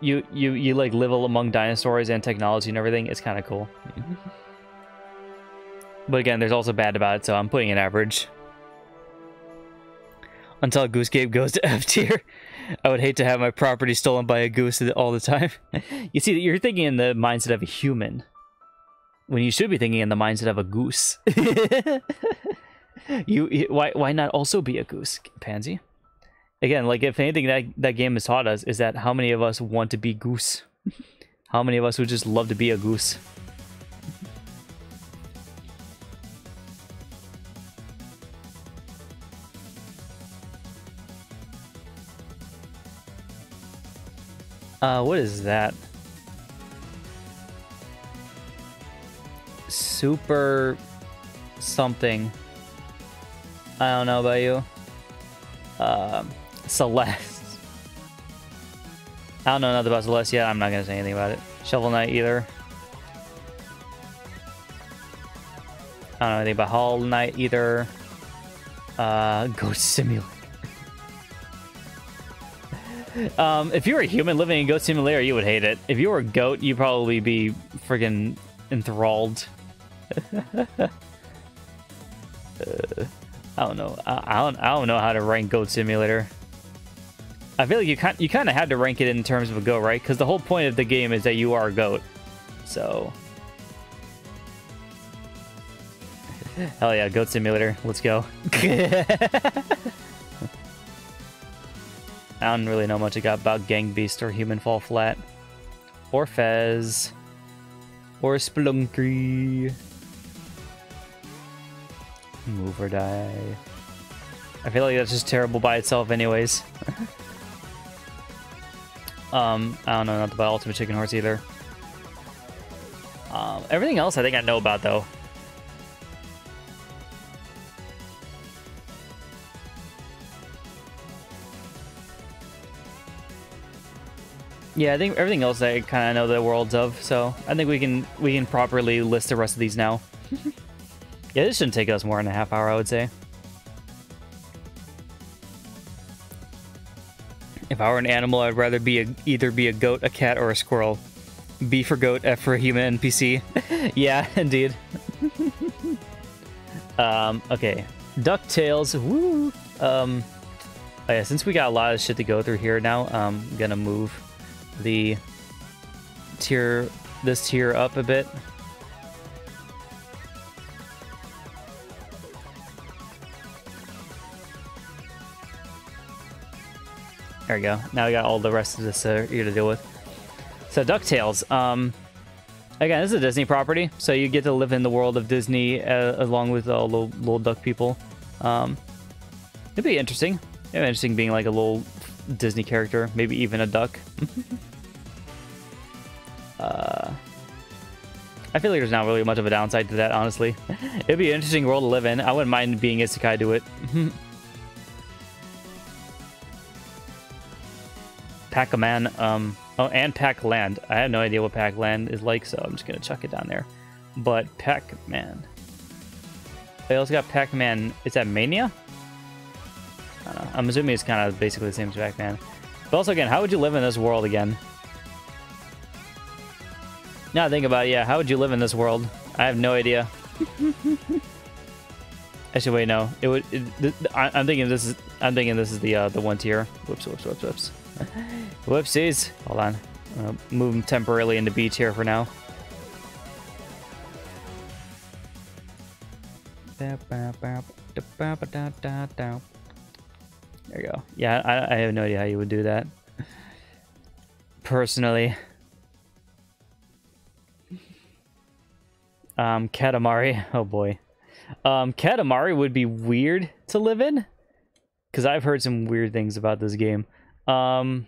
you you you like live among dinosaurs and technology and everything. It's kind of cool. [LAUGHS] but again, there's also bad about it, so I'm putting an average. Untitled Goose Game goes to [LAUGHS] F tier. I would hate to have my property stolen by a goose all the time. [LAUGHS] you see, that you're thinking in the mindset of a human, when you should be thinking in the mindset of a goose. you, why why not also be a goose, Pansy? Again, like if anything that that game has taught us is that how many of us want to be goose? [LAUGHS] how many of us would just love to be a goose? Uh, what is that? Super something. I don't know about you. Um, Celeste. I don't know nothing about Celeste yet. I'm not going to say anything about it. Shovel Knight either. I don't know anything about Hollow Knight either. Uh, Goat Simulator. [LAUGHS] um, if you were a human living in Goat Simulator, you would hate it. If you were a goat, you'd probably be friggin' enthralled. [LAUGHS] uh, I don't know. I, I, don't. I don't know how to rank Goat Simulator. I feel like you kind you kind of had to rank it in terms of a goat, right? Because the whole point of the game is that you are a goat. So. Hell yeah, Goat Simulator. Let's go. [LAUGHS] I don't really know much about Gang Beast or Human Fall Flat. Or Fez. Or Spelunky. Move or die. I feel like that's just terrible by itself anyways. [LAUGHS] um, I don't know nothing about Ultimate Chicken Horse either. Um, everything else I think I know about though. Yeah, I think everything else I kind of know the worlds of, so I think we can we can properly list the rest of these now. [LAUGHS] yeah, this shouldn't take us more than a half hour, I would say. If I were an animal, I'd rather be a, either be a goat, a cat, or a squirrel. B for goat, F for human NPC. [LAUGHS] yeah, [LAUGHS] indeed. [LAUGHS] um, okay. DuckTales, woo! Um, oh yeah, since we got a lot of shit to go through here now, I'm gonna move the tier, this tier up a bit. There we go. Now we got all the rest of this uh, here to deal with. So DuckTales. Um, again, this is a Disney property, so you get to live in the world of Disney uh, along with all the little duck people. Um, it'd be interesting. It'd be interesting being like a little Disney character, maybe even a duck. [LAUGHS] uh, I feel like there's not really much of a downside to that, honestly. [LAUGHS] It'd be an interesting world to live in. I wouldn't mind being Isekai to it. [LAUGHS] Pac-Man, um, oh, and Pac-Land. I have no idea what Pac-Land is like, so I'm just gonna chuck it down there. But Pac-Man. They also got Pac-Man, is that Mania? I am assuming it's kind of basically the same as Pac-Man. But also, again, how would you live in this world again? Now think about it, yeah, how would you live in this world? I have no idea. [LAUGHS] Actually, wait, no. It would. It, I, am thinking this is. I'm thinking this is the uh, the one tier. Whoops, whoops, whoops, whoops. [LAUGHS] Whoopsies. Hold on. I'm gonna move him temporarily into B tier for now. There you go. Yeah, I, I have no idea how you would do that. Personally. Um, Katamari. Oh boy. Um, Katamari would be weird to live in. Because I've heard some weird things about this game. Um,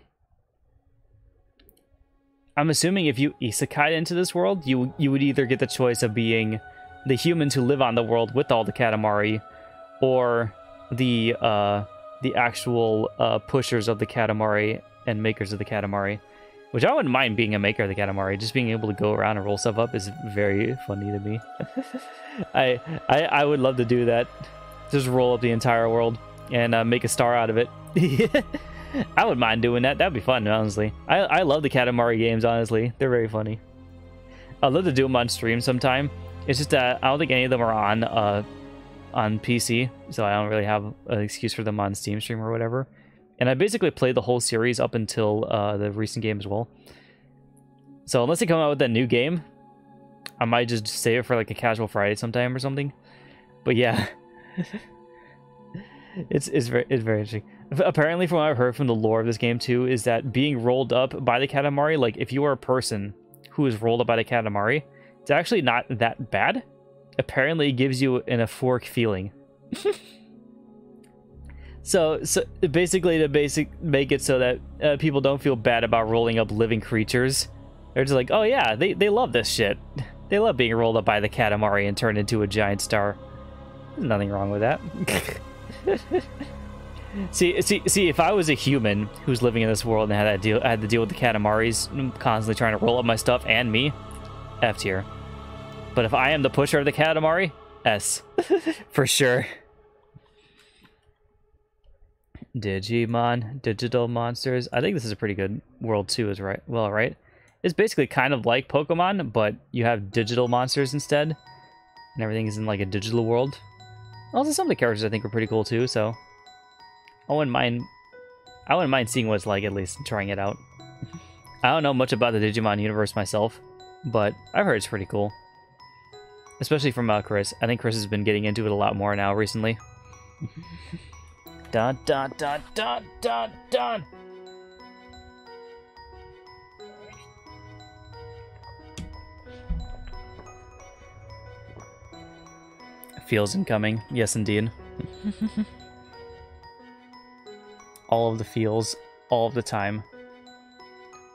I'm assuming if you isekai into this world, you you would either get the choice of being the humans who live on the world with all the Katamari, or the uh, the actual uh, pushers of the Katamari and makers of the Katamari. Which I wouldn't mind being a maker of the Katamari. Just being able to go around and roll stuff up is very funny to me. [LAUGHS] I, I I would love to do that. Just roll up the entire world and uh, make a star out of it. [LAUGHS] I would mind doing that. That'd be fun, honestly. I, I love the Katamari games, honestly. They're very funny. I'd love to do them on stream sometime. It's just that I don't think any of them are on uh, on PC, so I don't really have an excuse for them on Steam stream or whatever. And I basically played the whole series up until uh, the recent game as well. So unless they come out with a new game, I might just save it for like a casual Friday sometime or something. But yeah, [LAUGHS] it's it's very it's very interesting. Apparently, from what I've heard from the lore of this game too, is that being rolled up by the Katamari, like if you are a person who is rolled up by the Katamari, it's actually not that bad. Apparently, it gives you an euphoric feeling. [LAUGHS] so, so basically, to basic make it so that uh, people don't feel bad about rolling up living creatures, they're just like, oh yeah, they they love this shit. They love being rolled up by the Katamari and turned into a giant star. There's nothing wrong with that. [LAUGHS] See, see, see. If I was a human who's living in this world and had to deal, I had to deal with the Katamaris constantly trying to roll up my stuff and me, F tier. But if I am the pusher of the Katamari, S, [LAUGHS] for sure. Digimon, digital monsters. I think this is a pretty good world too, is right. Well, right. It's basically kind of like Pokemon, but you have digital monsters instead, and everything is in like a digital world. Also, some of the characters I think are pretty cool too. So I wouldn't mind. I wouldn't mind seeing what it's like at least trying it out. I don't know much about the Digimon universe myself, but I've heard it's pretty cool. Especially from uh, Chris. I think Chris has been getting into it a lot more now recently. dun dun dun dun dun dun! Feels incoming. Yes, indeed. [LAUGHS] all of the feels, all of the time.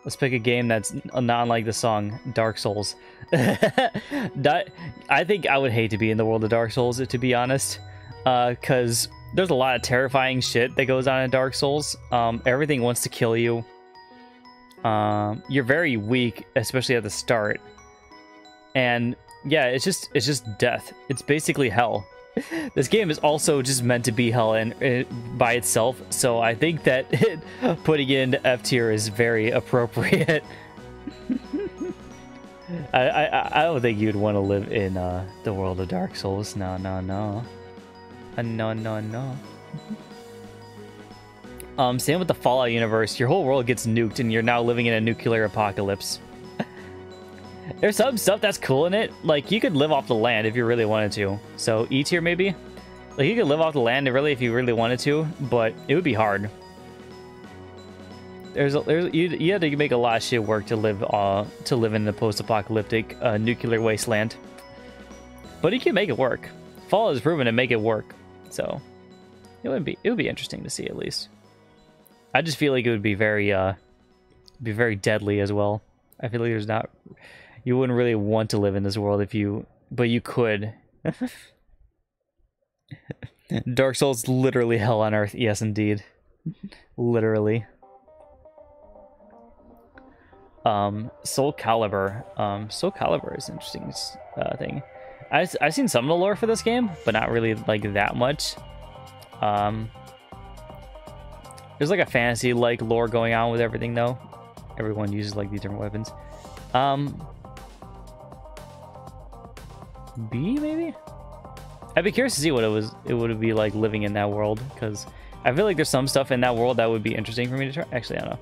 Let's pick a game that's not like the song Dark Souls. [LAUGHS] that, I think I would hate to be in the world of Dark Souls, to be honest, because uh, there's a lot of terrifying shit that goes on in Dark Souls. Um, everything wants to kill you. Um, you're very weak, especially at the start, and yeah, it's just it's just death. It's basically hell. [LAUGHS] this game is also just meant to be hell and uh, by itself, so I think that putting [LAUGHS] it, putting in F tier is very [LAUGHS] appropriate. I, I I don't think you'd want to live in uh, the world of Dark Souls. No, no, no. Uh, no, no, no. um, same with the Fallout universe. Your whole world gets nuked, and you're now living in a nuclear apocalypse. There's some stuff that's cool in it. Like, you could live off the land if you really wanted to. So, E tier maybe? Like, you could live off the land really if you really wanted to, but it would be hard. There's, a, there's you, you had to make a lot of shit work to live uh to live in the post-apocalyptic uh, nuclear wasteland. But you can make it work. Fall has proven to make it work, so it would be it would be interesting to see at least. I just feel like it would be very uh be very deadly as well. I feel like there's not you wouldn't really want to live in this world if you but you could. [LAUGHS] Dark souls literally hell on earth. Yes indeed. Literally. Um soul calibur. Um soul calibur is an interesting uh, thing. I, i've seen some of the lore for this game but not really like that much. Um there's like a fantasy like lore going on with everything though. Everyone uses like these different weapons. Um B, maybe? I'd be curious to see what it was. It would be like living in that world because I feel like there's some stuff in that world that would be interesting for me to try. Actually, I don't know.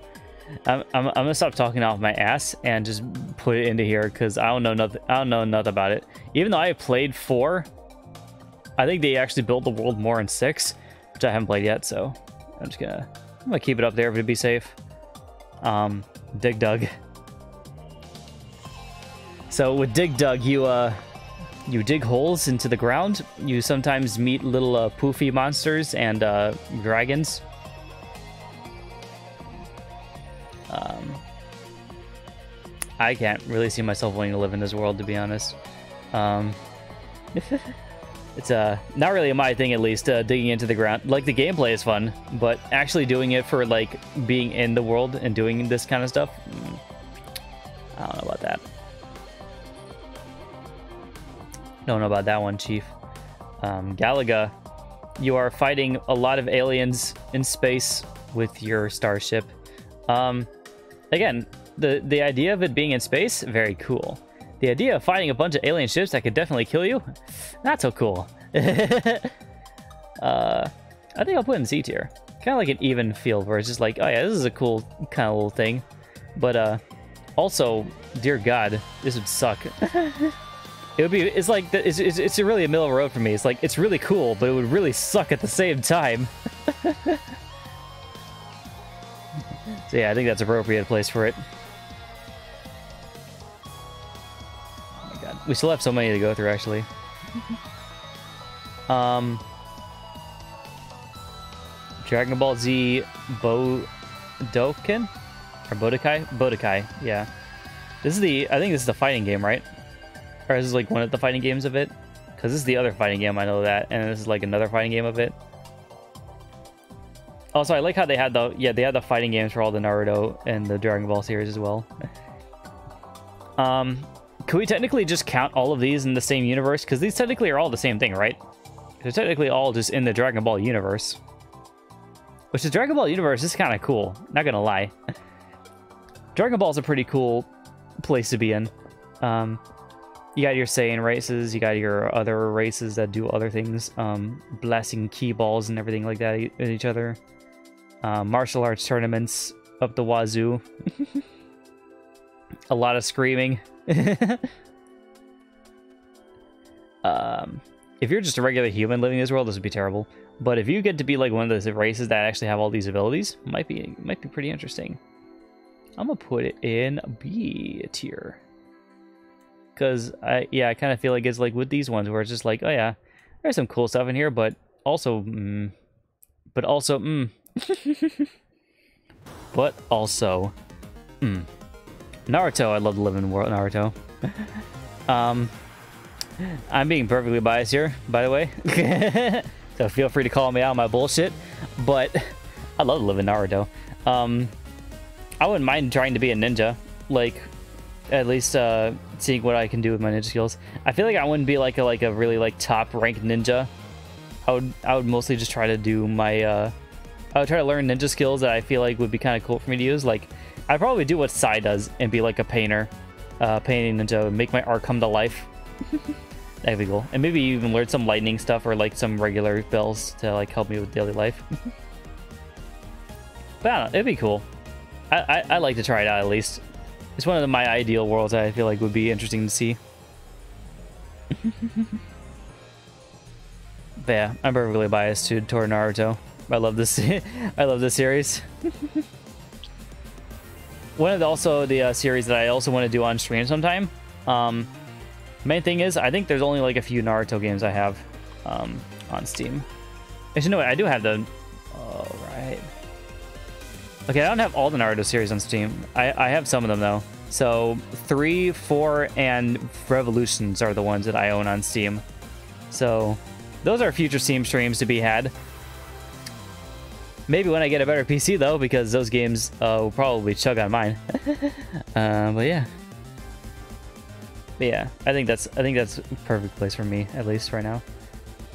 I'm, I'm, I'm gonna stop talking off my ass and just put it into here because I don't know nothing. I don't know nothing about it. Even though I played four, I think they actually built the world more in six, which I haven't played yet. So I'm just gonna I'm gonna keep it up there to be safe. Um, Dig Dug. So with Dig Dug, you uh you dig holes into the ground. You sometimes meet little uh, poofy monsters and uh, dragons. Um, I can't really see myself wanting to live in this world, to be honest. Um, [LAUGHS] it's uh, not really my thing, at least, uh, digging into the ground. Like, the gameplay is fun, but actually doing it for, like, being in the world and doing this kind of stuff, mm, I don't know about that. Don't know about that one, Chief. Um, Galaga, you are fighting a lot of aliens in space with your starship. Um, again, the, the idea of it being in space, very cool. The idea of fighting a bunch of alien ships that could definitely kill you, not so cool. [LAUGHS] uh, I think I'll put it in C tier. Kind of like an even field where it's just like, oh yeah, this is a cool kind of little thing. But uh, also, dear God, this would suck. [LAUGHS] It would be, it's like, it's, it's, it's really a middle of the road for me. It's like, it's really cool, but it would really suck at the same time. [LAUGHS] so yeah, I think that's appropriate place for it. Oh my god. We still have so many to go through, actually. [LAUGHS] um... Dragon Ball Z Bodoken? Or Budokai? Budokai, yeah. This is the, I think this is the fighting game, right? Or is this like one of the fighting games of it? Because this is the other fighting game, I know that. And this is like another fighting game of it. Also, I like how they had the... Yeah, they had the fighting games for all the Naruto and the Dragon Ball series as well. [LAUGHS] um, Could we technically just count all of these in the same universe? Because these technically are all the same thing, right? They're technically all just in the Dragon Ball universe. Which is Dragon Ball Universe is kind of cool. Not gonna lie. [LAUGHS] Dragon Ball's a pretty cool place to be in. Um, you got your Saiyan races, you got your other races that do other things, um, blasting ki balls and everything like that at each other. Uh, martial arts tournaments up the wazoo. [LAUGHS] a lot of screaming. [LAUGHS] um, if you're just a regular human living in this world, this would be terrible. But if you get to be like one of those races that actually have all these abilities, might be might be pretty interesting. I'm gonna put it in B tier. Cause I yeah, I kind of feel like it's like with these ones where it's just like, oh yeah, there's some cool stuff in here, but also, mm, but also, mm, [LAUGHS] but also, mm. Naruto. I love to live in world Naruto. [LAUGHS] um, I'm being perfectly biased here, by the way. [LAUGHS] so feel free to call me out on my bullshit. But I love to live in Naruto. Um, I wouldn't mind trying to be a ninja. Like, at least uh, seeing what I can do with my ninja skills. I feel like I wouldn't be like a like a really like top ranked ninja. I would I would mostly just try to do my uh, I would try to learn ninja skills that I feel like would be kind of cool for me to use. Like I'd probably do what Sai does and be like a painter, uh, painting ninja, make my art come to life. [LAUGHS] That'd be cool. And maybe even learn some lightning stuff or like some regular bells to like help me with daily life. [LAUGHS] but I don't know, it'd be cool. I, I, I like to try it out at least. It's one of the, my ideal worlds I feel like would be interesting to see. [LAUGHS] but yeah, I'm perfectly biased to toward Naruto. I love this. [LAUGHS] I love this series. [LAUGHS] one of the, also the uh, series that I also want to do on stream sometime. Um, main thing is, I think there's only like a few Naruto games I have um, on Steam. Actually, no, I do have the. All right. Okay, I don't have all the Naruto series on Steam. I, I have some of them though. So three, four, and Revolutions are the ones that I own on Steam. So those are future Steam streams to be had. Maybe when I get a better PC though, because those games uh, will probably chug on mine. [LAUGHS] uh, but yeah. But yeah, I think that's I think that's a perfect place for me, at least right now.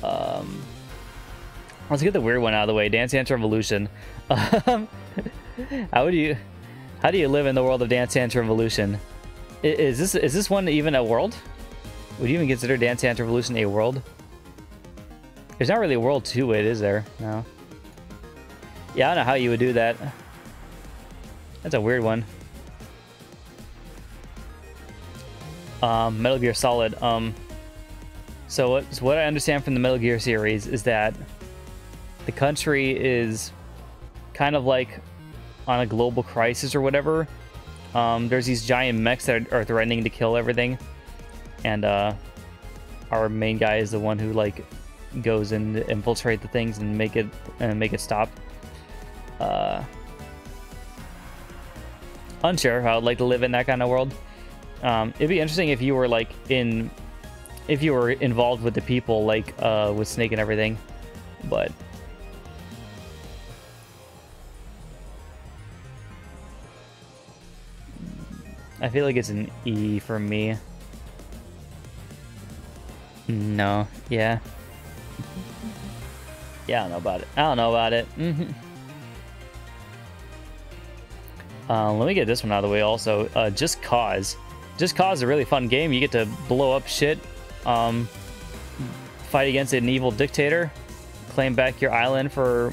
Um, let's get the weird one out of the way. Dance Dance Revolution. [LAUGHS] [LAUGHS] How would you how do you live in the world of Dance Dance Revolution? Is this is this one even a world? Would you even consider Dance Dance Revolution a world? There's not really a world to it, is there? No. Yeah, I don't know how you would do that. That's a weird one. Um, Metal Gear Solid. Um, so what, so what I understand from the Metal Gear series is that the country is kind of like on a global crisis or whatever. Um, there's these giant mechs that are threatening to kill everything, and uh, our main guy is the one who like goes and infiltrate the things and make it and make it stop. Uh, unsure how I'd like to live in that kind of world. Um, it'd be interesting if you were like in, if you were involved with the people, like uh, with Snake and everything, but I feel like it's an E for me. No, yeah. Yeah, I don't know about it. I don't know about it. Mm-hmm. uh, let me get this one out of the way also. Uh, Just Cause. Just Cause is a really fun game. You get to blow up shit, um, fight against an evil dictator, claim back your island for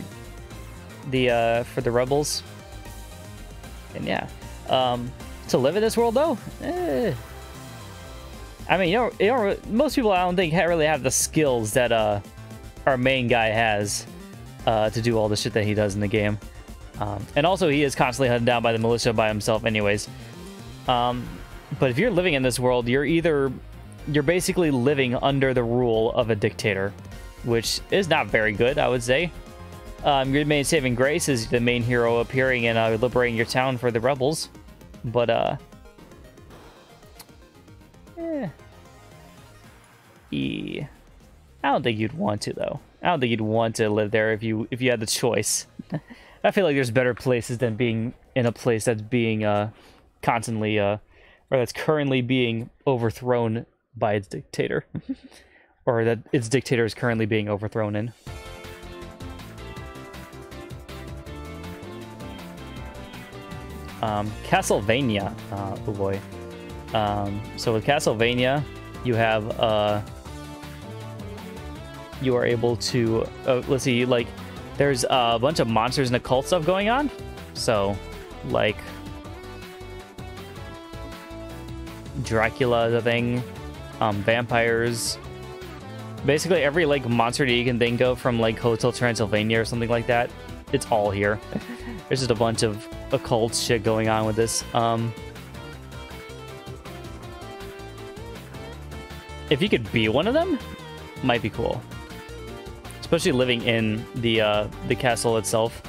the uh, for the rebels, and yeah. Um, to live in this world though, eh. I mean, you know, you most people I don't think really have the skills that uh, our main guy has uh, to do all the shit that he does in the game. Um, and also, he is constantly hunted down by the militia by himself, anyways. Um, but if you're living in this world, you're either you're basically living under the rule of a dictator, which is not very good, I would say. Um, your main saving grace is the main hero appearing and uh, liberating your town for the rebels. But, uh... Eh. E. I don't think you'd want to, though. I don't think you'd want to live there if you if you had the choice. [LAUGHS] I feel like there's better places than being in a place that's being, uh, constantly, uh, or that's currently being overthrown by its dictator. [LAUGHS] or that its dictator is currently being overthrown in. Um, Castlevania. Uh, oh boy. Um, so with Castlevania, you have uh, you are able to uh, let's see, like there's a bunch of monsters and occult stuff going on. So, like Dracula is a thing, um, vampires. Basically, every like monster that you can think of from like Hotel Transylvania or something like that, it's all here. [LAUGHS] There's just a bunch of occult shit going on with this. Um, if you could be one of them, might be cool. Especially living in the uh, the castle itself.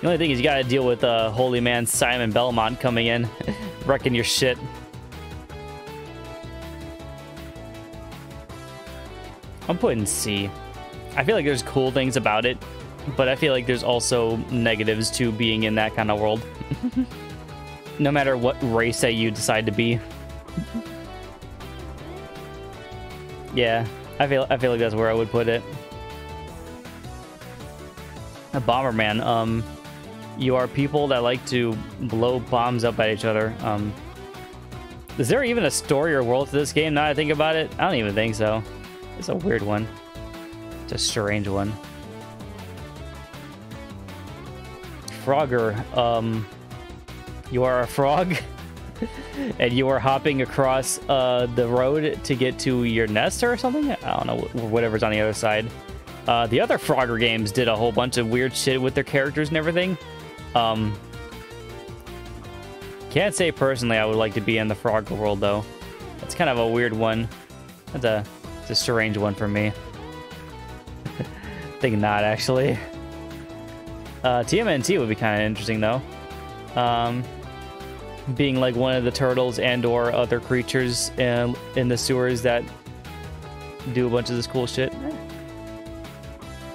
The only thing is you gotta deal with uh, holy man Simon Belmont coming in, [LAUGHS] wrecking your shit. I'm putting C. I feel like there's cool things about it, but I feel like there's also negatives to being in that kind of world. no matter what race that you decide to be. yeah, I feel I feel like that's where I would put it. A Bomberman, um, you are people that like to blow bombs up at each other. Um, is there even a story or world to this game now I think about it? I don't even think so. It's a weird one. It's a strange one. Frogger, um, you are a frog, [LAUGHS] and you are hopping across uh, the road to get to your nest or something? I don't know, whatever's on the other side. Uh, the other Frogger games did a whole bunch of weird shit with their characters and everything. Um, can't say personally I would like to be in the Frogger world, though. That's kind of a weird one. That's a it's a strange one for me. [LAUGHS] think not, actually. Uh, TMNT would be kind of interesting, though. Um, being like one of the turtles and or other creatures in, in the sewers that do a bunch of this cool shit.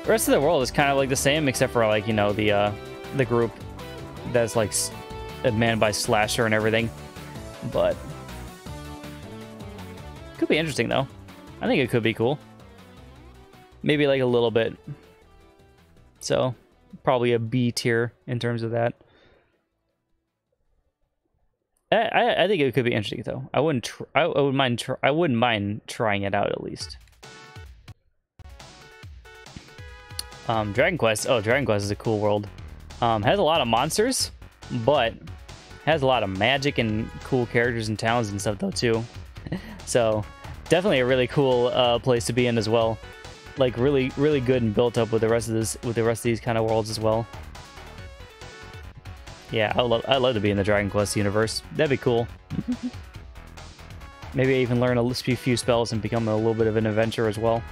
The rest of the world is kind of like the same, except for like, you know, the, uh, the group that's like manned by Slasher and everything. But could be interesting, though. I think it could be cool. Maybe like a little bit. So, probably a B tier in terms of that. I, I, think it could be interesting though. I wouldn't I, I would mind I wouldn't mind trying it out at least. Um, Dragon Quest. Oh, Dragon Quest is a cool world. Um, has a lot of monsters, but has a lot of magic and cool characters and towns and stuff though too. [LAUGHS] so definitely a really cool uh, place to be in as well. Like really, really good and built up with the rest of this, with the rest of these kind of worlds as well. Yeah, I love, I love to be in the Dragon Quest universe. That'd be cool. Maybe I even learn a few spells and become a little bit of an adventurer as well.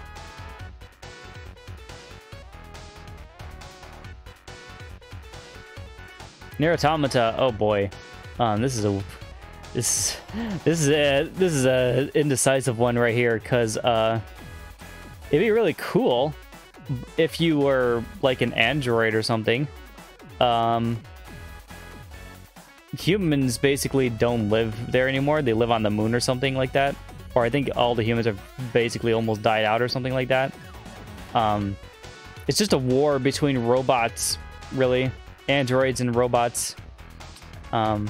Nier Automata, oh boy. Um, this is a this this is a this is a indecisive one right here because uh, it'd be really cool if you were like an android or something. Um, humans basically don't live there anymore. They live on the moon or something like that. Or I think all the humans have basically almost died out or something like that. Um, it's just a war between robots, really, androids and robots. Um,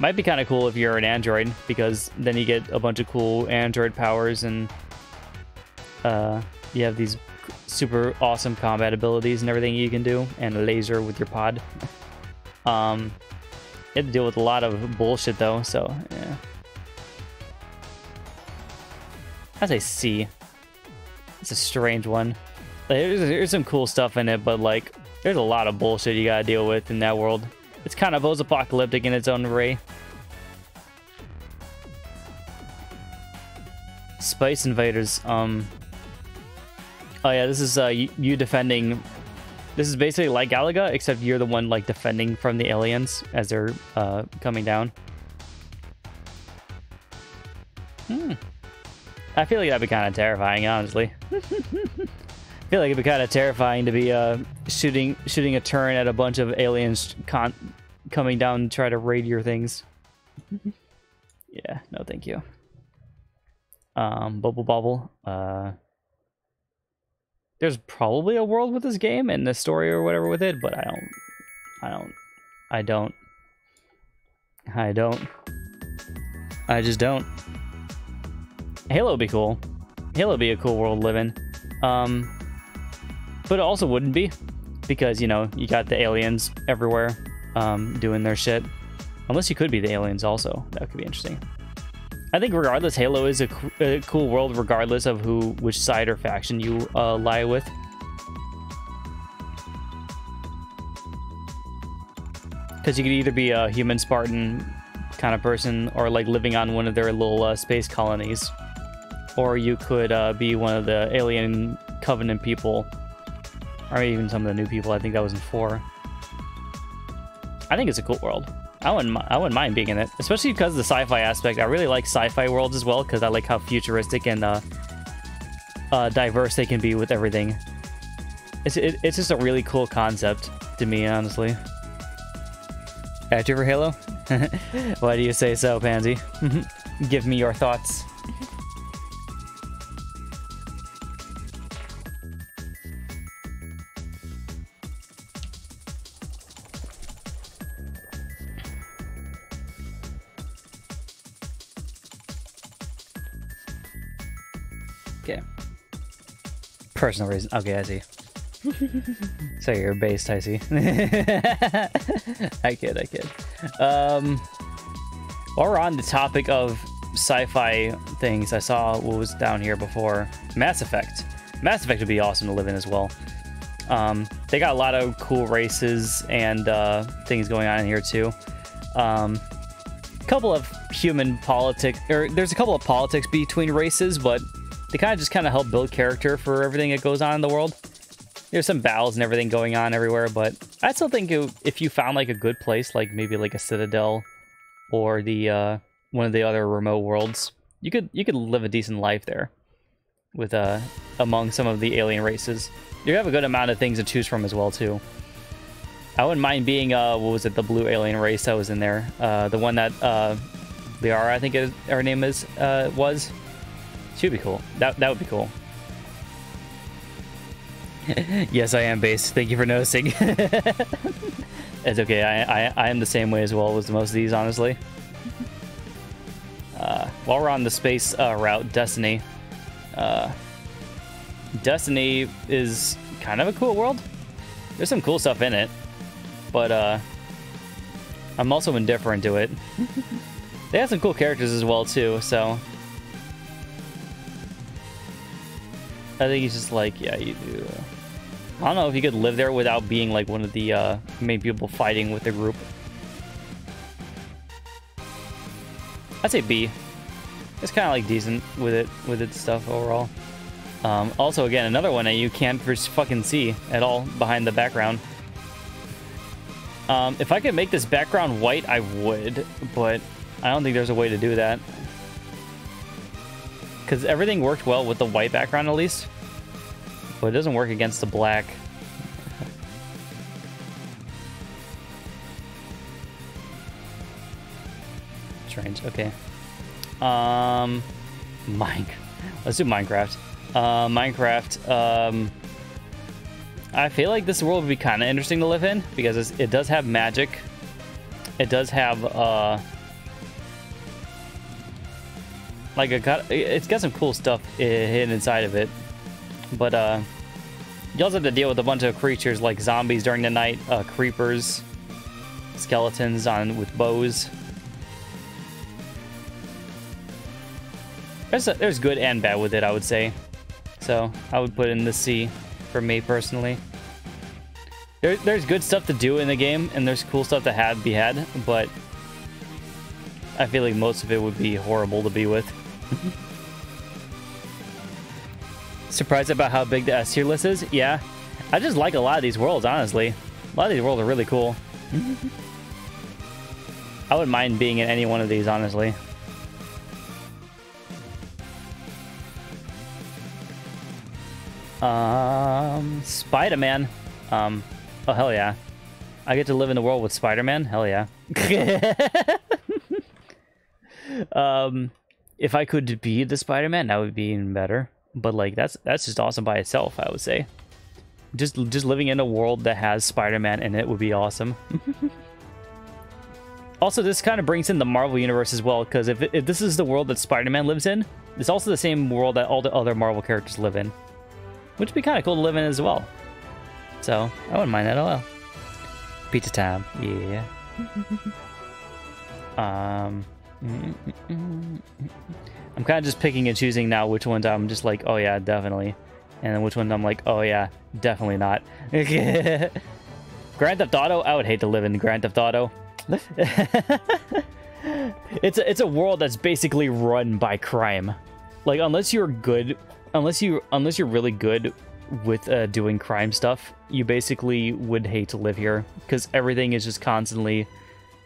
might be kind of cool if you're an android, because then you get a bunch of cool android powers and uh, you have these super awesome combat abilities and everything you can do, and a laser with your pod. um, you have to deal with a lot of bullshit though, so yeah. I say C. It's a strange one. Like, there's, there's some cool stuff in it, but like, there's a lot of bullshit you gotta deal with in that world. It's kind of post-apocalyptic in its own way. Space Invaders. Um. Oh yeah, this is uh, you, defending. This is basically like Galaga, except you're the one like defending from the aliens as they're uh, coming down. Hmm. I feel like that'd be kind of terrifying, honestly. I [LAUGHS] feel like it'd be kind of terrifying to be uh, shooting shooting a turn at a bunch of aliens coming down to try to raid your things. [LAUGHS] yeah, no, thank you um, Bubble Bobble. Uh, there's probably a world with this game and the story or whatever with it, but I don't, I don't, I don't. I don't. I just don't. Halo would be cool. Halo would be a cool world in. Um, but it also wouldn't be because, you know, you got the aliens everywhere um, doing their shit. Unless you could be the aliens also. That could be interesting. I think regardless, Halo is a, a cool world regardless of who, which side or faction you uh, lie with. Because you could either be a human Spartan kind of person or like living on one of their little uh, space colonies. Or you could uh, be one of the alien covenant people. Or even some of the new people. I think that was in 4. I think it's a cool world. I wouldn't, I wouldn't mind being in it, especially because of the sci-fi aspect. I really like sci-fi worlds as well because I like how futuristic and uh, uh, diverse they can be with everything. It's it, it's just a really cool concept to me, honestly. Active for Halo? [LAUGHS] Why do you say so, Pansy? [LAUGHS] Give me your thoughts. Personal reason. Okay, I see. [LAUGHS] so you're based, I see. [LAUGHS] I kid, I kid. Um, while we're on the topic of sci-fi things, I saw what was down here before. Mass Effect. Mass Effect would be awesome to live in as well. Um, they got a lot of cool races and uh, things going on in here too. Um, a couple of human politics, or there's a couple of politics between races, but they kind of just kind of help build character for everything that goes on in the world. There's some battles and everything going on everywhere, but I still think it, if you found like a good place, like maybe like a citadel or the uh, one of the other remote worlds, you could you could live a decent life there with uh among some of the alien races. You have a good amount of things to choose from as well too. I wouldn't mind being uh what was it the blue alien race that was in there, uh the one that uh Liara I think it, her name is uh was. Should be cool. That that would be cool. [LAUGHS] yes, I am base. Thank you for noticing. [LAUGHS] it's okay. I, I, I am the same way as well as most of these, honestly. Uh, while we're on the space uh, route, Destiny. Uh, Destiny is kind of a cool world. There's some cool stuff in it, but uh, I'm also indifferent to it. [LAUGHS] they have some cool characters as well too, so I think he's just like, yeah, you do. I don't know if he could live there without being like one of the uh, main people fighting with the group. I'd say B. It's kind of like decent with it, with its stuff overall. Um, also, again, another one that you can't fucking see at all behind the background. Um, if I could make this background white, I would, but I don't think there's a way to do that because everything worked well with the white background at least. But it doesn't work against the black. Strange, okay. Um, Mine. Let's do Minecraft. Uh, Minecraft, um... I feel like this world would be kind of interesting to live in because it does have magic. It does have, uh... Like, it got, it's got some cool stuff hidden inside of it. But, uh, you also have to deal with a bunch of creatures like zombies during the night, uh, creepers, skeletons on with bows. There's, a, there's good and bad with it, I would say. So, I would put in the C for me personally. There, there's good stuff to do in the game, and there's cool stuff to have be had, but I feel like most of it would be horrible to be with. [LAUGHS] Surprised about how big the S tier list is? Yeah. I just like a lot of these worlds, honestly. A lot of these worlds are really cool. I wouldn't mind being in any one of these, honestly. Um, Spider-Man. Um, oh, hell yeah. I get to live in the world with Spider-Man? Hell yeah. [LAUGHS] um, if I could be the Spider-Man, that would be even better. But like that's that's just awesome by itself, I would say. Just just living in a world that has Spider-Man in it would be awesome. [LAUGHS] Also, this kind of brings in the Marvel universe as well, because if, if this is the world that Spider-Man lives in, it's also the same world that all the other Marvel characters live in. Which would be kind of cool to live in as well. So, I wouldn't mind that at all. Pizza time, yeah. [LAUGHS] um, I'm kind of just picking and choosing now which ones I'm just like, oh yeah, definitely. And then which ones I'm like, oh yeah, definitely not. [LAUGHS] Grand Theft Auto, I would hate to live in Grand Theft Auto. [LAUGHS] it's a, it's a world that's basically run by crime. Like unless you're good, unless you unless you're really good with uh, doing crime stuff, you basically would hate to live here because everything is just constantly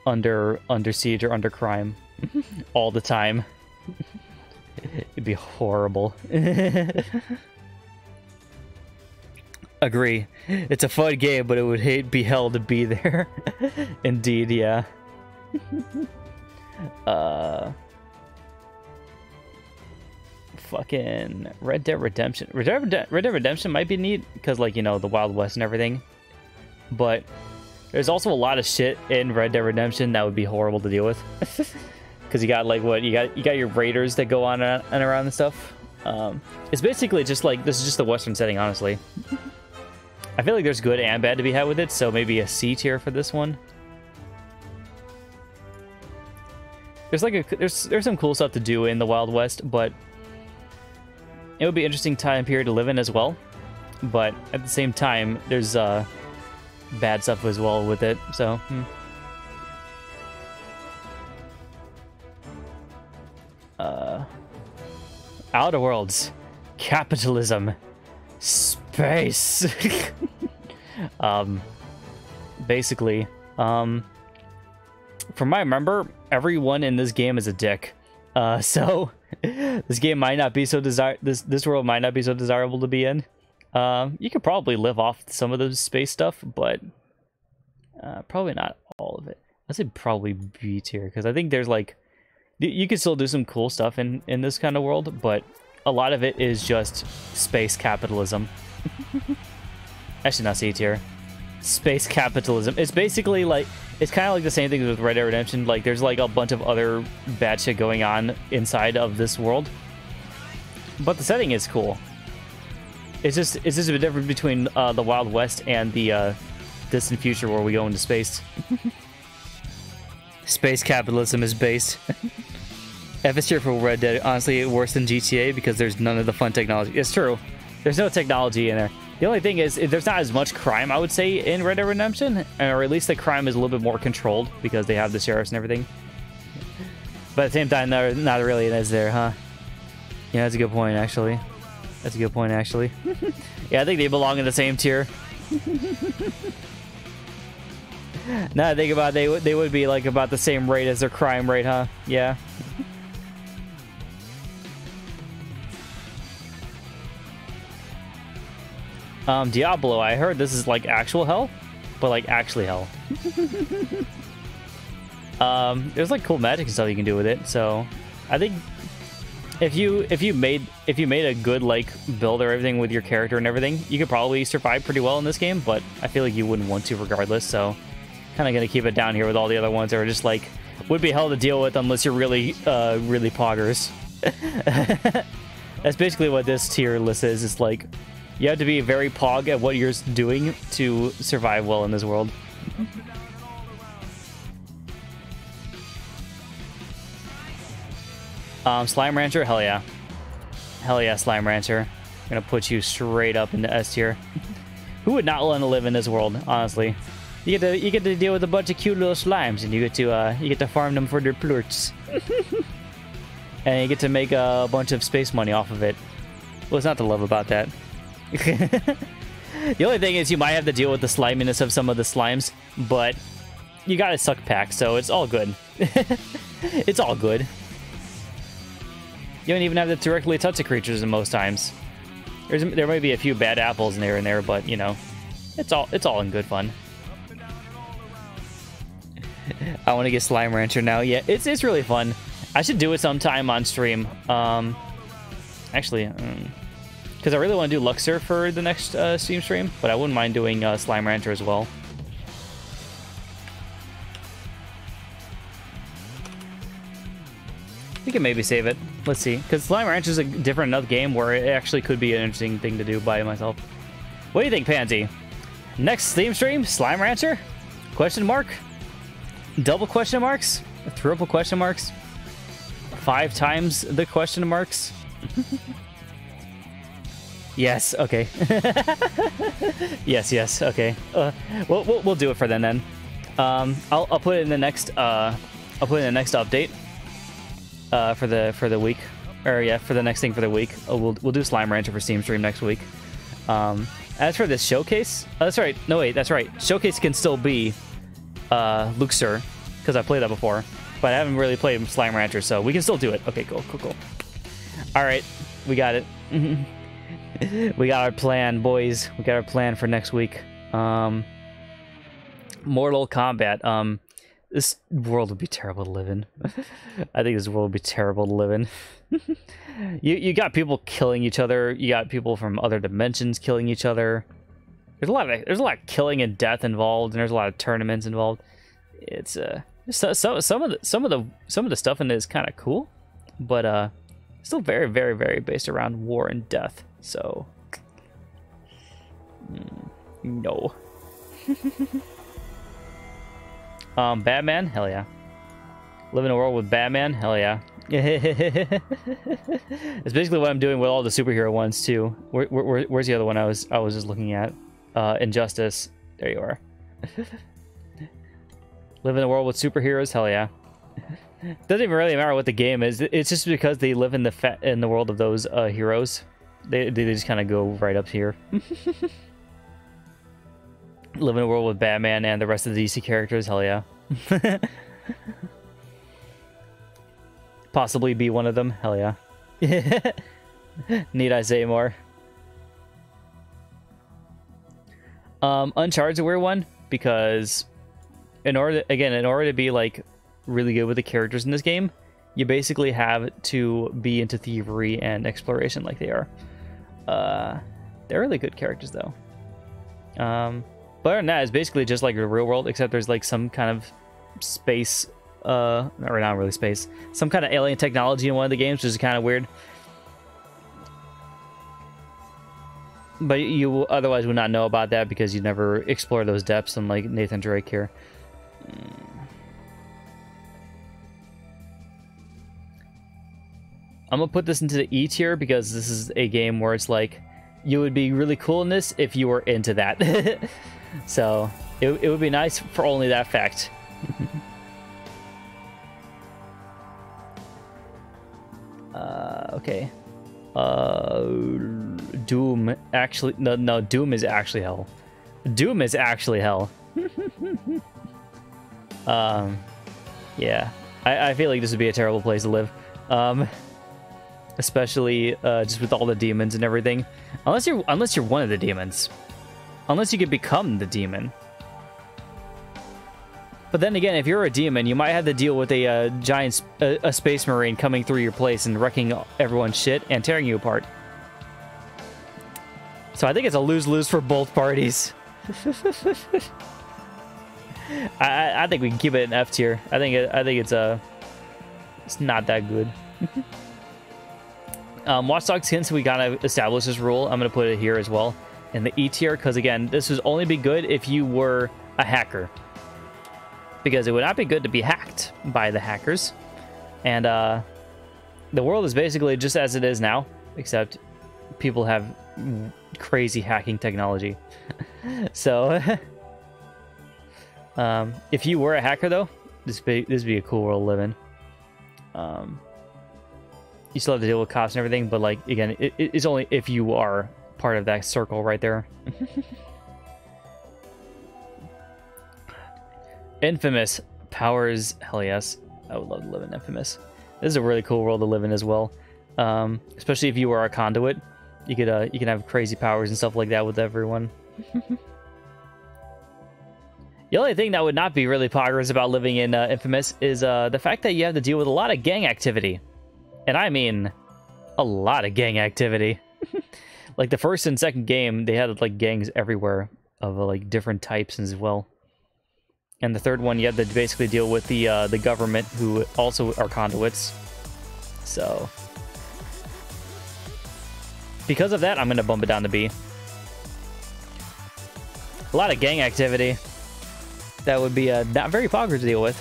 under under siege or under crime [LAUGHS] all the time. [LAUGHS] It'd be horrible. [LAUGHS] Agree. It's a fun game, but it would hate be hell to be there. Indeed, yeah. uh fucking Red Dead Redemption. Red Dead, Red Dead Redemption might be neat because, like, you know, the Wild West and everything. But there's also a lot of shit in Red Dead Redemption that would be horrible to deal with. Because you got, like, what? You got you got your raiders that go on and around and stuff. Um, it's basically just like, this is just the Western setting, honestly. I feel like there's good and bad to be had with it, so maybe a C tier for this one. There's like a there's there's some cool stuff to do in the Wild West, but it would be interesting time period to live in as well. But at the same time, there's uh, bad stuff as well with it. So. Hmm. Uh, Outer Worlds, capitalism, space. [LAUGHS] um, basically, um, from my remember, everyone in this game is a dick. Uh, [LAUGHS] so this game might not be so desire this this world might not be so desirable to be in. Um, you could probably live off some of the space stuff, but uh, probably not all of it. I say probably B tier because I think there's like you can still do some cool stuff in in this kind of world, but a lot of it is just space capitalism. [LAUGHS] Actually, not C tier. Space capitalism. It's basically like it's kind of like the same thing as with Red Dead Redemption. Like, there's like a bunch of other bad shit going on inside of this world, but the setting is cool. It's just it's just a bit different between uh, the Wild West and the uh, distant future where we go into space. [LAUGHS] space capitalism is based. F is here for Red Dead. Honestly, worse than GTA because there's none of the fun technology. It's true. There's no technology in there. The only thing is, there's not as much crime, I would say, in Red Dead Redemption, or at least the crime is a little bit more controlled because they have the sheriffs and everything. But at the same time, not, not really is there, huh? Yeah, that's a good point, actually. That's a good point, actually. [LAUGHS] yeah, I think they belong in the same tier. [LAUGHS] [LAUGHS] now I think about it, they, they would be like about the same rate as their crime rate, huh? Yeah. Um, Diablo, I heard this is like actual hell, but like actually hell. [LAUGHS] um, there's like cool magic and stuff you can do with it, so I think if you if you made if you made a good like build or everything with your character and everything, you could probably survive pretty well in this game. But I feel like you wouldn't want to regardless. So kind of gonna keep it down here with all the other ones that are just like would be hell to deal with unless you're really uh really poggers. [LAUGHS] That's basically what this tier list is. It's like you have to be very pog at what you're doing to survive well in this world. Um, Slime Rancher? Hell yeah. Hell yeah, Slime Rancher. I'm gonna put you straight up into S tier. Who would not want to live in this world, honestly? You get to you get to deal with a bunch of cute little slimes, and you get to uh, you get to farm them for their plorts, [LAUGHS] and you get to make a bunch of space money off of it. What's not to love about that? [LAUGHS] the only thing is you might have to deal with the sliminess of some of the slimes, but you got a suck pack, so it's all good. [LAUGHS] it's all good. You don't even have to directly touch the creatures in most times. There's, there might be a few bad apples in there and there, but you know, it's all it's all in good fun. I want to get Slime Rancher now. Yeah, it's it's really fun. I should do it sometime on stream. Um, actually, um, because I really want to do Luxor for the next uh, Steam stream, but I wouldn't mind doing uh, Slime Rancher as well. We can maybe save it. Let's see. Because Slime Ranch is a different enough game where it actually could be an interesting thing to do by myself. What do you think, Pansy? Next Steam stream, Slime Rancher? Question mark? Double question marks? Triple question marks? Five times the question marks? [LAUGHS] yes, okay. [LAUGHS] yes, yes, okay. Uh, we'll, we'll, we'll do it for then then. Um, I'll, I'll put it in the next, uh, I'll put it in the next update uh, for the for the week, or yeah, for the next thing for the week. Oh, we'll we'll do Slime Rancher for Steam Stream next week. Um, as for this showcase, oh, that's right. No wait, that's right. Showcase can still be uh, Luxor because I played that before, but I haven't really played Slime Rancher, so we can still do it. Okay, cool, cool, cool. All right, we got it. [LAUGHS] we got our plan, boys. We got our plan for next week. Um, Mortal Kombat. Um, this world would be terrible to live in. [LAUGHS] I think this world would be terrible to live in. [LAUGHS] you you got people killing each other. You got people from other dimensions killing each other. There's a lot of there's a lot of killing and death involved, and there's a lot of tournaments involved. It's uh so, so some of the some of the some of the stuff in it is kind of cool, but uh still very very very based around war and death. So mm, no. [LAUGHS] Um, Batman? Hell yeah. Live in a world with Batman? Hell yeah. [LAUGHS] it's basically what I'm doing with all the superhero ones too. Where, where, where's the other one I was I was just looking at? Uh, Injustice. There you are. live in a world with superheroes? Hell yeah. Doesn't even really matter what the game is. It's just because they live in the fa in the world of those uh, heroes. They they just kind of go right up here [LAUGHS] live in a world with Batman and the rest of the DC characters, hell yeah. [LAUGHS] Possibly be one of them, hell yeah. [LAUGHS] Need I say more? Um, Uncharted's a weird one because in order, to, again, in order to be like really good with the characters in this game, you basically have to be into thievery and exploration like they are. Uh, they're really good characters though. Um, but other than that, it's basically just like the real world, except there's like some kind of space, uh, or not really space, some kind of alien technology in one of the games, which is kind of weird. But you otherwise would not know about that because you never explore those depths, unlike Nathan Drake here. I'm gonna put this into the E tier because this is a game where it's like you would be really cool in this if you were into that. [LAUGHS] So it, it would be nice for only that fact. [LAUGHS] uh, okay. Uh, Doom actually no no Doom is actually hell. Doom is actually hell. [LAUGHS] um, yeah, I, I feel like this would be a terrible place to live. Um, especially uh, just with all the demons and everything. Unless you're unless you're one of the demons. Unless you could become the demon. But then again, if you're a demon, you might have to deal with a uh, giant a, space marine coming through your place and wrecking everyone's shit and tearing you apart. So I think it's a lose-lose for both parties. [LAUGHS] I, I think we can keep it an F tier. I think it, I think it's a uh, it's not that good. [LAUGHS] um, Watch Dogs hints we gotta establish this rule. I'm gonna put it here as well in the E tier because again, this would only be good if you were a hacker. Because it would not be good to be hacked by the hackers. And uh, the world is basically just as it is now, except people have crazy hacking technology. [LAUGHS] so, [LAUGHS] um, if you were a hacker though, this be this would be a cool world to live in. Um, you still have to deal with cops and everything, but like again, it, it's only if you are part of that circle right there. [LAUGHS] Infamous powers, hell yes. I would love to live in Infamous. This is a really cool world to live in as well. Um, especially if you are a conduit. You could uh, you can have crazy powers and stuff like that with everyone. [LAUGHS] the only thing that would not be really progress about living in uh, Infamous is uh, the fact that you have to deal with a lot of gang activity. And I mean a lot of gang activity. [LAUGHS] like the first and second game, they had like gangs everywhere of like different types as well. And the third one, you have to basically deal with the uh, the government, who also are conduits. So because of that, I'm going to bump it down to B. A lot of gang activity. That would be uh, not very popular to deal with.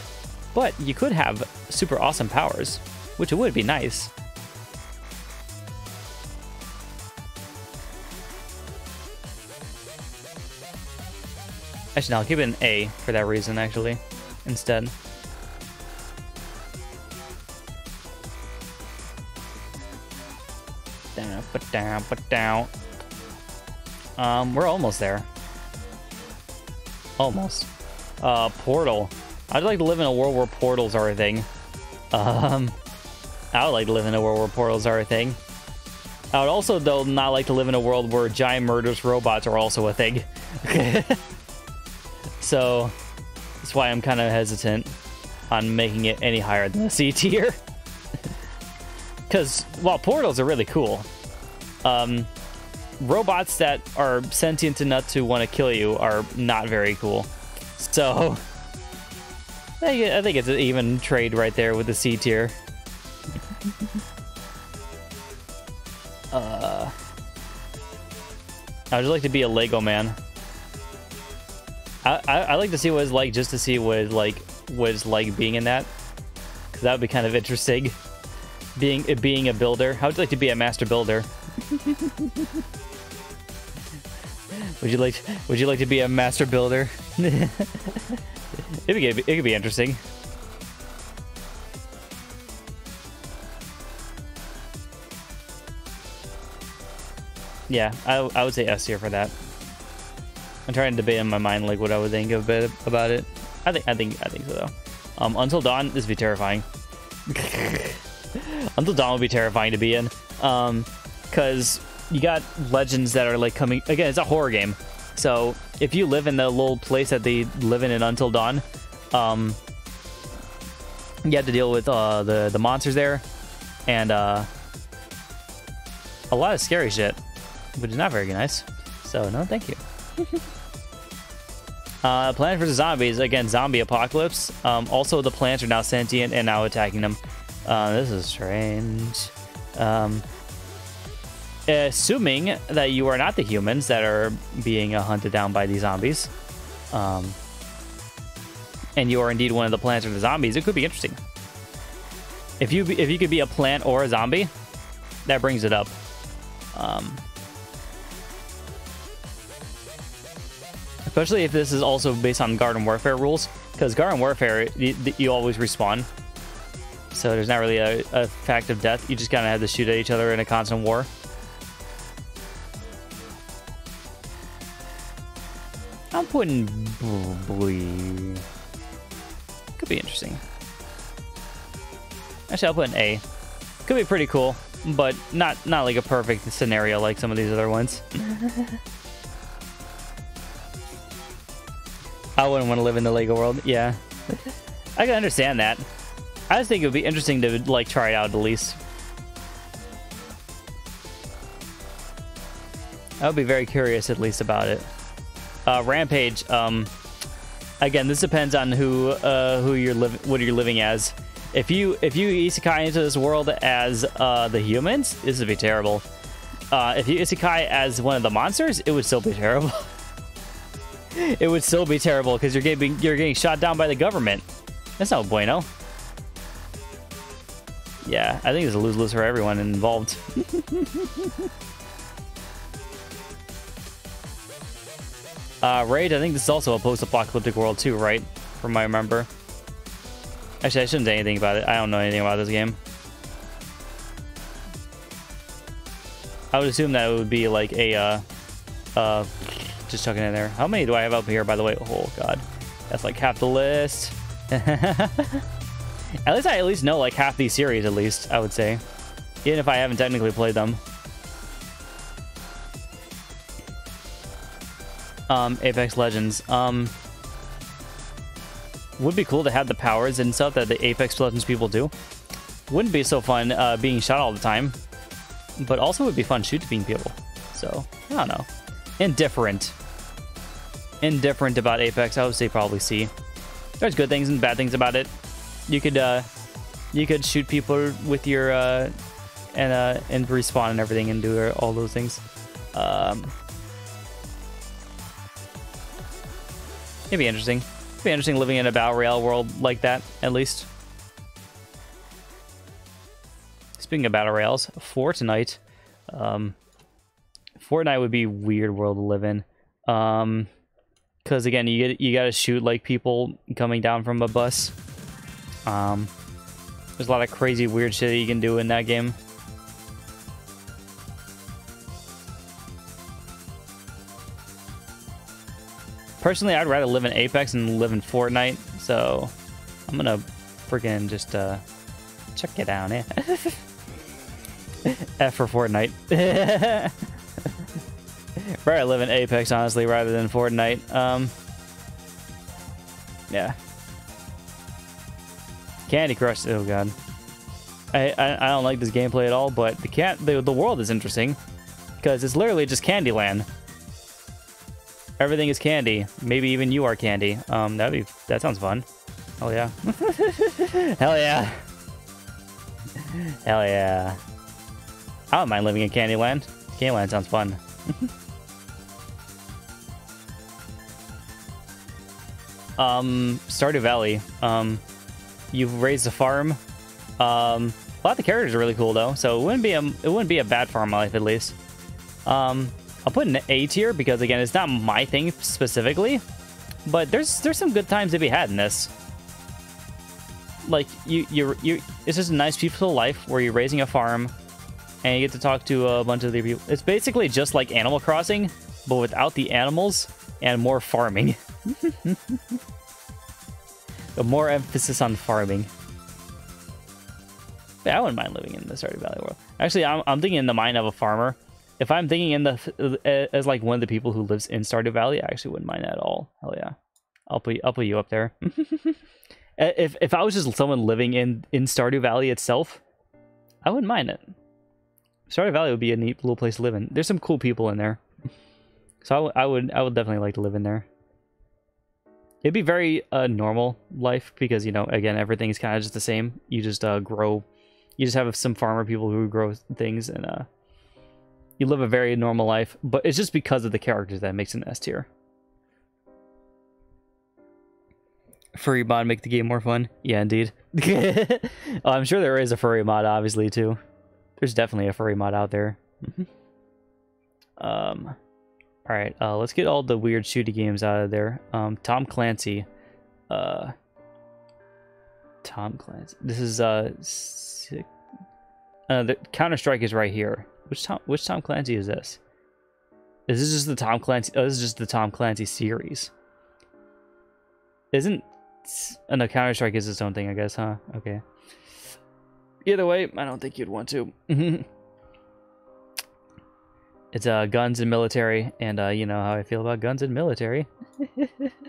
But you could have super awesome powers, which would be nice. Actually, no, I'll keep it an A for that reason, actually, instead. Down, but down, but down. Um, we're almost there. Almost. Uh, Portal. I'd like to live in a world where portals are a thing. Um, I would like to live in a world where portals are a thing. I would also, though, not like to live in a world where giant murderous robots are also a thing. [LAUGHS] so, that's why I'm kind of hesitant on making it any higher than the C tier. [LAUGHS] Because, while portals are really cool, um, robots that are sentient enough to want to kill you are not very cool. So, [LAUGHS] I think it's an even trade right there with the C tier. [LAUGHS] uh, I would like to be a Lego man. I, I, I like to see what it's like just to see what it's like what it's like being in that, because that would be kind of interesting. Being being a builder, how would you like to be a master builder? [LAUGHS] would you like Would you like to be a master builder? [LAUGHS] it, could be, it could be interesting. Yeah, I, I would say S here for that. I'm trying to debate in my mind like what I would think of it, about it. I think I think I think so though. Um, Until Dawn, this would be terrifying. [LAUGHS] Until Dawn would be terrifying to be in. Um, cause you got legends that are like coming again. It's a horror game, so if you live in the little place that they live in in Until Dawn, um, you have to deal with uh, the the monsters there, and uh, a lot of scary shit, which is not very nice. So no, thank you. [LAUGHS] uh, Plants vs Zombies again, zombie apocalypse. Um, also, the plants are now sentient and now attacking them. Uh, this is strange. Um, assuming that you are not the humans that are being uh, hunted down by these zombies, um, and you are indeed one of the plants or the zombies, it could be interesting. If you if you could be a plant or a zombie, that brings it up. Um, especially if this is also based on Garden Warfare rules, because Garden Warfare you, you, always respawn, so there's not really a, a fact of death. You just kind of have to shoot at each other in a constant war. I'm putting. Could be interesting. Actually, I'll put an A. Could be pretty cool, but not not like a perfect scenario like some of these other ones. [LAUGHS] I wouldn't want to live in the Lego world. Yeah, [LAUGHS] I can understand that. I just think it would be interesting to like try it out at least. I would be very curious at least about it. Uh, Rampage. Um, again, this depends on who uh, who you're living, what you're living as. If you if you isekai into this world as uh, the humans, this would be terrible. Uh, if you isekai as one of the monsters, it would still be [LAUGHS] terrible. It would still be terrible because you're getting you're getting shot down by the government. That's not bueno. Yeah, I think it's a lose lose for everyone involved. [LAUGHS] Uh, Raid, I think this is also a post-apocalyptic world too, right? From my remember. Actually, I shouldn't say anything about it. I don't know anything about this game. I would assume that it would be like a, uh, uh, just chucking in there. How many do I have up here, by the way? Oh, God. That's like half the list. [LAUGHS] at least I at least know like half these series, at least, I would say. Even if I haven't technically played them. um, Apex Legends. Um, would be cool to have the powers and stuff that the Apex Legends people do. Wouldn't be so fun uh, being shot all the time, but also would be fun shooting people. So I don't know. Indifferent. Indifferent about Apex. I would say probably C. There's good things and bad things about it. You could uh, you could shoot people with your uh, and uh, and respawn and everything and do all those things. Um, it'd be interesting. It'd be interesting living in a battle royale world like that, at least. Speaking of battle royales, Fortnite. Um, Fortnite would be weird world to live in. Um, because again, you get you gotta shoot like people coming down from a bus. Um, there's a lot of crazy weird shit that you can do in that game. Personally, I'd rather live in Apex than live in Fortnite, so I'm gonna freaking just uh check it out, yeah. [LAUGHS] F for Fortnite. [LAUGHS] rather live in Apex, honestly, rather than Fortnite. Um, yeah. Candy Crush. Oh god. I, I, I don't like this gameplay at all, but the cat the, the world is interesting because it's literally just Candyland. Everything is candy. Maybe even you are candy. Um, that'd be that sounds fun. Hell yeah. [LAUGHS] Hell yeah. Hell yeah. I don't mind living in Candyland. Candyland sounds fun. [LAUGHS] um, Stardew Valley. Um, you've raised a farm. Um, a lot of the characters are really cool though, so it wouldn't be a it wouldn't be a bad farm life at least. Um, I'll put an A tier because again, it's not my thing specifically, but there's there's some good times to be had in this. Like you you you, it's just a nice peaceful life where you're raising a farm, and you get to talk to a bunch of the people. It's basically just like Animal Crossing, but without the animals and more farming. [LAUGHS] [LAUGHS] but more emphasis on farming. I wouldn't mind living in the Stardew Valley world. Actually, I'm, I'm thinking in the mind of a farmer if I'm thinking in the uh, as like one of the people who lives in Stardew Valley, I actually wouldn't mind at all. Hell yeah, I'll put I'll put you up there. [LAUGHS] Uh, if if I was just someone living in in Stardew Valley itself, I wouldn't mind it. Stardew Valley would be a neat little place to live in. There's some cool people in there, [LAUGHS] so I would I would definitely like to live in there. It'd be very uh, normal life because you know again everything is kind of just the same. You just uh, grow, you just have some farmer people who grow things and uh, you live a very normal life, but it's just because of the characters that makes an S tier. Furry mod make the game more fun? Yeah, indeed. [LAUGHS] I'm sure there is a furry mod, obviously, too. There's definitely a furry mod out there. um, Alright, uh, let's get all the weird shooting games out of there. Um, Tom Clancy. Uh, Tom Clancy. This is, uh, uh the Counter-Strike is right here. Which Tom which Tom Clancy is this? Is this just the Tom Clancy? Oh, this is just the Tom Clancy series. Isn't oh, no Counter Strike is its own thing, I guess, huh? Okay. Either way, I don't think you'd want to. [LAUGHS] it's uh guns and military, and uh you know how I feel about guns and military.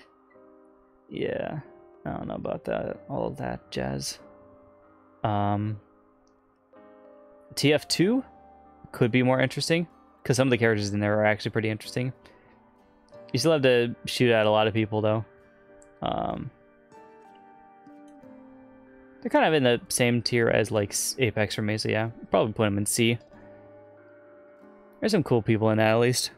[LAUGHS] yeah, I don't know about that, all of that jazz. Um, TF2 could be more interesting because some of the characters in there are actually pretty interesting. You still have to shoot at a lot of people though. Um, they're kind of in the same tier as like Apex for me, so yeah, probably put them in C. There's some cool people in that at least.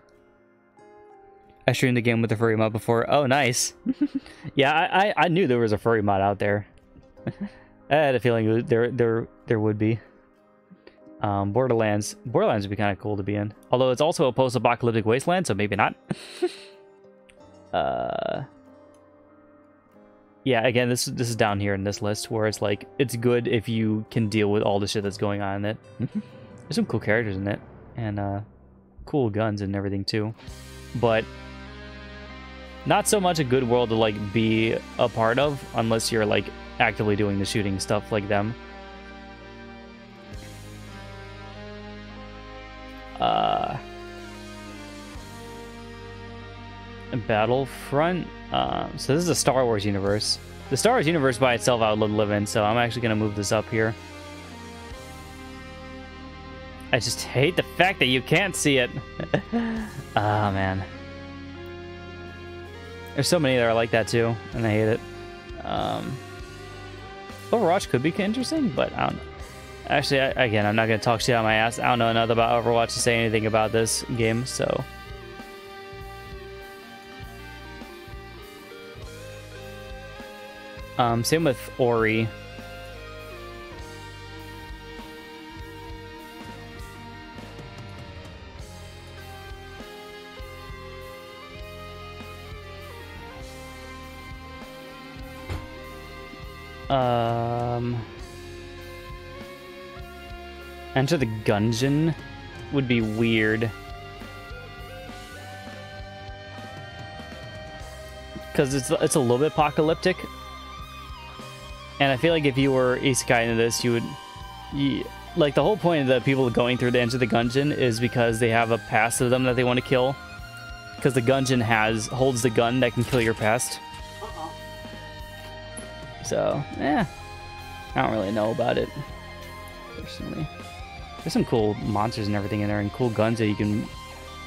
I streamed the game with the furry mod before. Oh, nice. [LAUGHS] yeah, I, I, I knew there was a furry mod out there. [LAUGHS] I had a feeling there there there would be. Um, Borderlands. Borderlands would be kind of cool to be in. Although it's also a post-apocalyptic wasteland, so maybe not. [LAUGHS] uh, yeah, again, this this is down here in this list where it's like it's good if you can deal with all the shit that's going on in it. There's some cool characters in it and uh, cool guns and everything too, but not so much a good world to like be a part of unless you're like actively doing the shooting stuff like them. Uh, Battlefront. Uh, so this is a Star Wars universe. The Star Wars universe by itself I would love to live in, so I'm actually going to move this up here. I just hate the fact that you can't see it. [LAUGHS] Ah, oh, man. There's so many that are like that too, and I hate it. Um, Overwatch could be interesting, but I don't know. Actually, I, again, I'm not going to talk shit on my ass. I don't know enough about Overwatch to say anything about this game, so... Um, same with Ori. Um, Enter the Gungeon would be weird. Because it's, it's a little bit apocalyptic. And I feel like if you were isekai into this, you would... You, like, the whole point of the people going through the Enter the Gungeon is because they have a past of them that they want to kill. Because the Gungeon has holds the gun that can kill your past. So, eh. I don't really know about it, personally. There's some cool monsters and everything in there, and cool guns that you can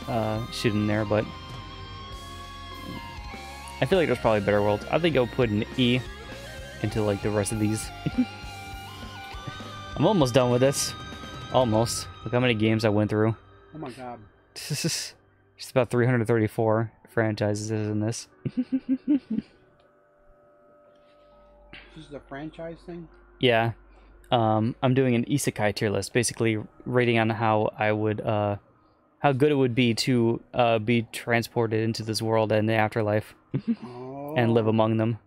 uh, shoot in there, but... I feel like there's probably better worlds. I think I'll put an E into, like, the rest of these. [LAUGHS] I'm almost done with this. Almost. Look how many games I went through. Oh my god. This [LAUGHS] is Just about 334 franchises in this. [LAUGHS] This is a franchise thing? Yeah. Um, I'm doing an isekai tier list, basically rating on how I would, uh, how good it would be to uh, be transported into this world and the afterlife Oh. [LAUGHS] and live among them.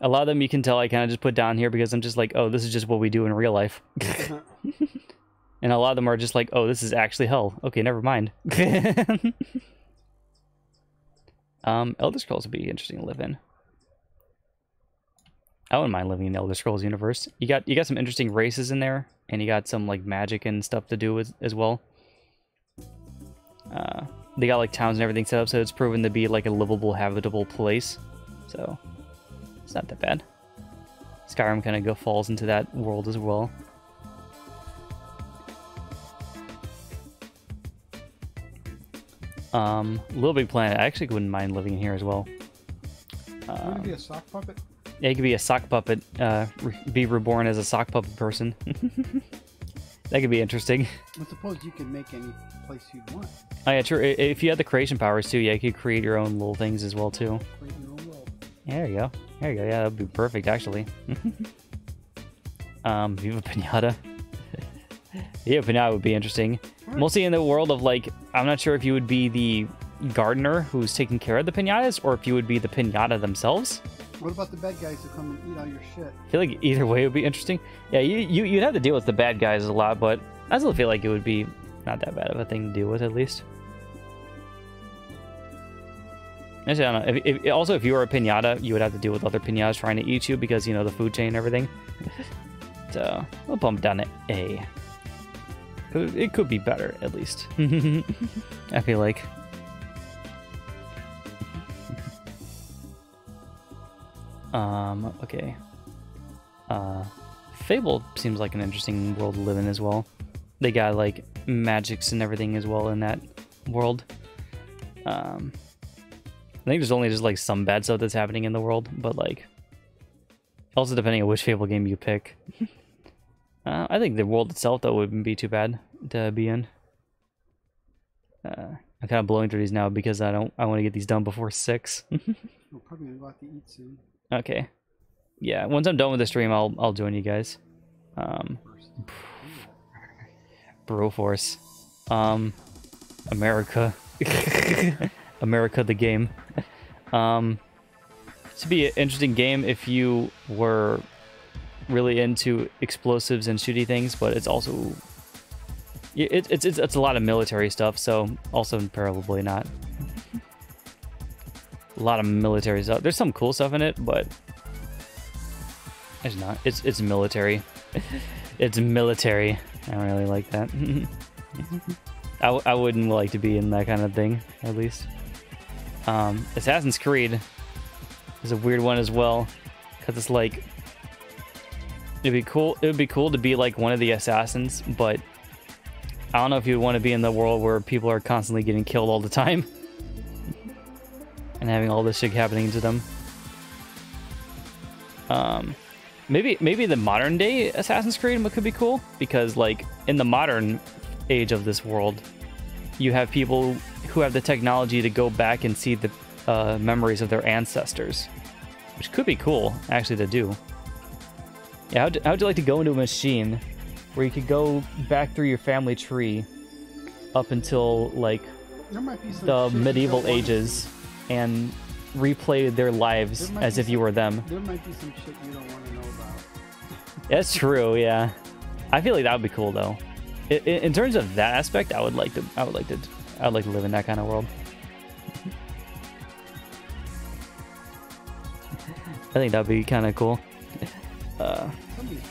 a lot of them you can tell I kind of just put down here because I'm just like, oh, this is just what we do in real life. [LAUGHS] and a lot of them are just like, oh, this is actually hell. Okay, never mind. [LAUGHS] um, Elder Scrolls would be interesting to live in. I wouldn't mind living in the Elder Scrolls universe. You got you got some interesting races in there, and you got some like magic and stuff to do with as well. Uh, they got like towns and everything set up, so it's proven to be like a livable, habitable place. So it's not that bad. Skyrim kind of go falls into that world as well. Um, Little Big Planet. I actually wouldn't mind living in here as well. Um, be a sock puppet? Yeah, you could be a sock puppet. Uh, re- be reborn as a sock puppet person. [LAUGHS] that could be interesting. I suppose you can make any place you want. Oh yeah, true. If you had the creation powers too, yeah, you could create your own little things as well too. Create your own world. Yeah, there you go. There you go. Yeah, that'd be perfect actually. [LAUGHS] um, Viva Pinata. [LAUGHS] Yeah, Viva Pinata would be interesting. Mostly in the world of like, I'm not sure if you would be the gardener who's taking care of the pinatas, or if you would be the pinata themselves. What about the bad guys who come and eat all your shit? I feel like either way would be interesting. Yeah, you, you you'd have to deal with the bad guys a lot, but I still feel like it would be not that bad of a thing to deal with at least. Actually, I don't know. If, if, also, if you were a pinata, you would have to deal with other pinatas trying to eat you because you know the food chain and everything. [LAUGHS] so we'll bump down to A. It could be better at least. [LAUGHS] I feel like. Um. Okay. Uh, Fable seems like an interesting world to live in as well. They got like magics and everything as well in that world. Um, I think there's only just like some bad stuff that's happening in the world, but like also depending on which Fable game you pick. [LAUGHS] uh, I think the world itself though wouldn't be too bad to be in. Uh, I'm kind of blowing through these now because I don't. I want to get these done before six. [LAUGHS] We're probably gonna go out to eat soon. Okay. Yeah. Once I'm done with the stream, I'll I'll join you guys. Um. Broforce. Um, America. [LAUGHS] America the game. [LAUGHS] Um, this would be an interesting game if you were really into explosives and shooty things, but it's also it, it's it's it's a lot of military stuff, so also probably not. A lot of military stuff. There's some cool stuff in it, but it's not. It's it's military. [LAUGHS] it's military. I don't really like that. [LAUGHS] I, I wouldn't like to be in that kind of thing, at least. Um, Assassin's Creed is a weird one as well, because it's like it'd be cool. It would be cool to be like one of the assassins, but I don't know if you would want to be in the world where people are constantly getting killed all the time [LAUGHS] and having all this shit happening to them. Um, maybe maybe the modern day Assassin's Creed could be cool because like in the modern age of this world, you have people who have the technology to go back and see the uh, memories of their ancestors, which could be cool actually to do. Yeah, how'd, how'd you like to go into a machine where you could go back through your family tree up until like There might be some the medieval ages and replay their lives as if you some- were them? There might be some shit you don't want to know about. That's true. Yeah, I feel like that would be cool though. In terms of that aspect, I would like to. I would like to. I would like to live in that kind of world. I think that'd be kind of cool. Uh,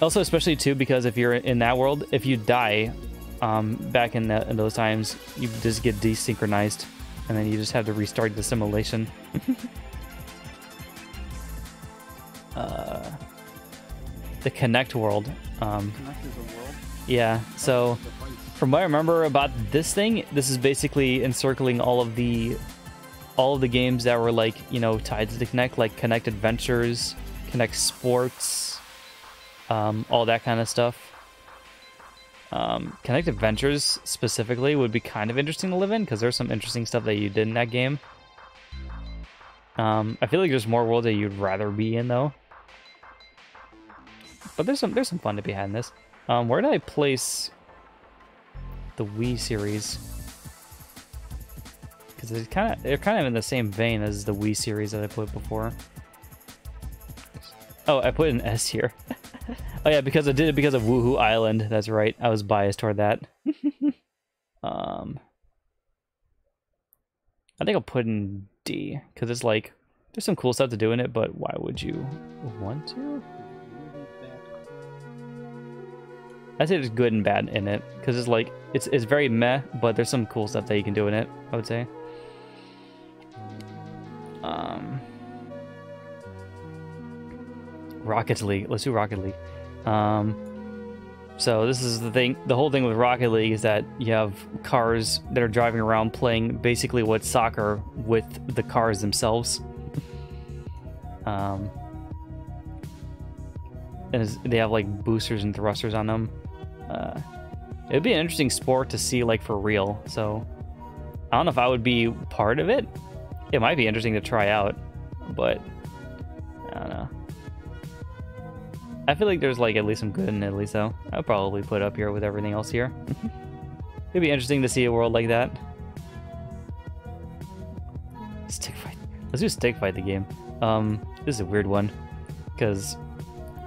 also, especially too, because if you're in that world, if you die, um, back in, that, in those times, you just get desynchronized, and then you just have to restart the simulation. [LAUGHS] uh, the Kinect world. Um, Kinect is a world. yeah, so from what I remember about this thing, this is basically encircling all of the all of the games that were like, you know, tied to the Kinect, like Kinect Adventures, Kinect Sports, um, all that kind of stuff. Um, Kinect Adventures specifically would be kind of interesting to live in because there's some interesting stuff that you did in that game. Um, I feel like there's more worlds that you'd rather be in though. But there's some there's some fun to be had in this. Um, where did I place the Wii series? Because it's kind of they're kind of in the same vein as the Wii series that I put before. Oh, I put an S here. [LAUGHS] oh yeah, because I did it because of Wuhu Island. That's right. I was biased toward that. [LAUGHS] um, I think I'll put in D because it's like there's some cool stuff to do in it, but why would you want to? I say there's good and bad in it because it's like it's it's very meh, but there's some cool stuff that you can do in it. I would say. Um, Rocket League. Let's do Rocket League. Um, so this is the thing. The whole thing with Rocket League is that you have cars that are driving around playing basically what's soccer with the cars themselves. um, and they have like boosters and thrusters on them. Uh, it'd be an interesting sport to see like for real. So I don't know if I would be part of it. It might be interesting to try out, but I don't know. I feel like there's like at least some good in Italy, so I'll probably put up here with everything else here. [LAUGHS] It'd be interesting to see a world like that. Stick fight. Let's do stick fight the game. Um, this is a weird one because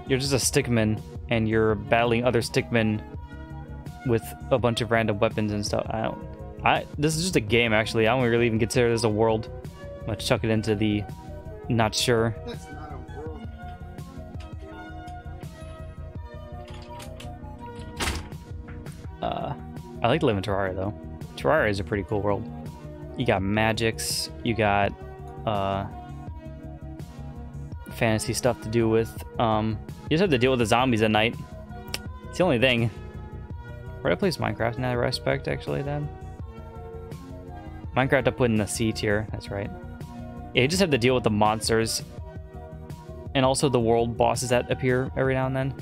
you're just a stickman and you're battling other stickmen with a bunch of random weapons and stuff. I don't. I this is just a game actually. I don't really even consider this a world. I'm gonna chuck it into the not sure. That's not I like to live in Terraria though. Terraria is a pretty cool world. You got magics. You got uh, fantasy stuff to do with. Um, you just have to deal with the zombies at night. It's the only thing. Where I place Minecraft in that respect? Actually, then Minecraft I put in the C tier. That's right. Yeah, you just have to deal with the monsters, and also the world bosses that appear every now and then.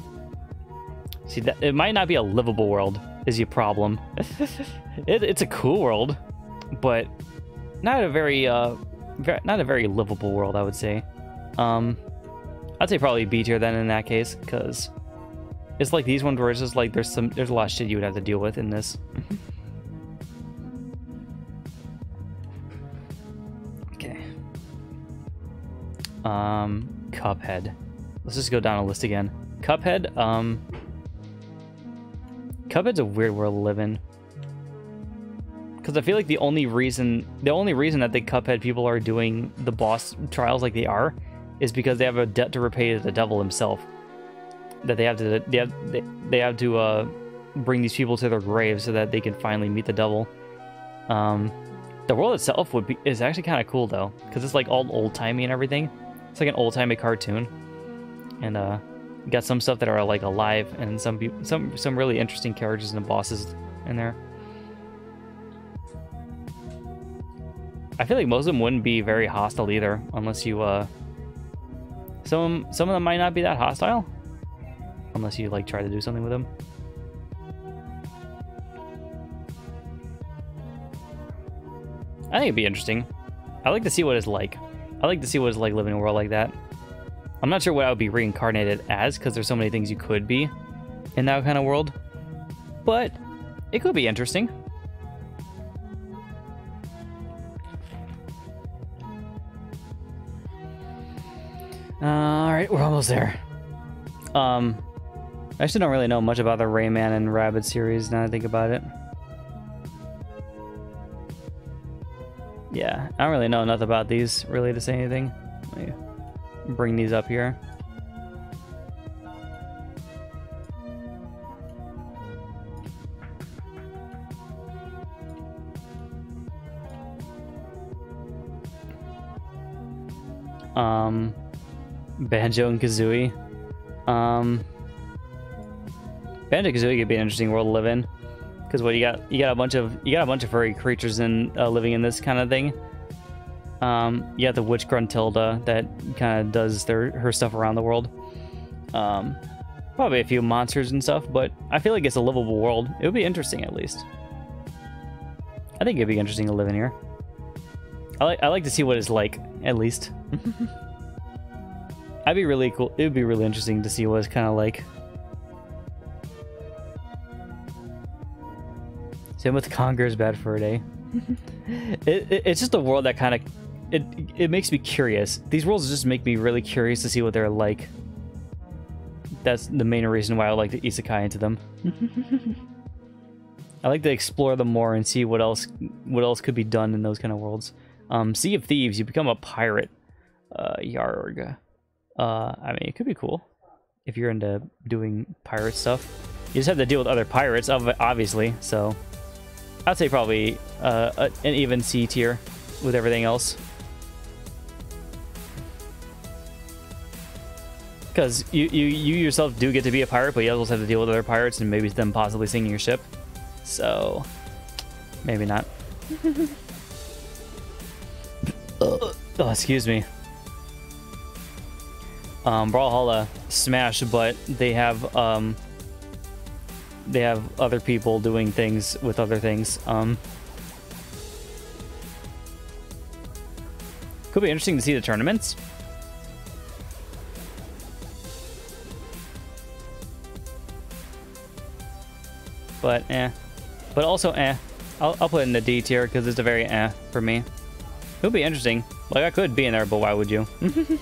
See, that it might not be a livable world is your problem. [LAUGHS] it, it's a cool world, but not a very uh, not a very livable world, I would say. Um, I'd say probably B tier then in that case, because it's like these ones where it's just like there's some there's a lot of shit you would have to deal with in this. [LAUGHS] okay. Um, Cuphead. Let's just go down a list again. Cuphead. Um. Cuphead's a weird world to live in. Because I feel like the only reason, the only reason that the Cuphead people are doing the boss trials like they are, is because they have a debt to repay to the devil himself. That they have to, they have, they, they have to uh, bring these people to their graves so that they can finally meet the devil. Um, the world itself would be is actually kind of cool though, because it's like all old timey and everything. It's like an old timey cartoon, and uh, got some stuff that are like alive, and some some some really interesting characters and bosses in there. I feel like most of them wouldn't be very hostile either, unless you uh Some some of them might not be that hostile, unless you like try to do something with them. I think it'd be interesting. I like to see what it's like. I like to see what it's like living in a world like that. I'm not sure what I would be reincarnated as, because there's so many things you could be in that kind of world. But it could be interesting. All right, we're almost there. Um, I actually don't really know much about the Rayman and Rabbids series now I think about it. Yeah, I don't really know enough about these really to say anything. Me bring these up here. Um, Banjo and Kazooie. Um, Banjo Kazooie could be an interesting world to live in, because what you got, you got a bunch of you got a bunch of furry creatures in uh, living in this kind of thing. Um, you got the witch Gruntilda that kind of does their her stuff around the world. Um, probably a few monsters and stuff, but I feel like it's a livable world. It would be interesting at least. I think it'd be interesting to live in here. I like I like to see what it's like at least. [LAUGHS] I'd be really cool. It would be really interesting to see what it's kind of like. Same with Conker's bad for a day. [LAUGHS] it, it, it's just a world that kind of it it makes me curious. These worlds just make me really curious to see what they're like. That's the main reason why I like to isekai into them. [LAUGHS] I like to explore them more and see what else what else could be done in those kind of worlds. Um, sea of Thieves, you become a pirate. Uh, Yarg. Uh, I mean, it could be cool if you're into doing pirate stuff. You just have to deal with other pirates, obviously. So, I'd say probably uh, an even C tier with everything else. Because you, you, you yourself do get to be a pirate, but you also have to deal with other pirates and maybe them possibly sinking your ship. So, maybe not. [LAUGHS] oh, excuse me. Um, Brawlhalla Smash, but they have um, they have other people doing things with other things. Um, could be interesting to see the tournaments. But eh. But also eh. I'll, I'll put it in the D tier because it's a very eh for me. It would be interesting. Like, I could be in there, but why would you? [LAUGHS]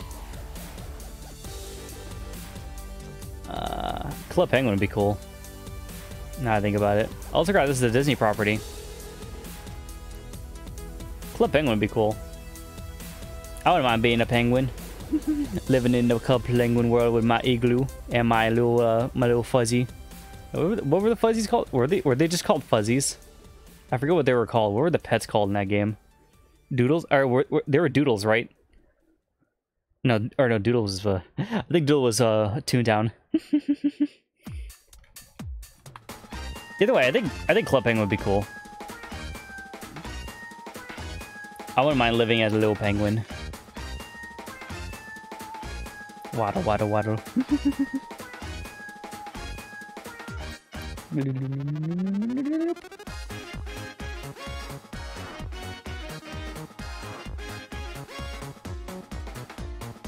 uh, Club Penguin would be cool. Now I think about it. Also, God, this is a Disney property. Club Penguin would be cool. I wouldn't mind being a penguin. [LAUGHS] Living in the Club Penguin world with my igloo and my little, uh, my little fuzzy. What were, the, fuzzies called? Were they were they just called fuzzies? I forget what they were called. What were the pets called in that game? Doodles? Or were, were, they were doodles, right? No, or no, Doodle was. Uh, [LAUGHS] I think Doodle was uh, Toontown. [LAUGHS] Either way, I think I think Club Penguin would be cool. I wouldn't mind living as a little penguin. Waddle, waddle, waddle. [LAUGHS]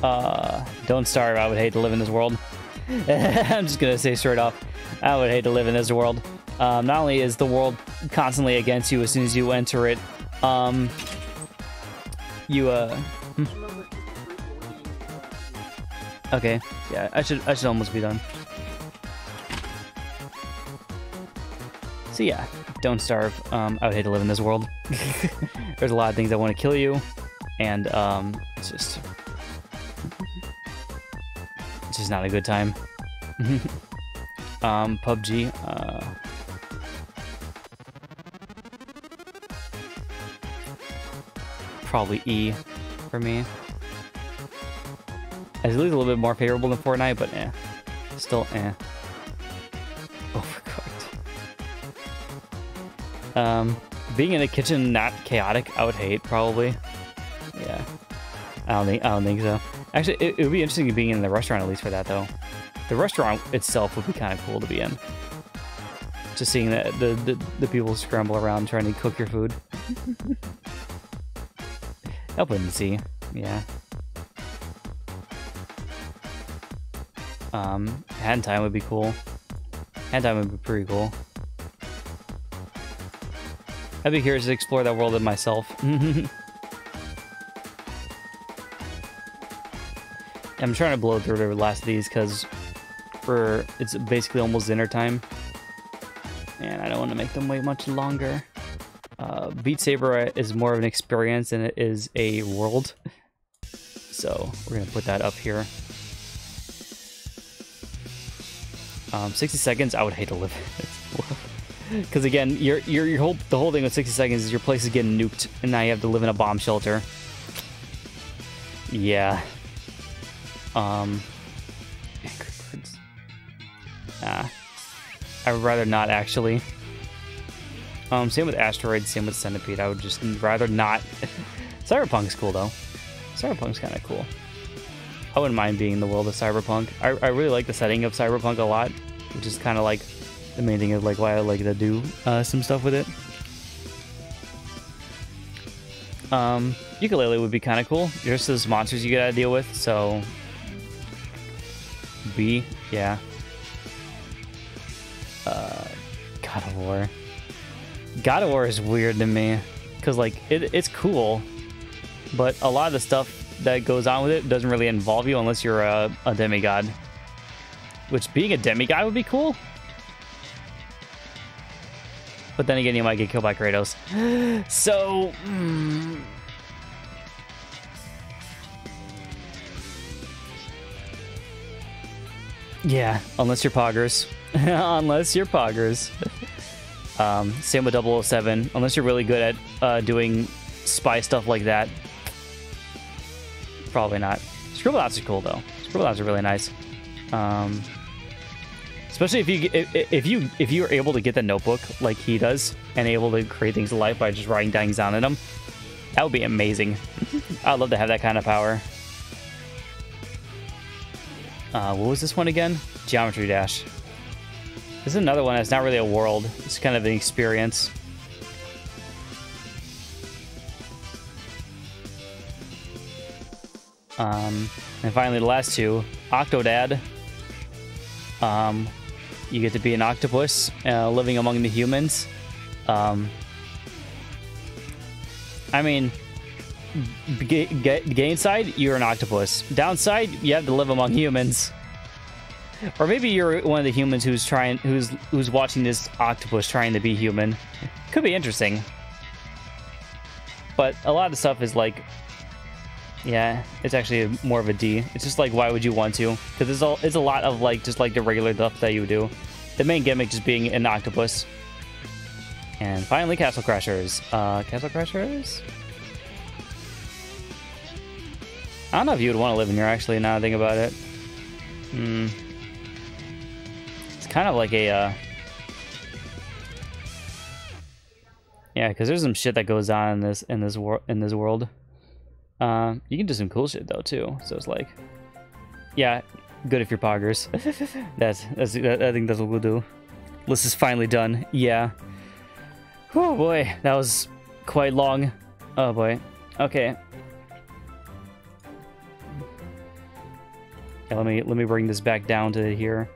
uh, don't starve. I would hate to live in this world. [LAUGHS] I'm just gonna say straight off, I would hate to live in this world. Um, not only is the world constantly against you as soon as you enter it, um, you uh. Hmm. Okay, yeah, I should I should almost be done. So yeah, don't starve. Um, I would hate to live in this world. [LAUGHS] There's a lot of things that want to kill you, and um, it's just it's just not a good time. [LAUGHS] um, PUBG. Uh, probably E for me. It's at least a little bit more favorable than Fortnite, but eh. Still eh. Um, being in a kitchen not chaotic, I would hate probably. Yeah, I don't think I don't think so. Actually, it, it would be interesting being in the restaurant at least for that, though. The restaurant itself would be kind of cool to be in. Just seeing the, the, the, the people scramble around trying to cook your food. [LAUGHS] That wouldn't see. Yeah. Um, hand time would be cool. Hand time would be pretty cool. I'd be curious to explore that world in myself. [LAUGHS] I'm trying to blow through the last of these because for it's basically almost dinner time, and I don't want to make them wait much longer. Uh, Beat Saber is more of an experience than it is a world, so we're gonna put that up here. Um, 60 seconds, I would hate to live. [LAUGHS] Because again, your your your whole the whole thing with 60 seconds is your place is getting nuked, and now you have to live in a bomb shelter. Yeah. Um. Nah. I would rather not actually. Um, same with Asteroid, same with Centipede. I would just rather not. [LAUGHS] Cyberpunk's cool though. Cyberpunk's kind of cool. I wouldn't mind being in the world of Cyberpunk. I, I really like the setting of Cyberpunk a lot, which is kind of like the main thing of like why I like to do uh, some stuff with it. Um, ukulele would be kind of cool. There's those monsters you gotta deal with, so B, yeah. Uh, God of War. God of War is weird to me because like it, it's cool, but a lot of the stuff that goes on with it doesn't really involve you unless you're a, a demigod. Which being a demigod would be cool. But then again, you might get killed by Kratos. [GASPS] So, mm, yeah, unless you're poggers. [LAUGHS] unless you're poggers. [LAUGHS] Um, same with 007. Unless you're really good at uh, doing spy stuff like that, probably not. Scribblenauts are cool though. Scribblenauts are really nice. Um, especially if you if, if you if you are able to get the notebook like he does and able to create things alive by just writing things down in them, that would be amazing. [LAUGHS] I'd love to have that kind of power. Uh, what was this one again? Geometry Dash. This is another one that's not really a world. It's kind of an experience. Um, and finally, the last two, Octodad. Um, you get to be an octopus uh, living among the humans. Um, I mean, g- g- gain side, you're an octopus. Downside, you have to live among humans. Or maybe you're one of the humans who's trying, who's who's watching this octopus trying to be human. Could be interesting. But a lot of stuff is like, yeah, it's actually more of a D. It's just like, why would you want to? Because it's all, it's a lot of like just like the regular stuff that you do. The main gimmick just being an octopus. And finally, Castle Crashers. Uh, Castle Crashers. I don't know if you would want to live in here. Actually, now I think about it. Hmm It's kind of like a uh yeah because there's some shit that goes on in this in this in this world uh, you can do some cool shit though too. So it's like yeah good if you're poggers. [LAUGHS] That's, that's that, i think that's what we'll do. List is finally done. Yeah. Oh boy. That was quite long. Oh boy. Okay. Yeah, let me let me bring this back down to here.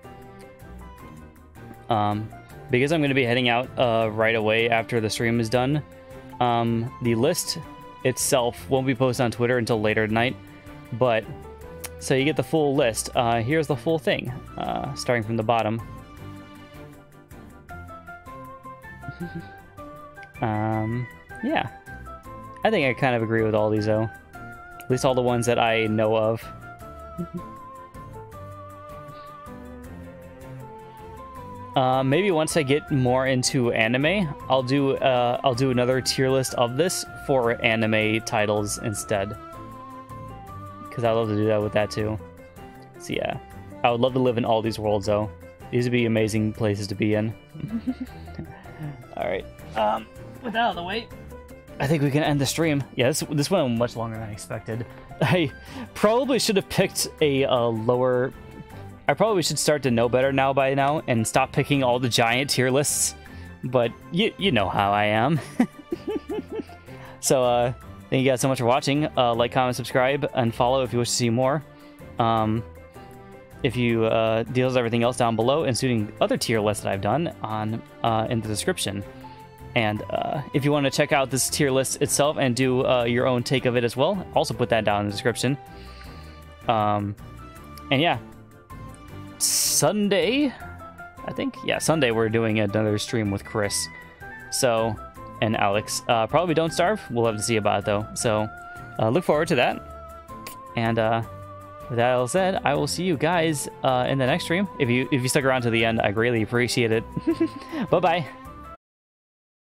Um, because I'm going to be heading out uh, right away after the stream is done, um, the list itself won't be posted on Twitter until later tonight. But so you get the full list. Uh, here's the full thing, uh, starting from the bottom. [LAUGHS] um, yeah, I think I kind of agree with all these though. At least all the ones that I know of. [LAUGHS] Uh, maybe once I get more into anime, I'll do uh, I'll do another tier list of this for anime titles instead. Because I'd love to do that with that too. So yeah, I would love to live in all these worlds though. These would be amazing places to be in. [LAUGHS] all right. Um, with that out of the way, I think we can end the stream. Yeah, this this went much longer than I expected. [LAUGHS] I probably should have picked a, uh lower. I probably should start to know better now by now and stop picking all the giant tier lists. But you you know how I am. [LAUGHS] so uh, thank you guys so much for watching. Uh, like, comment, subscribe, and follow if you wish to see more. Um, if you uh, deals everything else down below, including other tier lists that I've done on uh, in the description. And uh, if you want to check out this tier list itself and do uh, your own take of it as well, also put that down in the description. Um, and yeah, Sunday, I think, yeah, Sunday we're doing another stream with Chris, so and Alex. Uh, probably don't starve. We'll have to see about it though. So uh, look forward to that. And uh, with that all said, I will see you guys uh, in the next stream. If you if you stuck around to the end, I greatly appreciate it. [LAUGHS] bye bye.